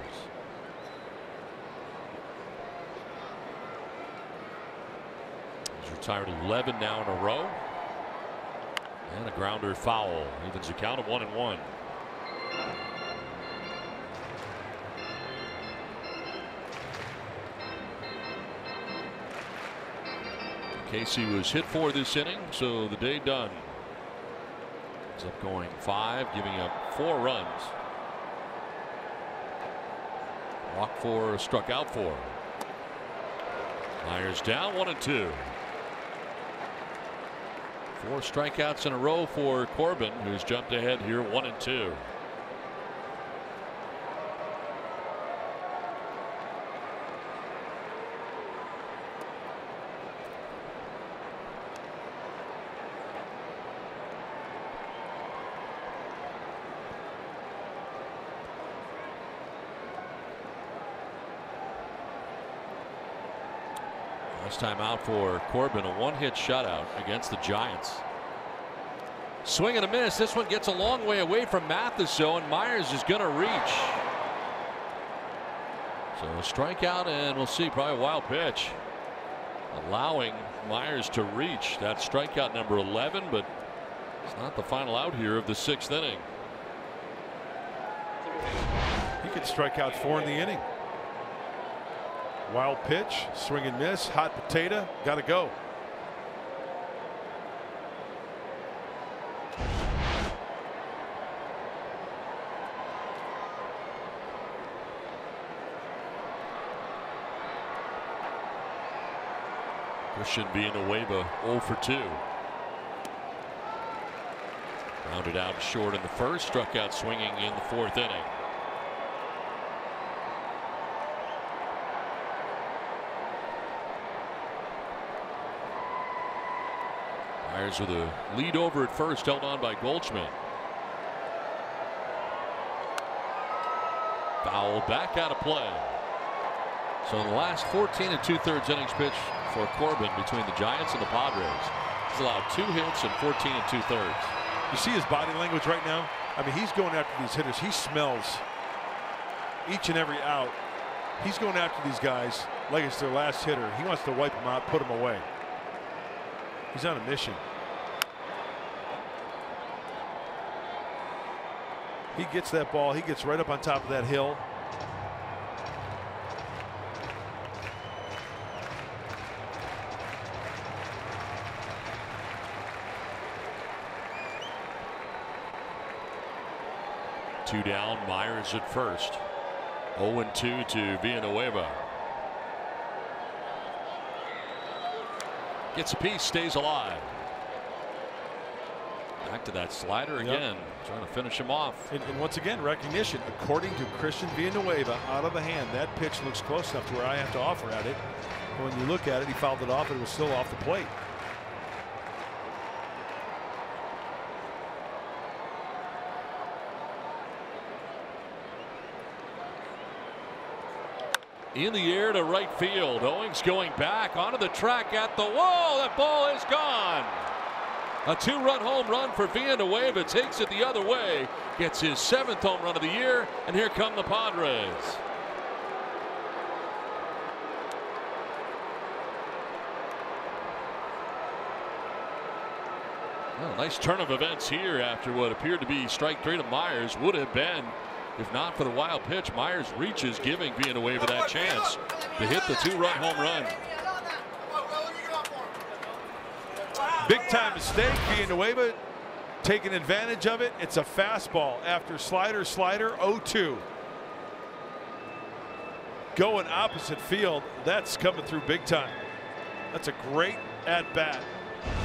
[SPEAKER 1] He's retired 11 now in a row. And a grounder foul. Evens a count of one and one. Casey was hit for this inning, so the day done. He's up going five, giving up four runs. Walk four, struck out four. Myers down one and two. Four strikeouts in a row for Corbin, who's jumped ahead here one and two. Time out for Corbin, a one hit shutout against the Giants. Swing and a miss. This one gets a long way away from Mathis, though, and Myers is going to reach. So a strikeout, and we'll see probably a wild pitch. Allowing Myers to reach that strikeout number 11, but it's not the final out here of the sixth inning.
[SPEAKER 2] He could strike out four in the inning. Wild pitch, swing and miss, hot potato, got to go.
[SPEAKER 1] Christian Villanueva 0 for 2. Rounded out short in the first, struck out swinging in the fourth inning. Myers with a lead over at first, held on by Goldschmidt. Foul back out of play. So in the last 14 and two thirds innings pitched for Corbin between the Giants and the Padres. He's allowed two hits and 14 and two thirds.
[SPEAKER 2] You see his body language right now? I mean, he's going after these hitters. He smells each and every out. He's going after these guys like it's their last hitter. He wants to wipe them out, put them away. He's on a mission. He gets that ball. He gets right up on top of that hill.
[SPEAKER 1] Two down, Myers at first. 0 2 to Villanueva. Gets a piece, stays alive. Back to that slider again, yep. trying to finish him off.
[SPEAKER 2] And, and, once again, recognition. According to Christian Villanueva, out of the hand, that pitch looks close enough to where I have to offer at it. When you look at it, he fouled it off, and it was still off the plate.
[SPEAKER 1] in the air to right field. Owings going back onto the track at the wall. That ball is gone. A two run home run for Villanueva takes it the other way. Gets his seventh home run of the year. And here come the Padres. Well, nice turn of events here after what appeared to be strike three to Myers would have been if not for the wild pitch, Myers reaches, giving Villanueva that chance to hit the two-run home run.
[SPEAKER 2] Big time mistake. Villanueva taking advantage of it. It's a fastball after slider, slider, 0-2. Going opposite field. That's coming through big time. That's a great at bat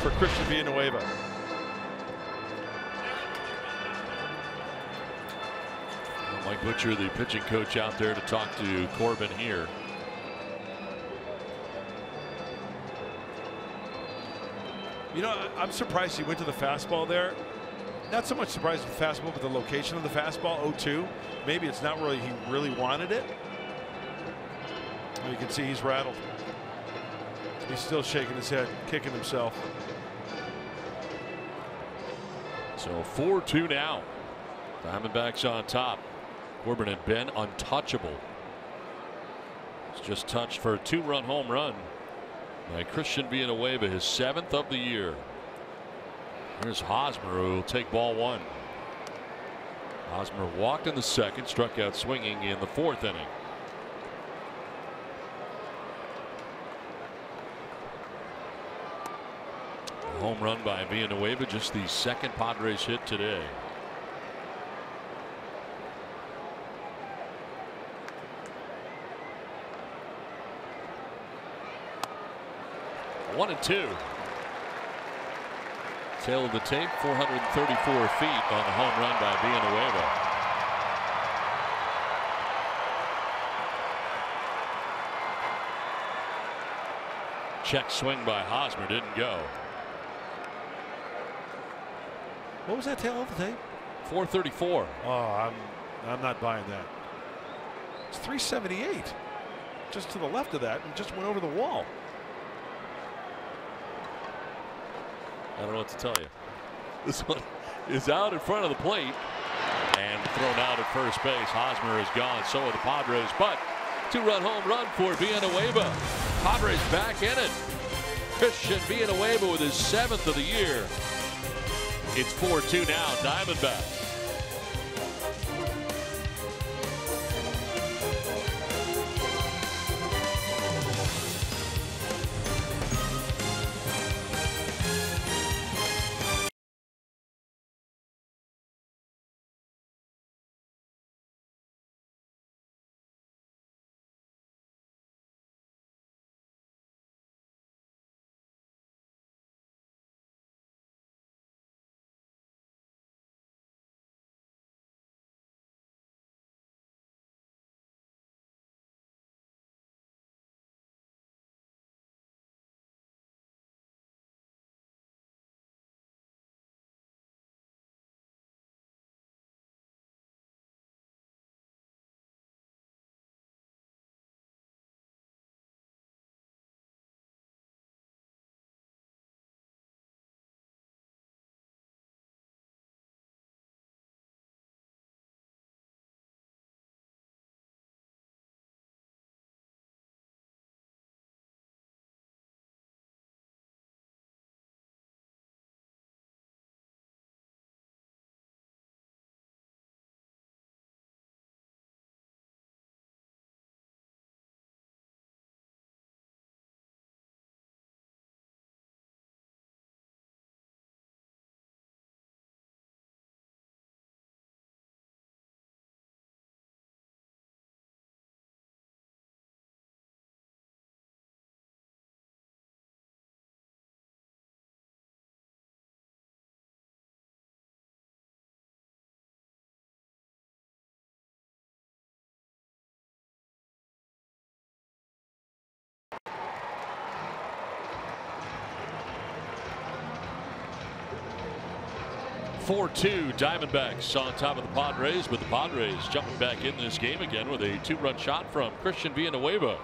[SPEAKER 2] for Christian Villanueva.
[SPEAKER 1] Mike Butcher, the pitching coach out there to talk to Corbin here.
[SPEAKER 2] You know, I'm surprised he went to the fastball there. Not so much surprised with the fastball, but the location of the fastball, 0-2. Maybe it's not really he really wanted it. You can see he's rattled. He's still shaking his head, kicking himself.
[SPEAKER 1] So 4-2 now. Diamondbacks on top. Corbin had been untouchable. It's just touched for a two run home run by Christian Villanueva, his seventh of the year. Here's Hosmer who will take ball one. Hosmer walked in the second, struck out swinging in the fourth inning. Home run by Villanueva, just the second Padres hit today. One and two. Tale of the tape, 434 feet on the home run by Villanueva. Check swing by Hosmer didn't go.
[SPEAKER 2] What was that tale of the tape?
[SPEAKER 1] 434.
[SPEAKER 2] Oh, I'm I'm not buying that. It's 378. Just to the left of that and just went over the wall.
[SPEAKER 1] I don't know what to tell you. This one is out in front of the plate and thrown out at first base. Hosmer is gone. So are the Padres. But two-run home run for Villanueva. Padres back in it. Christian Villanueva with his seventh of the year. It's 4-2 now. Diamondbacks. Four-two Diamondbacks on top of the Padres, but the Padres jumping back in this game again with a two-run shot from Christian Villanueva.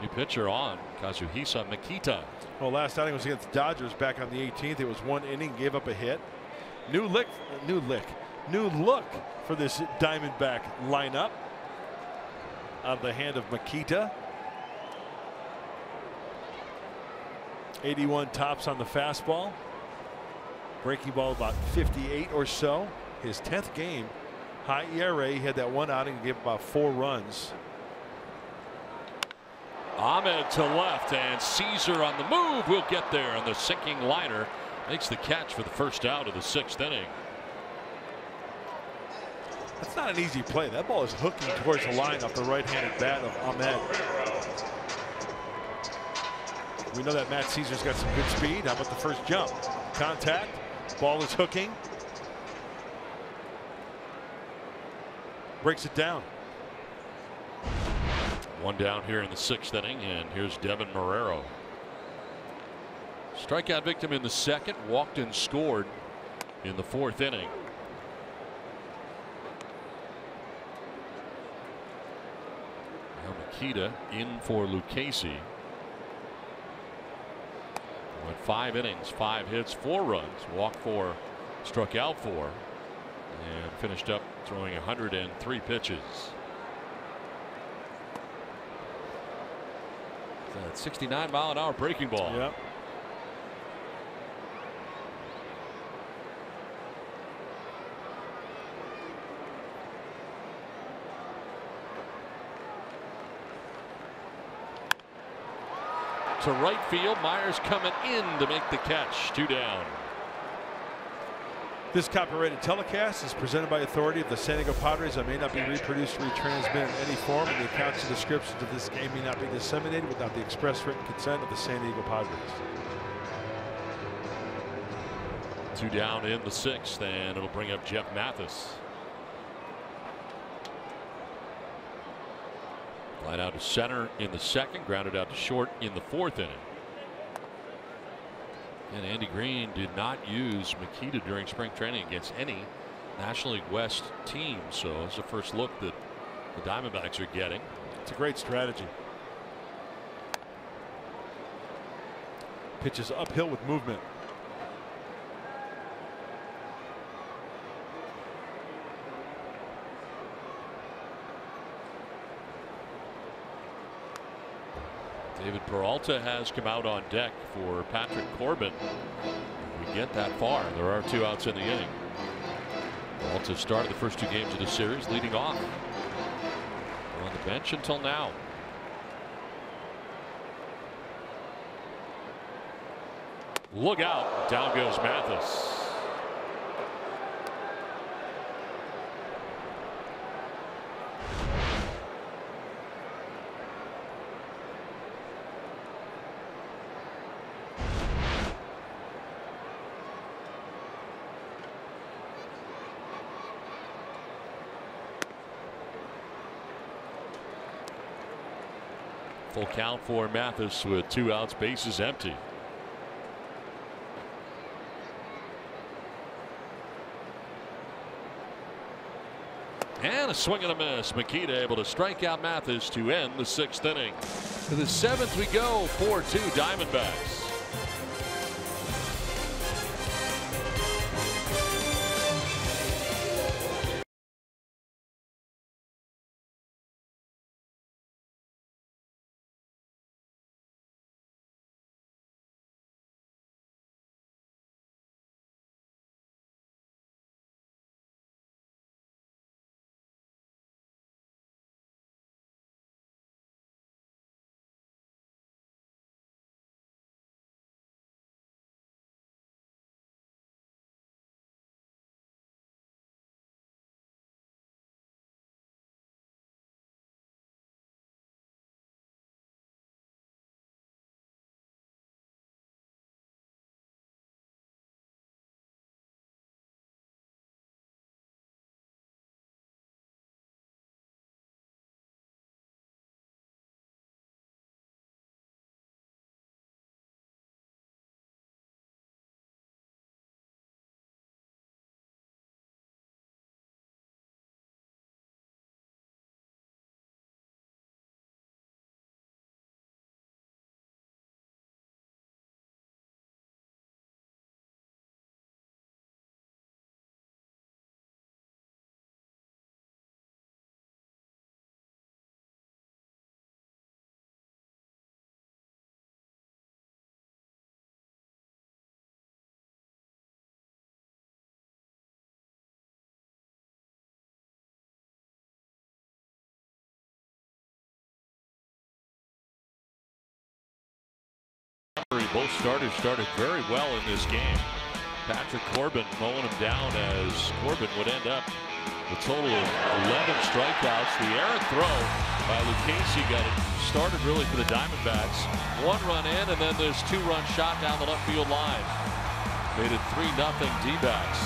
[SPEAKER 1] New pitcher on Kazuhisa Makita.
[SPEAKER 2] Well, last outing was against the Dodgers back on the 18th. It was one inning, gave up a hit. New lick, new lick, new look for this Diamondback lineup on the hand of Makita. 81 tops on the fastball. Breaking ball about 58 or so. His 10th game. High ERA. He had that one outing, and gave about four runs.
[SPEAKER 1] Ahmed to left and Szczur on the move will get there on the sinking liner. Makes the catch for the first out of the sixth inning.
[SPEAKER 2] That's not an easy play. That ball is hooking towards the line off the right-handed bat of Ahmed. We know that Matt Szczur's got some good speed. How about the first jump? Contact. Ball is hooking. Breaks it down.
[SPEAKER 1] One down here in the sixth inning, and here's Deven Marrero. Strikeout victim in the second, walked and scored in the fourth inning. Now Makita in for Lucchesi. Went five innings, five hits, four runs, walked four, struck out four, and finished up throwing 103 pitches. That 69 mile an hour breaking ball.
[SPEAKER 2] Yep.
[SPEAKER 1] To right field, Myers coming in to make the catch. Two down.
[SPEAKER 2] This copyrighted telecast is presented by authority of the San Diego Padres and may not be reproduced or retransmitted in any form, and the accounts and descriptions of this game may not be disseminated without the express written consent of the San Diego Padres.
[SPEAKER 1] Two down in the sixth, and it'll bring up Jeff Mathis. Line out to center in the second, grounded out to short in the fourth inning. And Andy Green did not use Makita during spring training against any National League West team. So it's the first look that the Diamondbacks are getting.
[SPEAKER 2] It's a great strategy. Pitches uphill with movement.
[SPEAKER 1] David Peralta has come out on deck for Patrick Corbin. We get that far. There are two outs in the inning. Peralta started the first two games of the series leading off on the bench until now. Look out. Down goes Mathis. Count for Mathis with two outs, bases empty. And a swing and a miss. Makita able to strike out Mathis to end the sixth inning. To the seventh we go 4 2 Diamondbacks. Both starters started very well in this game. Patrick Corbin mowing him down as Corbin would end up a total of 11 strikeouts. The errant throw by Lucchesi got it started really for the Diamondbacks. One run in and then this two run shot down the left field line. Made it 3 nothing D-backs.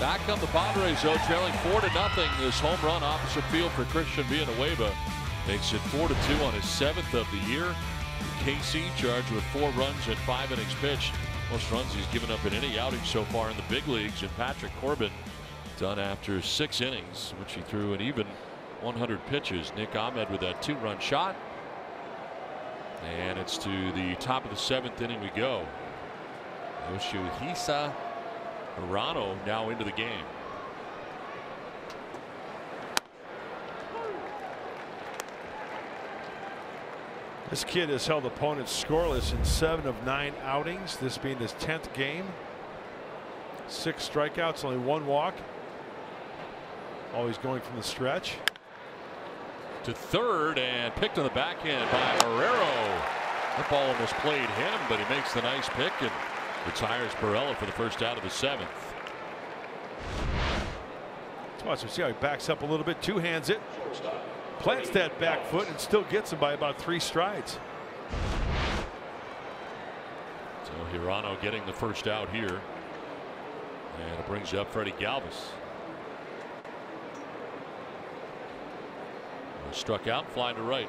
[SPEAKER 1] Back come the Padres though trailing 4 to nothing. This home run opposite field for Christian Villanueva makes it 4 to 2 on his seventh of the year. KC charged with four runs in five innings pitched. Most runs he's given up in any outing so far in the big leagues. And Patrick Corbin done after six innings, which he threw an even 100 pitches. Nick Ahmed with that two run shot. And it's to the top of the seventh inning we go. Yoshihisa Hirano now into the game.
[SPEAKER 2] This kid has held opponents scoreless in seven of nine outings, this being his 10th game. Six strikeouts, only one walk. Always going from the stretch.
[SPEAKER 1] To third and picked on the backhand by Marrero. The ball almost played him, but he makes the nice pick and retires Pirela for the first out of the seventh.
[SPEAKER 2] Let's watch him see how he backs up a little bit. Two hands it plants that back foot and still gets him by about three strides.
[SPEAKER 1] So Hirano getting the first out here. And it brings up Freddie Galvis. Struck out, flying to right.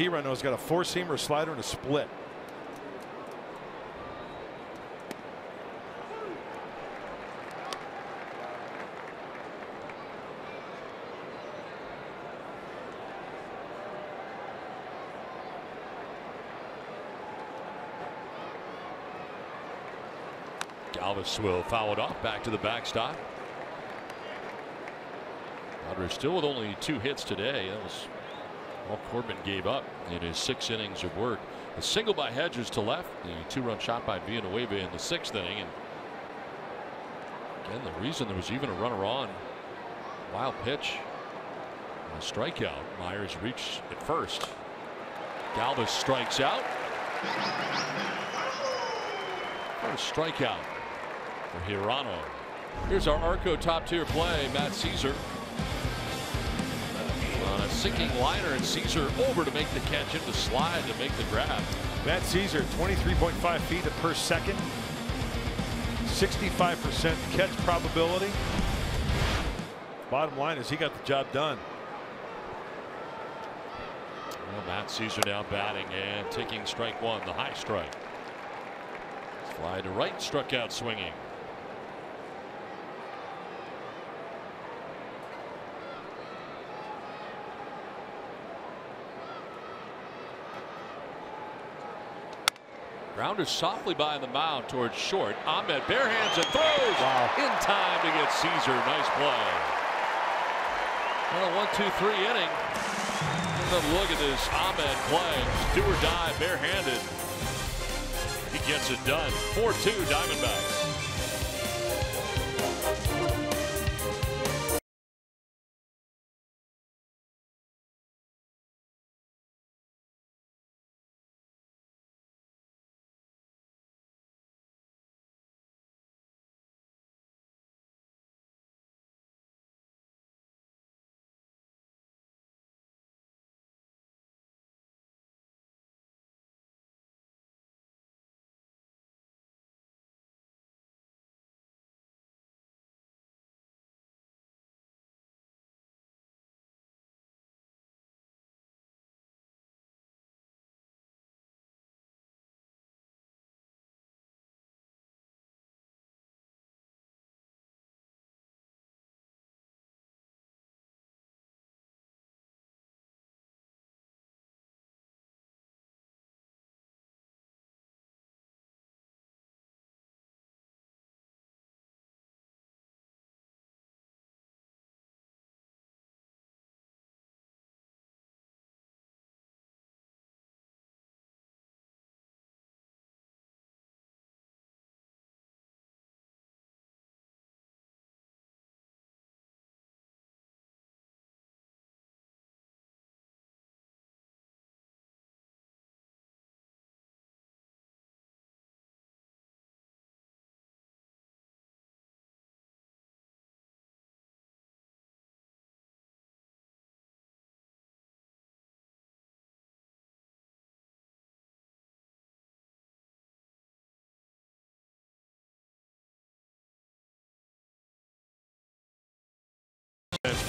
[SPEAKER 2] He right now has got a four seamer slider and a split.
[SPEAKER 1] Galvis will foul it off back to the backstop. Padres still with only two hits today. That was all Corbin gave up in his six innings of work. A single by Hedges to left, the two run shot by Villanueva in the sixth inning. And again, the reason there was even a runner on wild pitch a strikeout. Myers reached at first. Galvis strikes out. A strikeout for Hirano. Here's our Arco top tier play. Matt Szczur sinking liner and Szczur over to make the catch into slide to make the grab.
[SPEAKER 2] Matt Szczur 23.5 feet per second. 65% catch probability. Bottom line is he got the job done.
[SPEAKER 1] Well, Matt Szczur now batting and taking strike one, the high strike. Fly to right, struck out swinging. Grounder softly by the mound towards short. Ahmed bare hands and throws
[SPEAKER 2] Wow.
[SPEAKER 1] in time to get Szczur. Nice play. Well, one, two, three inning. And look at this Ahmed play. Do or die barehanded. He gets it done. 4-2 Diamondbacks.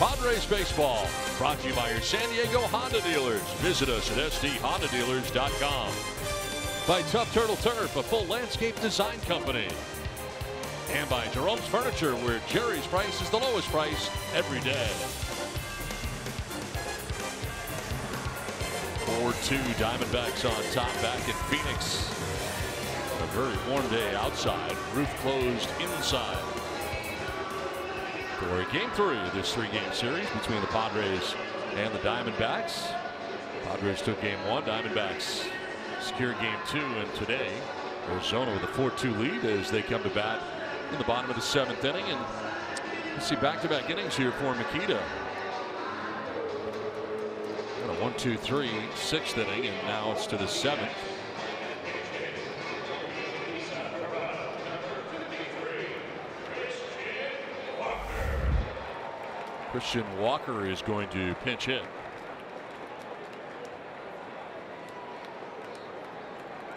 [SPEAKER 1] Padres Baseball, brought to you by your San Diego Honda dealers. Visit us at sdhondadealers.com. By Tough Turtle Turf, a full landscape design company. And by Jerome's Furniture, where Jerry's price is the lowest price every day. 4-2 Diamondbacks on top back in Phoenix. A very warm day outside, roof closed inside game three of this three-game series between the Padres and the Diamondbacks. Padres took game one. Diamondbacks secure game two. And today, Arizona with a 4-2 lead as they come to bat in the bottom of the seventh inning. And let's see back-to-back innings here for Makita. A one, two, three, sixth inning, and now it's to the seventh. Christian Walker is going to pinch hit.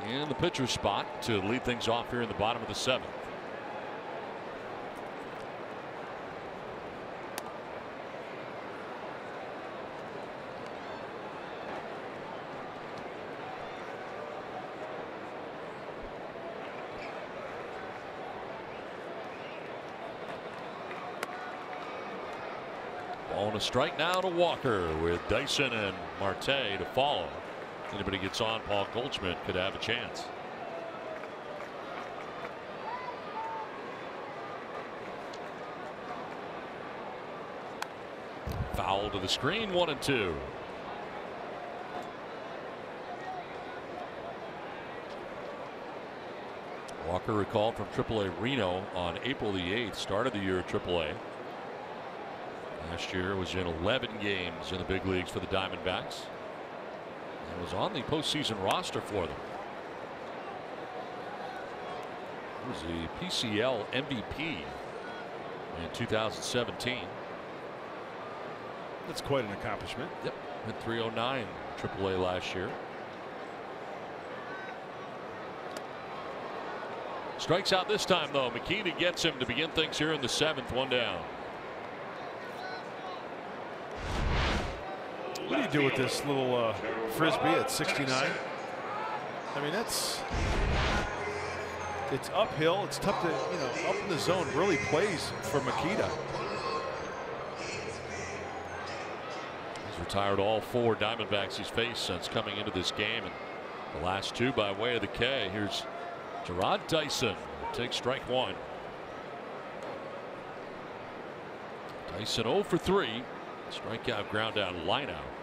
[SPEAKER 1] In the pitcher spot to lead things off here in the bottom of the seventh. strike now to Walker with Dyson and Marte to follow. Anybody gets on, Paul Goldschmidt could have a chance. Foul to the screen, one and two. Walker recalled from AAA Reno on April the 8th, started the year at AAA. Last year was in 11 games in the big leagues for the Diamondbacks and was on the postseason roster for them. He was the PCL MVP in 2017.
[SPEAKER 2] That's quite an accomplishment.
[SPEAKER 1] Yep. Hit 309 AAA last year. Strikes out this time though. Makita gets him to begin things here in the seventh. One down.
[SPEAKER 2] What do you do with this little uh, frisbee at 69? I mean, that's it's uphill. It's tough to you know up in the zone really plays for Makita.
[SPEAKER 1] He's retired all four Diamondbacks he's faced since coming into this game, and the last two by way of the K. Here's Jarrod Dyson takes strike one. Dyson 0 for 3. Strikeout, ground out, line out.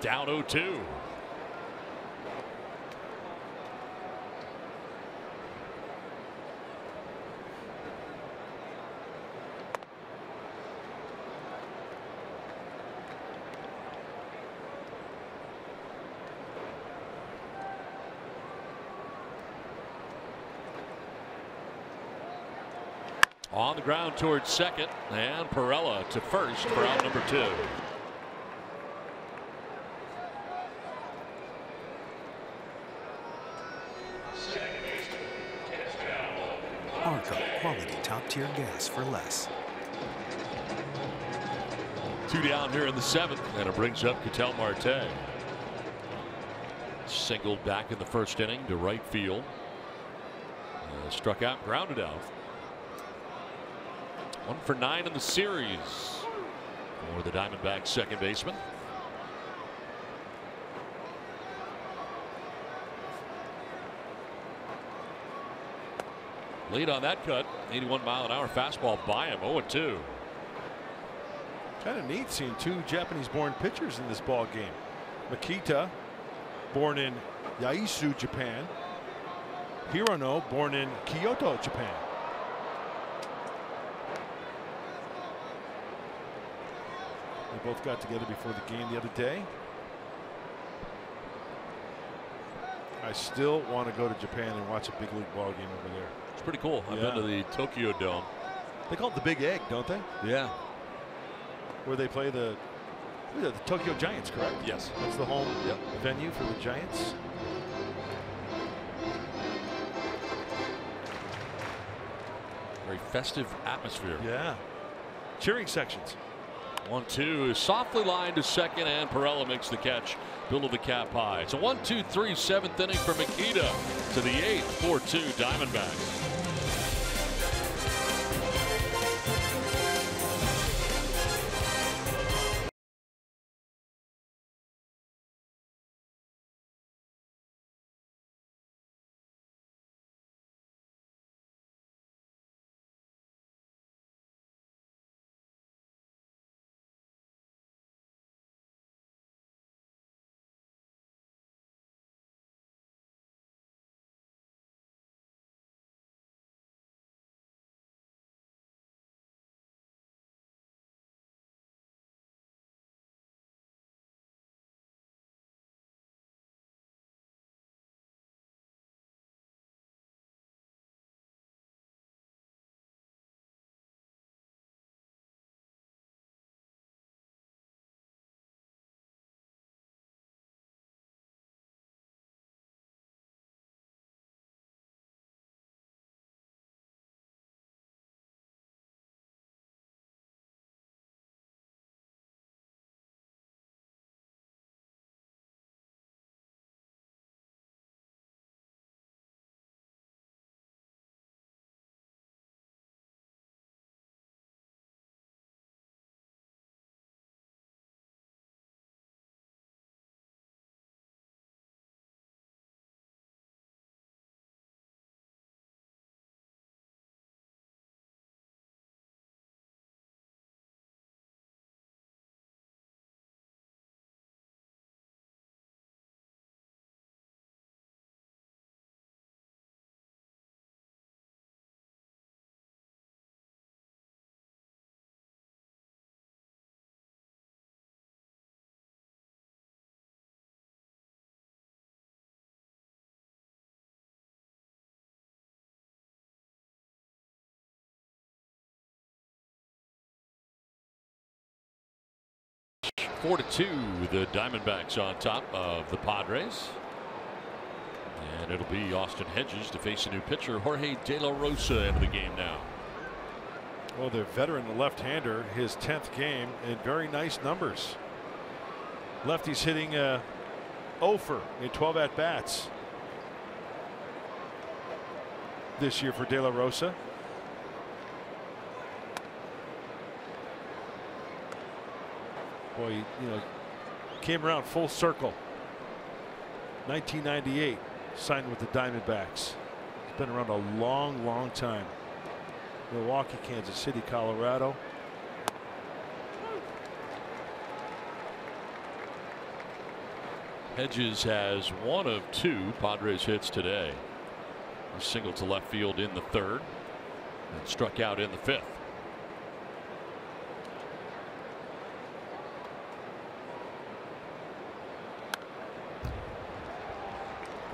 [SPEAKER 1] Down 0 2. On the ground towards second, and Pirela to first for out number two.
[SPEAKER 5] Tier gas for less.
[SPEAKER 1] Two down here in the seventh, and it brings up Ketel Marte. Singled back in the first inning to right field. Uh, struck out, grounded out. One for nine in the series for the Diamondbacks second baseman. Lead on that cut. 81 mile an hour fastball by him. 0 2.
[SPEAKER 2] Kind of neat seeing two Japanese born pitchers in this ball game. Makita born in Yaizu Japan. Hirano born in Kyoto Japan. They both got together before the game the other day. I still want to go to Japan and watch a big league ball game over there.
[SPEAKER 1] It's pretty cool. I've
[SPEAKER 2] Yeah.
[SPEAKER 1] been to the Tokyo Dome.
[SPEAKER 2] They call it the Big Egg, don't they?
[SPEAKER 1] Yeah.
[SPEAKER 2] Where they play the who is that, the Tokyo Giants, correct?
[SPEAKER 1] Yes.
[SPEAKER 2] That's the home
[SPEAKER 1] Yep.
[SPEAKER 2] venue for the Giants.
[SPEAKER 1] Very festive atmosphere.
[SPEAKER 2] Yeah. Cheering sections.
[SPEAKER 1] One two is softly lined to second and Pirela makes the catch. Bill of the cap high. It's a one two three seventh inning for Makita to the eighth four two Diamondbacks. Four to two. The Diamondbacks on top of the Padres. And it'll be Austin Hedges to face a new pitcher, Jorge De La Rosa, into the game now.
[SPEAKER 2] Well, the veteran left-hander, his 10th game, in very nice numbers. Lefty's hitting uh, over in 12 at bats this year for De La Rosa. Boy, you know, came around full circle. 1998, signed with the Diamondbacks. He's been around a long, long time. Milwaukee, Kansas City, Colorado.
[SPEAKER 1] Hedges has one of two Padres hits today. He singled to left field in the third and struck out in the fifth.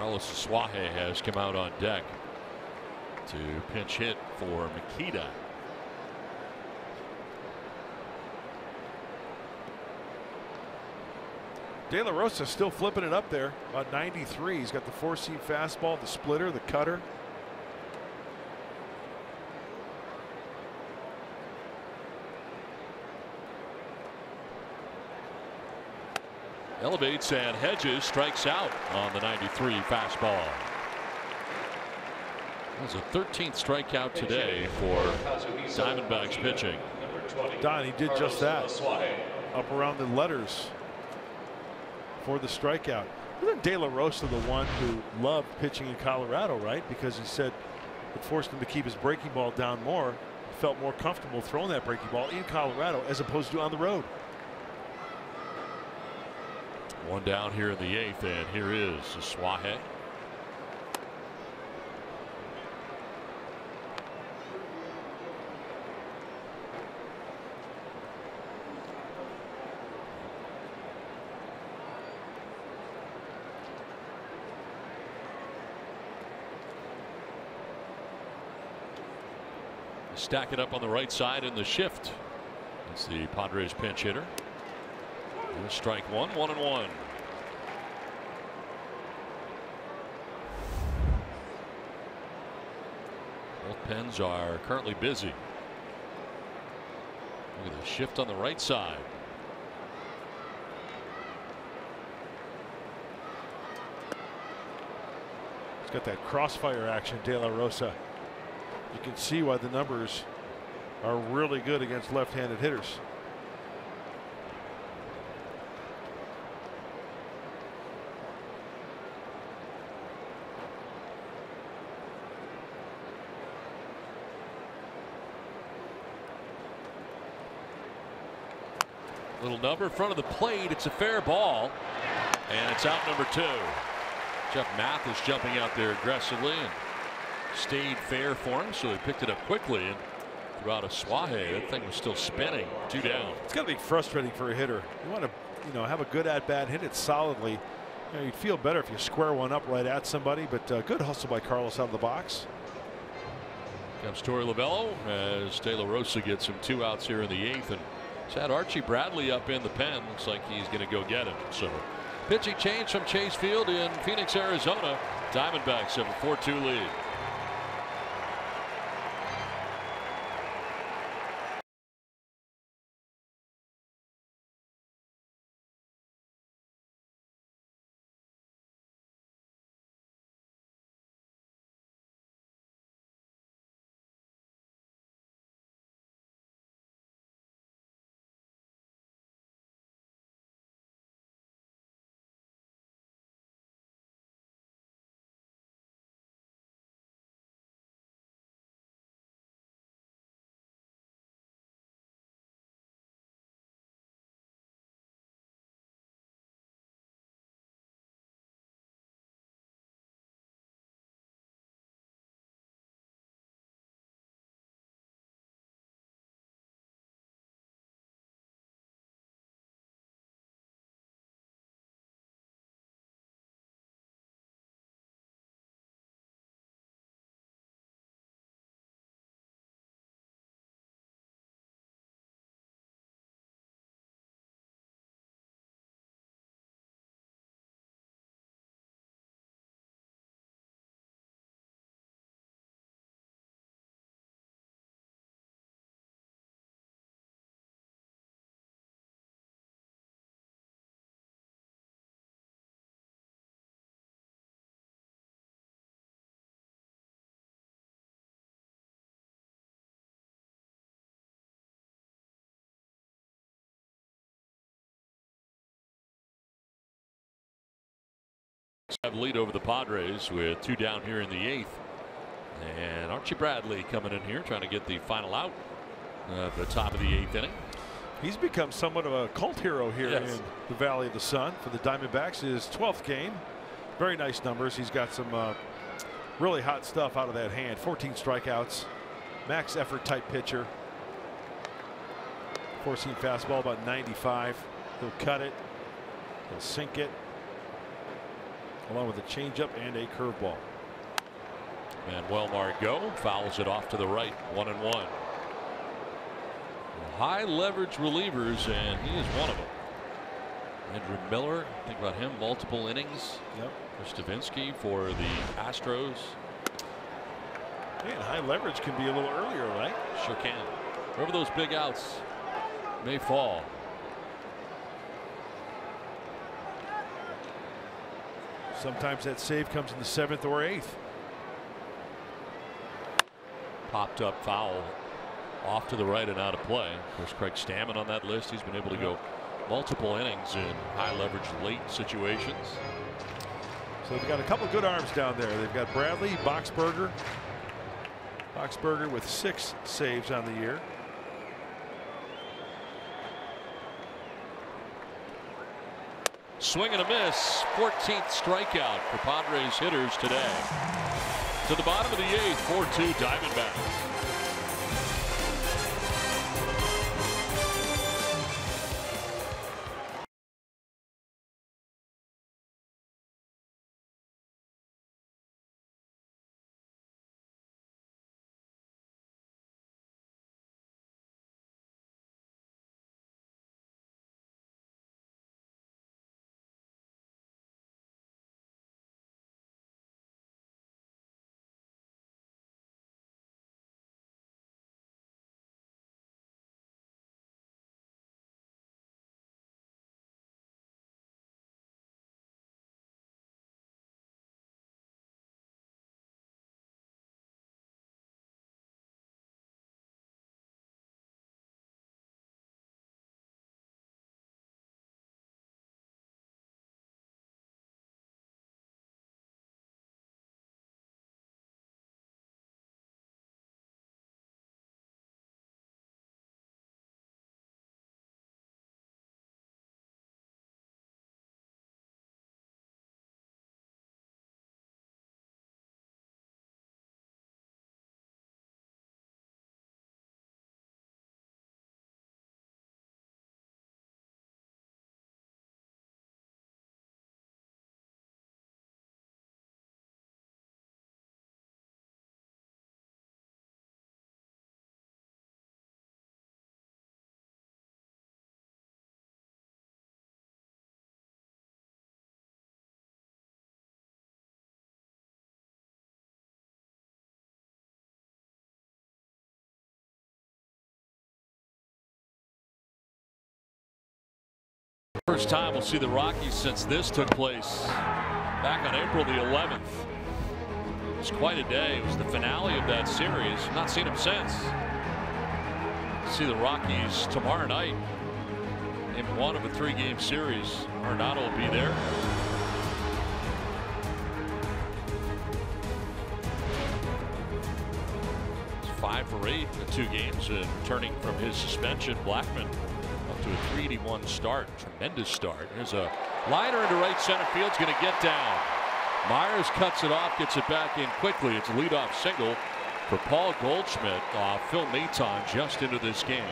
[SPEAKER 1] Carlos Asuaje has come out on deck to pinch hit for Makita.
[SPEAKER 2] De La Rosa still flipping it up there. About 93. He's got the four seam fastball, the splitter, the cutter.
[SPEAKER 1] Elevates and Hedges strikes out on the 93 fastball. That's a 13th strikeout today for Diamondbacks pitching.
[SPEAKER 2] Don, he did just that. Up around the letters for the strikeout. Isn't De La Rosa the one who loved pitching in Colorado, right? Because he said it forced him to keep his breaking ball down more. Felt more comfortable throwing that breaking ball in Colorado as opposed to on the road.
[SPEAKER 1] One down here in the eighth, and here is Asuaje. Stack it up on the right side in the shift. It's the Padres pinch hitter. Here's strike one, one and one. Both pens are currently busy. Look at the shift on the right side.
[SPEAKER 2] He's got that crossfire action, De La Rosa. You can see why the numbers are really good against left-handed hitters.
[SPEAKER 1] Little number in front of the plate. It's a fair ball. And it's out number two. Jeff Mathis jumping out there aggressively and stayed fair for him. So he picked it up quickly and threw out Asuaje. That thing was still spinning. Two down.
[SPEAKER 2] It's got to be frustrating for a hitter. You want to, you know, have a good at bat, hit it solidly. You know, you'd feel better if you square one up right at somebody, but uh, good hustle by Carlos out of the box.
[SPEAKER 1] Comes Torey Lovullo as De La Rosa gets him two outs here in the eighth and he's had Archie Bradley up in the pen. Looks like he's going to go get him. So pitching change from Chase Field in Phoenix, Arizona. Diamondbacks have a 4-2 lead. Lead over the Padres with two down here in the eighth. And Archie Bradley coming in here trying to get the final out at the top of the eighth inning.
[SPEAKER 2] He's become somewhat of a cult hero here
[SPEAKER 1] Yes.
[SPEAKER 2] in the Valley of the Sun for the Diamondbacks. His 12th game. Very nice numbers. He's got some uh, really hot stuff out of that hand. 14 strikeouts. Max effort type pitcher. Four seam fastball about 95. He'll cut it. He'll sink it. Along with a changeup and a curveball.
[SPEAKER 1] Manuel Margot fouls it off to the right. One and one. High leverage relievers, and he is one of them. Andrew Miller, think about him, multiple innings.
[SPEAKER 2] Yep.
[SPEAKER 1] Devenski for the Astros.
[SPEAKER 2] Man, high leverage can be a little earlier, right?
[SPEAKER 1] Sure can. Wherever those big outs may fall.
[SPEAKER 2] Sometimes that save comes in the seventh or eighth.
[SPEAKER 1] Popped up foul off to the right and out of play. Of course, Craig Stammen on that list. He's been able to go multiple innings in high leverage late situations.
[SPEAKER 2] So they've got a couple good arms down there. They've got Bradley, Boxberger. Boxberger with six saves on the year.
[SPEAKER 1] Swing and a miss. 14th strikeout for Padres hitters today. To the bottom of the eighth, 4-2 Diamondbacks. First time we'll see the Rockies since this took place back on April the 11th. It was quite a day. It was the finale of that series. Not seen them since. See the Rockies tomorrow night in one of a three game series. Arenado will be there. Five for eight in the two games uh, and returning from his suspension. Blackmon to a 381 start. Tremendous start. There's a liner into right center field. It's going to get down. Myers cuts it off, gets it back in quickly. It's a leadoff single for Paul Goldschmidt. Uh, Phil Maton just into this game.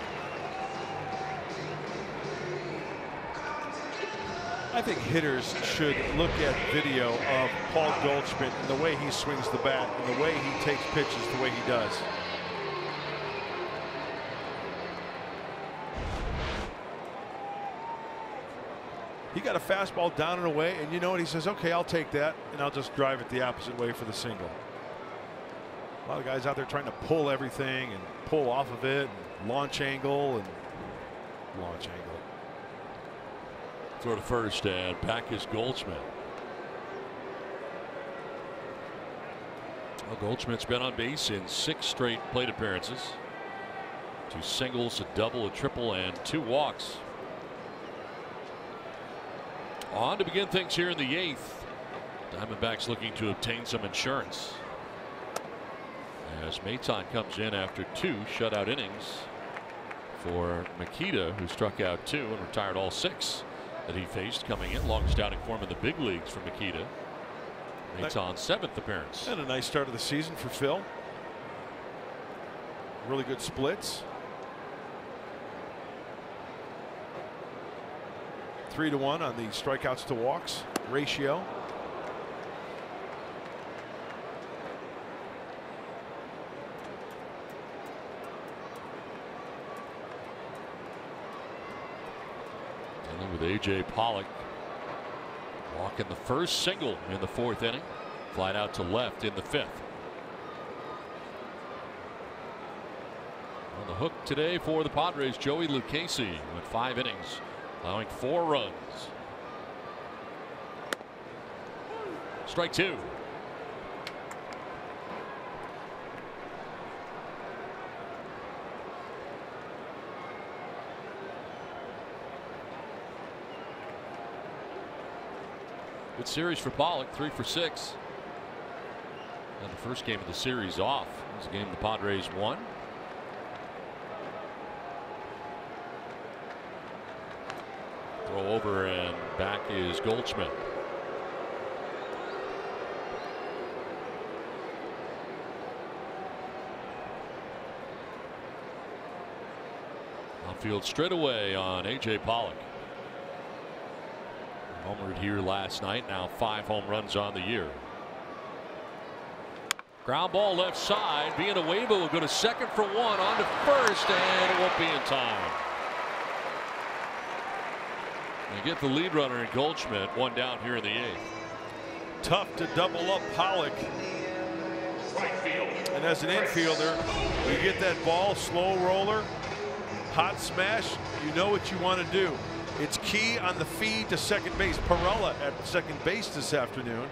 [SPEAKER 2] I think hitters should look at video of Paul Goldschmidt and the way he swings the bat and the way he takes pitches the way he does. He got a fastball down and away, and you know what? He says, okay, I'll take that, and I'll just drive it the opposite way for the single. A lot of guys out there trying to pull everything and pull off of it, and launch angle and launch angle.
[SPEAKER 1] Throw to first and back is Goldschmidt. Well, Goldschmidt's been on base in six straight plate appearances. Two singles, a double, a triple, and two walks. On to begin things here in the eighth. Diamondbacks looking to obtain some insurance. As Maton comes in after two shutout innings for Makita, who struck out two and retired all six that he faced coming in. Longest outing form in the big leagues for Makita. Maton's seventh appearance.
[SPEAKER 2] And a nice start of the season for Phil. Really good splits. Three to one on the strikeouts to walks ratio.
[SPEAKER 1] Dealing with A.J. Pollock. Walking the first single in the fourth inning. Flight out to left in the fifth. On the hook today for the Padres, Joey Lucchesi with five innings, allowing four runs. Strike two. Good series for Pollock, three for six. And the first game of the series off. It was a game the Padres won. Over and back is Goldschmidt. Outfield straight away on A.J. Pollock. Homered here last night. Now five home runs on the year. Ground ball left side. Villanueva will go to second for one on to first and it won't be in time. You get the lead runner in Goldschmidt one down here in the eighth.
[SPEAKER 2] Tough to double up Pollock.
[SPEAKER 6] Right field.
[SPEAKER 2] And as an infielder, you get that ball, slow roller, hot smash, you know what you want to do. It's key on the feed to second base. Pirela at second base this afternoon.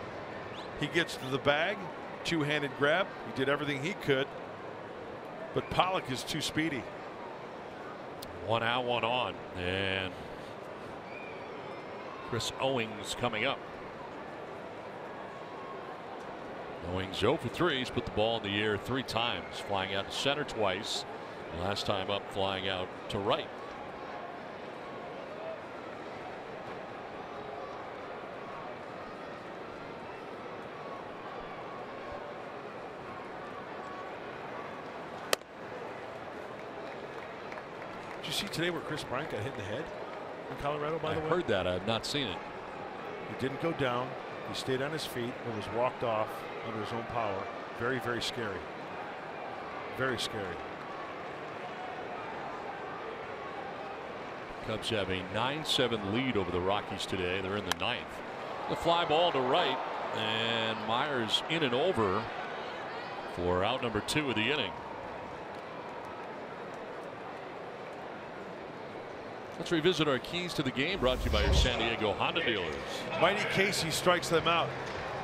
[SPEAKER 2] He gets to the bag, two-handed grab. He did everything he could. But Pollock is too speedy.
[SPEAKER 1] One out, one on. And Chris Owings coming up. Owings 0 for 3. He's put the ball in the air three times, flying out to center twice. Last time up, flying out to right.
[SPEAKER 2] Did you see today where Kris Bryant got hit in the head in Colorado, by
[SPEAKER 1] I
[SPEAKER 2] the way?
[SPEAKER 1] I heard that. I have not seen it.
[SPEAKER 2] He didn't go down. He stayed on his feet and was walked off under his own power. Very, very scary. Very scary.
[SPEAKER 1] Cubs have a 9-7 lead over the Rockies today. They're in the ninth. The fly ball to right, and Myers in and over for out number two of the inning. Let's revisit our keys to the game brought to you by your San Diego Honda dealers.
[SPEAKER 2] Mighty Casey strikes them out.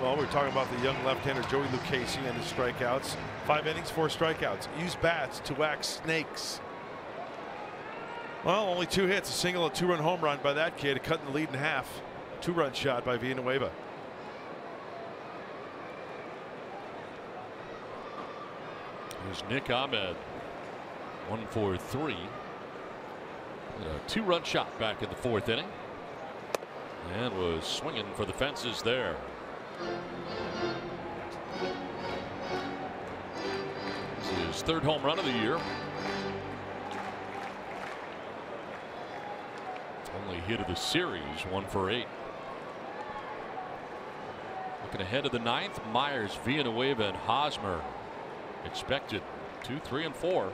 [SPEAKER 2] Well, we're talking about the young left-hander Joey Lucchesi and his strikeouts. Five innings, four strikeouts. Use bats to whack snakes. Well, only two hits, a single, a two-run home run by that kid, cutting the lead in half. Two-run shot by Villanueva.
[SPEAKER 1] Here's Nick Ahmed. One for three. A two run shot back in the fourth inning. And was swinging for the fences there. This is his third home run of the year. Only hit of the series, one for eight. Looking ahead of the ninth, Myers, Villanueva, and Hosmer expected two, three, and four.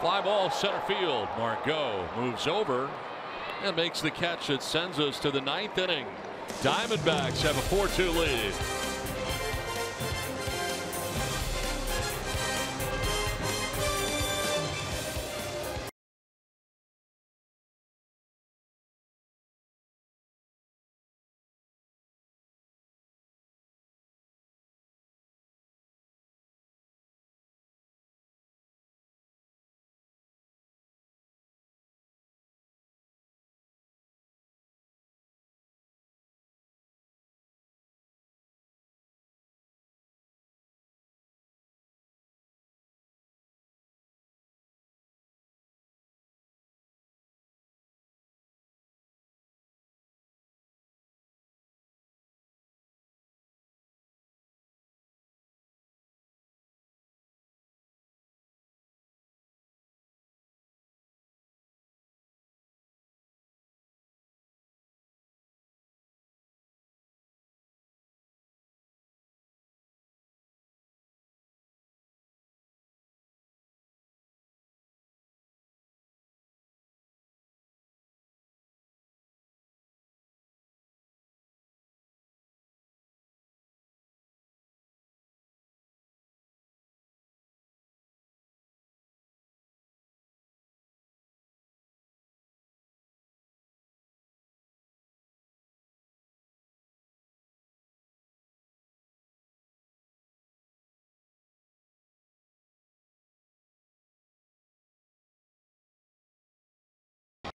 [SPEAKER 1] Fly ball center field. Margot moves over and makes the catch that sends us to the ninth inning. Diamondbacks have a 4 2 lead.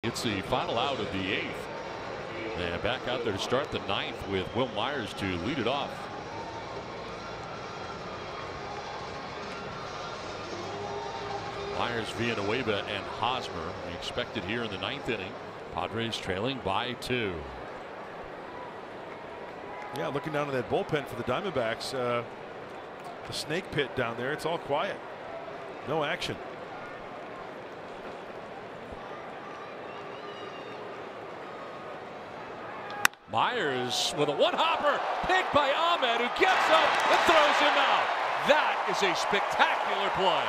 [SPEAKER 1] It's the final out of the eighth. And back out there to start the ninth with Wil Myers to lead it off. Myers, Villanueva, and Hosmer expected here in the ninth inning. Padres trailing by two.
[SPEAKER 2] Yeah, looking down at that bullpen for the Diamondbacks, uh, the snake pit down there, it's all quiet. No action.
[SPEAKER 1] Myers with a one hopper picked by Ahmed who gets up and throws him out. That is a spectacular play.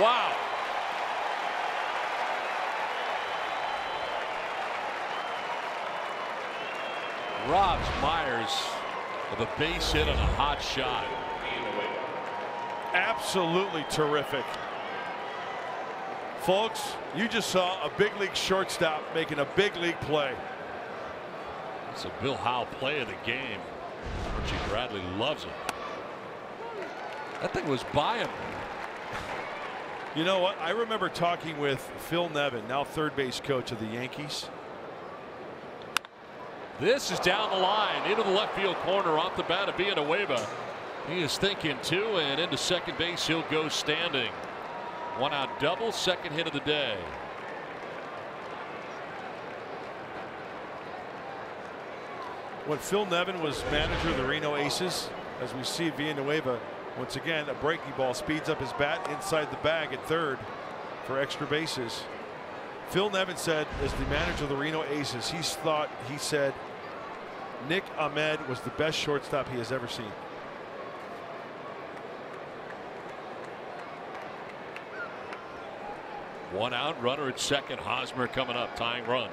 [SPEAKER 1] Wow. Robs Myers with a base hit and a hot shot.
[SPEAKER 2] Absolutely terrific. Folks, you just saw a big league shortstop making a big league play.
[SPEAKER 1] It's a Bill Howe play of the game. Archie Bradley loves it. That thing was by him.
[SPEAKER 2] You know what? I remember talking with Phil Nevin, now third base coach of the Yankees.
[SPEAKER 1] This is down the line into the left field corner off the bat of Villanueva. He is thinking two and into second base. He'll go standing. One out double, second hit of the day.
[SPEAKER 2] When Phil Nevin was manager of the Reno Aces, as we see Villanueva, once again, a breaking ball speeds up his bat inside the bag at third for extra bases. Phil Nevin said, as the manager of the Reno Aces, he's thought, he said, Nick Ahmed was the best shortstop he has ever seen.
[SPEAKER 1] One out, runner at second. Hosmer coming up, tying run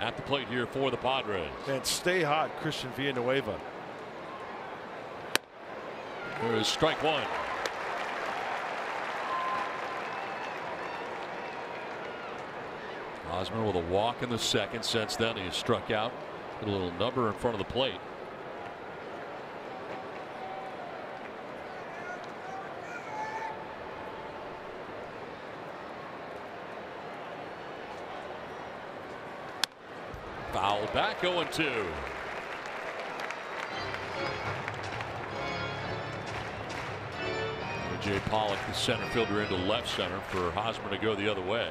[SPEAKER 1] at the plate here for the Padres.
[SPEAKER 2] And stay hot, Christian Villanueva.
[SPEAKER 1] There is strike one. Hosmer with a walk in the second. Since then, he has struck out. Put a little number in front of the plate. Foul back 0 2. Jay Pollock, the center fielder, into left center for Hosmer to go the other way.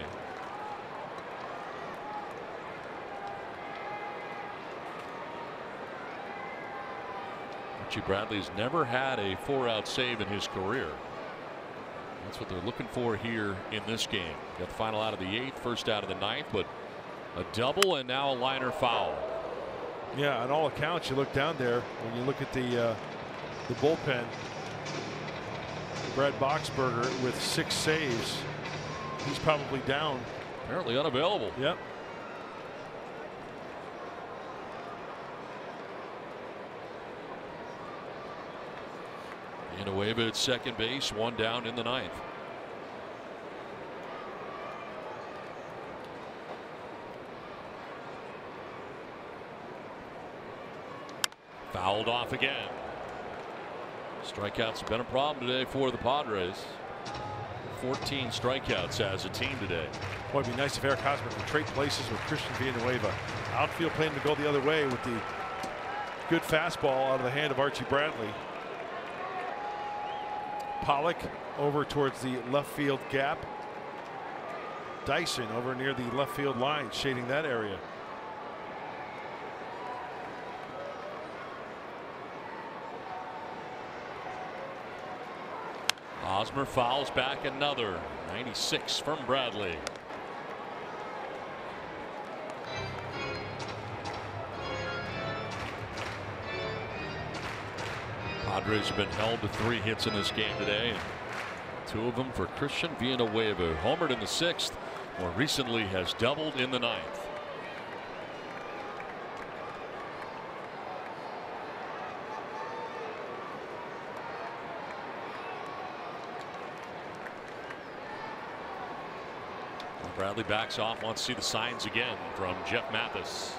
[SPEAKER 1] Archie Bradley's never had a four out save in his career. That's what they're looking for here in this game. Got the final out of the eighth, first out of the ninth, but a double and now a liner foul.
[SPEAKER 2] Yeah, on all accounts, you look down there when you look at the uh, the bullpen. Brad Boxberger with six saves. He's probably down.
[SPEAKER 1] Apparently unavailable.
[SPEAKER 2] Yep.
[SPEAKER 1] In a wave at second base, one down in the ninth. Fouled off again. Strikeouts have been a problem today for the Padres. 14 strikeouts as a team today.
[SPEAKER 2] Boy, it'd be nice if Eric Hosmer could trade places with Christian Villanueva. Outfield playing to go the other way with the good fastball out of the hand of Archie Bradley. Pollock over towards the left field gap. Dyson over near the left field line, shading that area.
[SPEAKER 1] Hosmer fouls back another 96 from Bradley. Padres have been held to three hits in this game today. Two of them for Christian Villanueva, homered in the sixth, more recently has doubled in the ninth. Bradley backs off, wants to see the signs again from Jeff Mathis.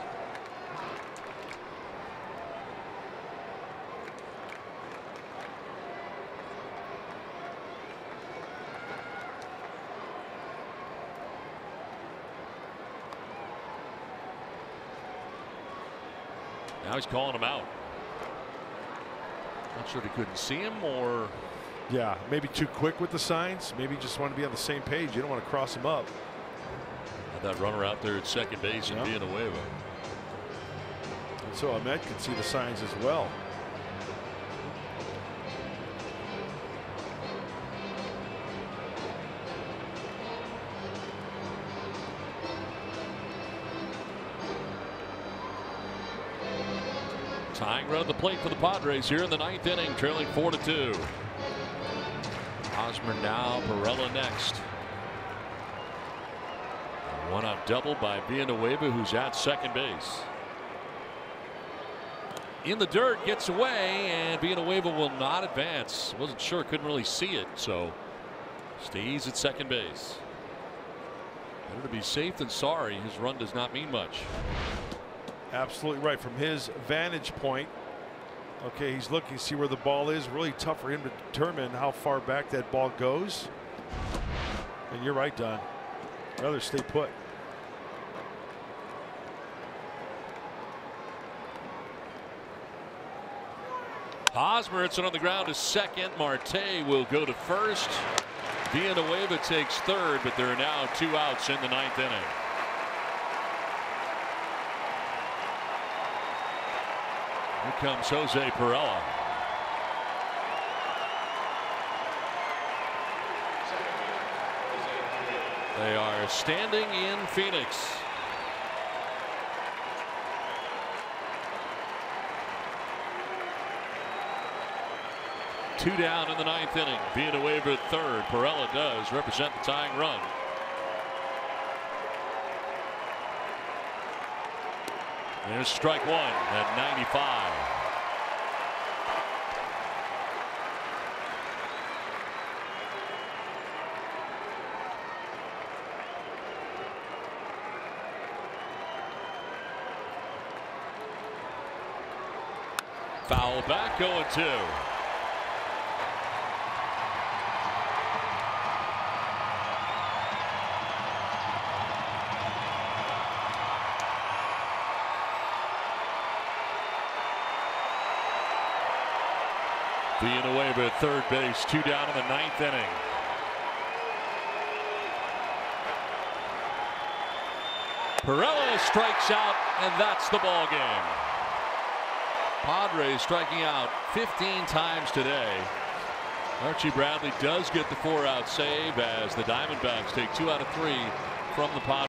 [SPEAKER 1] Now he's calling him out. Not sure if he couldn't see him or.
[SPEAKER 2] Yeah, maybe too quick with the signs. Maybe just want to be on the same page. You don't want to cross him up
[SPEAKER 1] that runner out there at second base and being away with.
[SPEAKER 2] And so Ahmed could see the signs as well.
[SPEAKER 1] Tying run at the plate for the Padres here in the ninth inning, trailing four to two. Hosmer now, Pirela next. One out double by Villanueva, who's at second base. In the dirt, gets away, and Villanueva will not advance. Wasn't sure, couldn't really see it, so stays at second base. Better to be safe than sorry. His run does not mean much.
[SPEAKER 2] Absolutely right. From his vantage point, okay, he's looking to see where the ball is. Really tough for him to determine how far back that ball goes. And you're right, Don. Rather stay put.
[SPEAKER 1] It on the ground to second. Marte will go to first. Villanueva takes third, but there are now two outs in the ninth inning. Here comes Jose Pirela. They are standing in Phoenix. Two down in the ninth inning. Villanueva at third. Pirela does represent the tying run. There's strike one at 95. Foul back going two. Villanueva at third base, two down in the ninth inning. Pirela strikes out, and that's the ball game. Padres striking out 15 times today. Archie Bradley does get the four out save as the Diamondbacks take two out of three from the Padres.